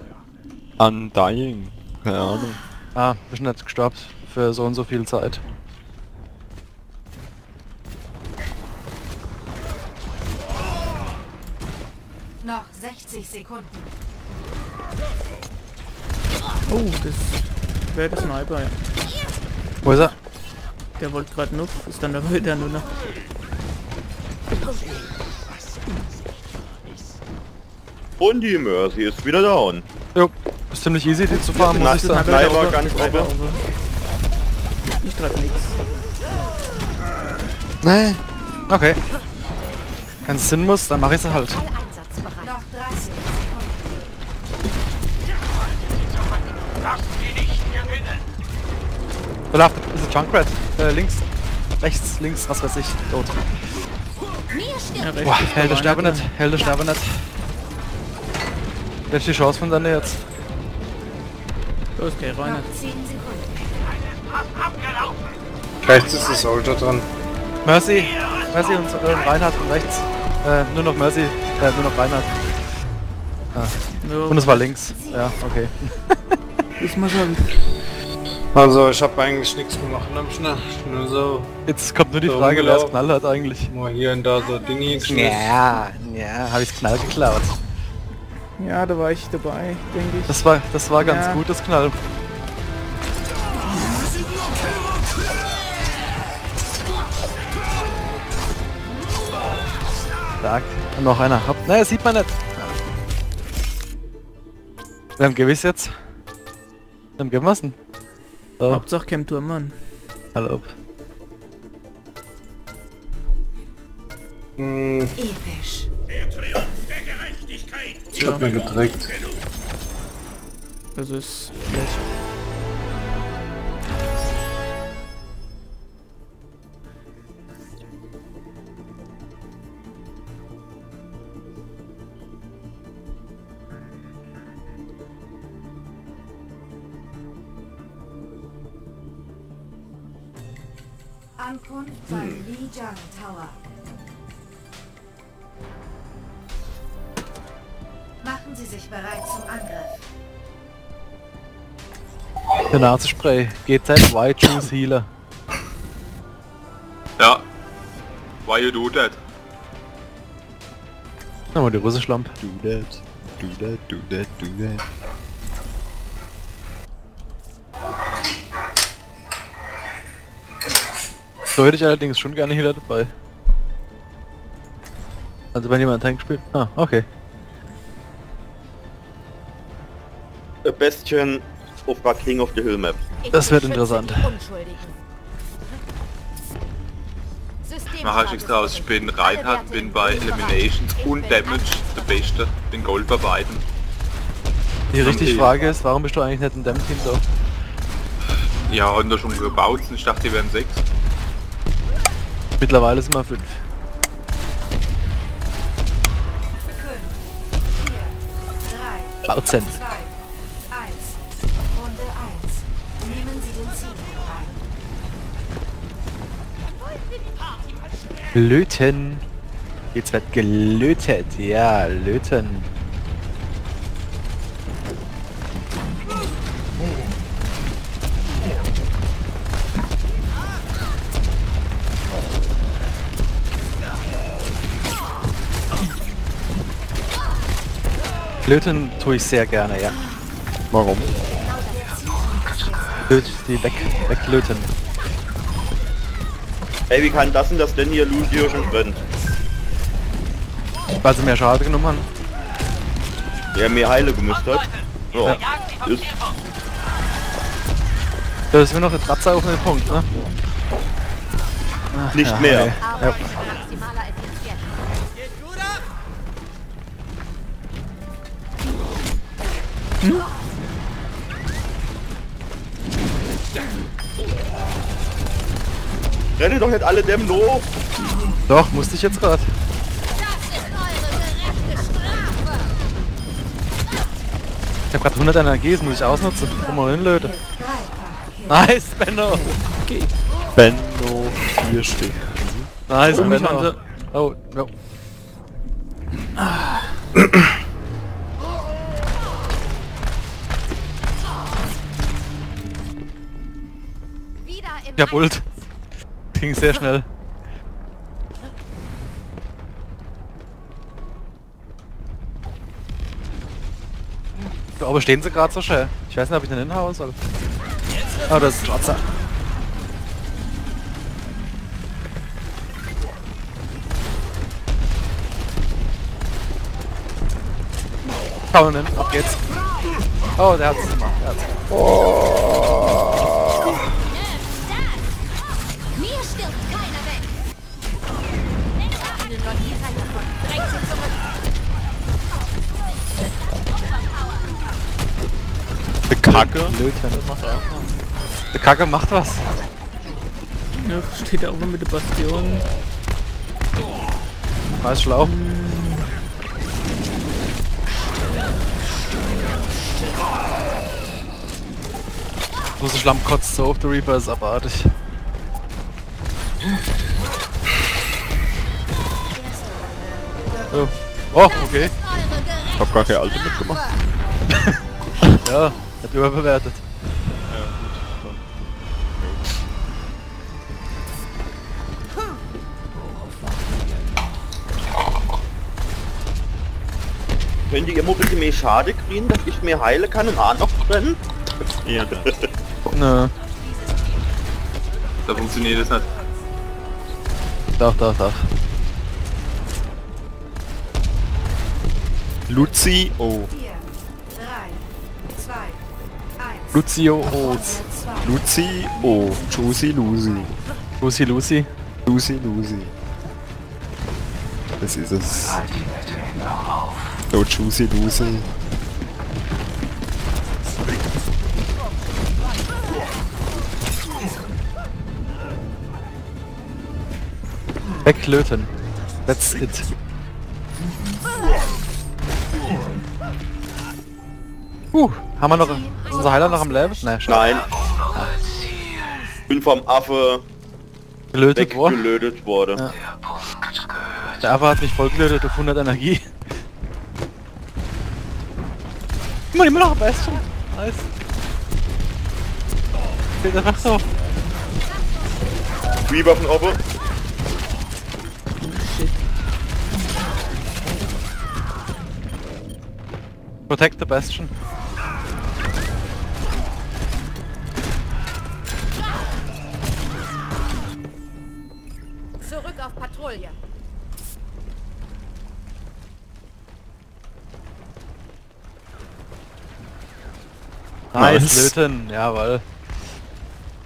Undying. Keine Ahnung. Ah, wir sind jetzt gestorben für so und so viel Zeit. Noch 60 Sekunden. Oh, das wäre der Sniper, ja. Wo ist er? Der wollte gerade noch, ist dann der wieder nur noch. Und die Mercy ist wieder down. Jo, ist ziemlich easy die zu fahren, muss ich sagen. Sniper ganz over. Ich treffe nichts. Nee. Okay. Wenn es Sinn muss, dann mache ich es halt. Da läuft ist ein Junkrat. Äh, links. Rechts, links, was weiß ich. Tot. Ja, Boah, Helden der sterben nicht. Helden sterben nicht. Letzte Chance von deiner jetzt. Los, geh rein. Noch 10 Sekunden. Rechts ist der Soldier dran. Mercy. Mercy und äh, Reinhard von rechts. Äh, nur noch Mercy. Äh, nur noch Reinhard. Ja, Und es war links. Ja, okay. ist mal schon. Also ich habe eigentlich nichts gemacht am Schnell. Nur so Jetzt kommt nur die So Frage, wer es knall hat eigentlich. mal hier und da so Dinge geschmissen. Ja, ja, habe ich's Knall geklaut. Ja, da war ich dabei, denke ich. Das war, das war ganz Ja. gut, das Knall. Stark. Und noch einer. Hopp. Naja, sieht man nicht. Wir haben gewiss jetzt. Dann geben wir's denn. Oh. Hauptsache kein Mann. Hallo. Episch. Der Triumph der Gerechtigkeit. Ich hab mir gedreckt. Das ist schlecht. Ankunft beim Lijiang Tower. Machen Sie sich bereit zum Angriff. Der Nasenspray. GZ White Juice Healer. Ja. Why you do that? Nochmal die Russischlampe. Do that, do that, do that, do that. So hätte ich allerdings schon gerne Healer dabei. Also wenn jemand Tank spielt. Ah, okay. A Bastion of the King of the Hill Map. Das wird interessant. Mach ich nichts draus. Ich bin Reinhardt, bin bei Eliminations und Damage der Beste. Bin Gold bei beiden. Die richtige. Frage ist, warum bist du eigentlich nicht in dem Team so? Ja, haben da schon gebaut. Ich dachte, die wären sechs. Mittlerweile sind wir fünf. 3, Bautzen. 2, 1. Runde 1. Nehmen Sie den Zielpunkt ein. Löten. Jetzt wird gelötet. Ja, löten. Löten tue ich sehr gerne, ja. Warum? Löt die weg, weglöten. Ey, wie kann das denn, dass denn hier Lucio schon brennt? Weil sie mehr Schade genommen haben. Der mir Heile gemisst hat. Ja. Ist Da ist nur noch eine Ratze auf den Punkt, ne? Ach, Nicht ja, mehr. ey. Ja. Effizienz. Renne doch nicht alle Dämmen hoch! Doch, musste ich jetzt gerade. Das ist eure gerechte Strafe. Ich hab grad 100 Energie, das muss ich ausnutzen. Komm mal hin, Leute. Nice, Benno! Benno, vier Stück. Nice, Oh, Benno. Oh, no. Ich hab Ult. Ging sehr schnell. Aber stehen sie gerade so schnell? Ich weiß nicht, ob ich den hinhauen soll. Ah, das ist Schwarzer. Hauen hin, ab geht's. Oh, der hat's gemacht. Der hat's. Mir Kacke. Der Kacke macht was. Ja, steht da oben mit der Bastion. War schlau. Große Schlamm kotzt so auf, der Reaper ist abartig. Oh, oh okay. Ich hab gar keine alte mitgemacht. Ja, hat überbewertet. Könnt ihr immer ein bisschen mehr Schade kriegen, dass ich mehr heile kann und A noch brennen? Nicht. Nö, Da funktioniert es nicht. doch, doch, doch. Luzi, oh. Lucio Oz. Luzi, oh. Juicy Lucy. Lucy Lucy. Lucy Lucy. Das ist es. Da Juicy Lucy. Weglöten. That's it. Uh, haben wir noch... Unser Heiler noch am Leben? Nein. Nein. Bin vom Affe Gelötet worden. weggelötet worden. Ja. Der Affe hat mich voll gelötet auf 100 Energie. Immer, immer noch am besten. Nice. Steht einfach so. Reaver von. Protect the Bastion. Patrouille. Nice, Nice. löten, jawohl.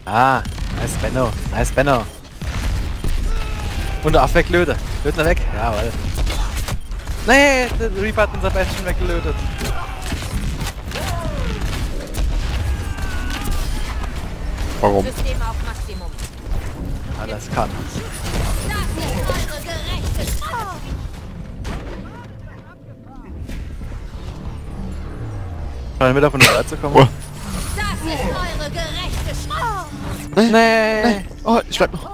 Ah, nice Benno, nice Benno. Und der Affe weglöte. Löten weg, jawohl. Nee, der Reaper hat unser Bastion weggelötet. Warum? System auf Maximum. Alles kann. Das ist eure gerechte Strafe. Scheinen wieder von der Seite zu kommen. Oh. Das ist eure gerechte Strafe. Nee. Oh, ich bleib noch.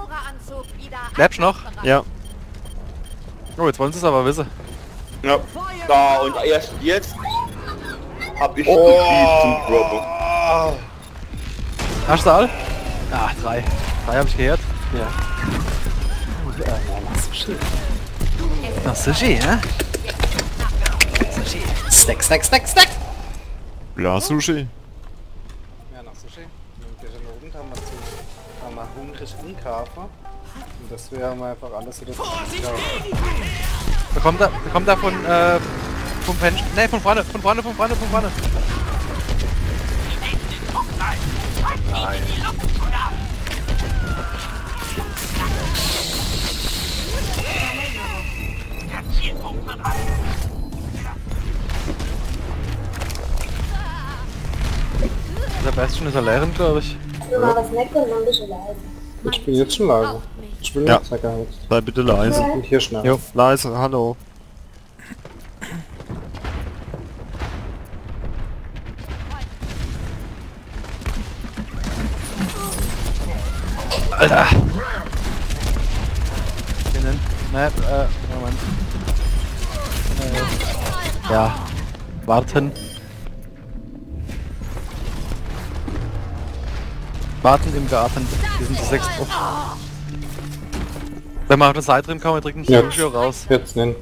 Bleibst noch? Ja. Oh, jetzt wollen sie es aber wissen. Ja. Da und erst jetzt hab ich Oh. zum Dropper. Hast du all? Ah, drei. Drei habe ich gehört. Ja. Nach Sushi, ne? Sushi. Snack, snack, snack, snack. Bla Sushi. Ja, nach Sushi. Und wir sind oben, haben wir zu, haben wir hungrig einkaufen. Und das wäre einfach alles wieder Da kommt er, da kommt er von, äh, vom Fenster. Ne, von vorne, von vorne, von vorne, von vorne. Der Bastion ist erleeren, glaube ich. Du mal was lecker und dann bist du leise. Ich bin jetzt schon leise. Ich will Ja. gar nichts. Sei bitte leise. Und hier schnell. Jo, leise, hallo. Alter! Innen. Ne, äh, ja. Warten. Warten im Garten. Wir sind zu sechs. Oh. Wenn wir auf der Seite drin kommen, wir drücken Ja. Sushi raus. Jetzt nennen.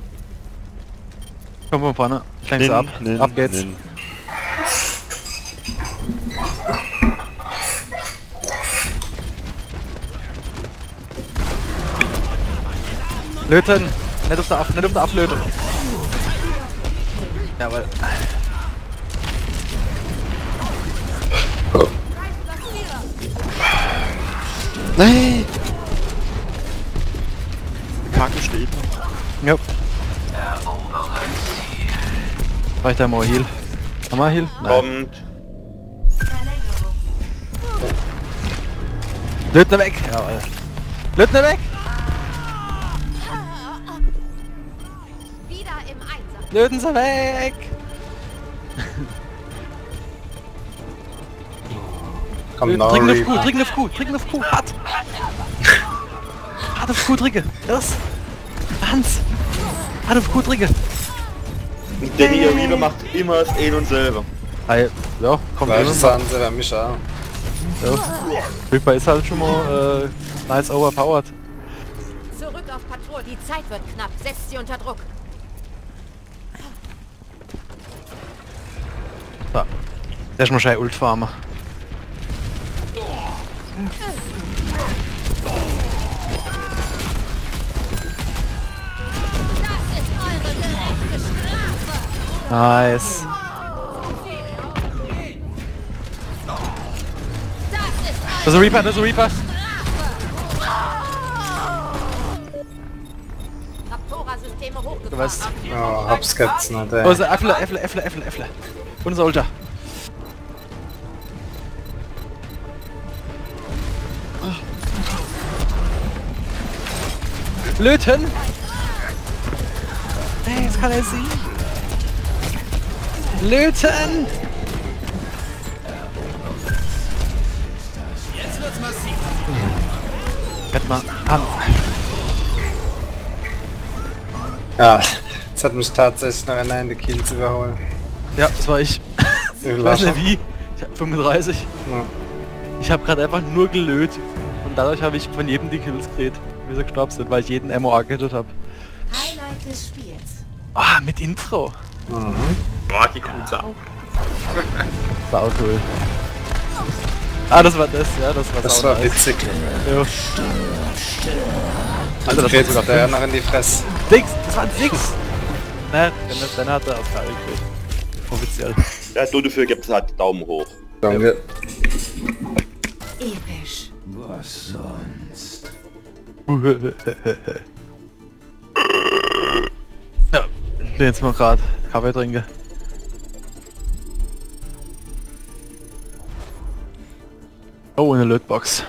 Komm von vorne. Fängst ab. nin, ab geht's. nin. Löten! Nicht auf der, Ab nicht auf der Ablöten. Jawohl. Nein! Kacke steht. Jo. Reicht da mal Heal? Haben wir Heal? Nein. Kommt. Löten weg! Jawohl. Löten weg! Löten sie weg! Komm, no trinken auf. Q, trinken auf Q, trinken auf Q, hart! Hart auf Q trinken, los! Hans! Hart auf Q trinken! Und der hier Reaver macht immer das ein und selber. Ei, ja, komm, wir sagen sie bei mich auch. ja. Reaper ist halt schon mal äh, nice overpowered. Zurück auf Patrouille. Die Zeit wird knapp. Setzt sie unter Druck. So. Der ist mal schön Ult farmer. Das ist eure gerechte Strafe. Nice. Das ist ein Reaper, das ist ein Reaper. Du weißt. Oh, nicht, ey. Oh, ist Äffle, Äffle, Äffle, Äffle, Äffle. Und Soldier. Löten! Hey, jetzt kann er sie. Löten! Jetzt wird's massiv. Werd mal an. Ja, jetzt hat mich tatsächlich noch einer in die Kills überholen. Ja, das war ich. Ich weiß nicht wie. Ich hab 35. Ja. Ich habe gerade einfach nur gelöt. Und dadurch habe ich von jedem die Kills gekriegt, wie sie gestorben sind, weil ich jeden MOA gehittet habe. Highlight des Spiels. Ah, mit Intro. Boah, die cool Sau. Sau cool. Ah, das war das, ja, das war Das war nice. witzig. Ja. Alter, das war sogar der ja noch in die Fresse. Six, das waren six! Ne, dann, dann hat er auf Kali gekriegt. Offiziell. Ja, du dafür gibt es halt Daumen hoch. Danke. Episch. Was sonst? ja, jetzt mal grad Kaffee trinke. Oh, eine Lötbox.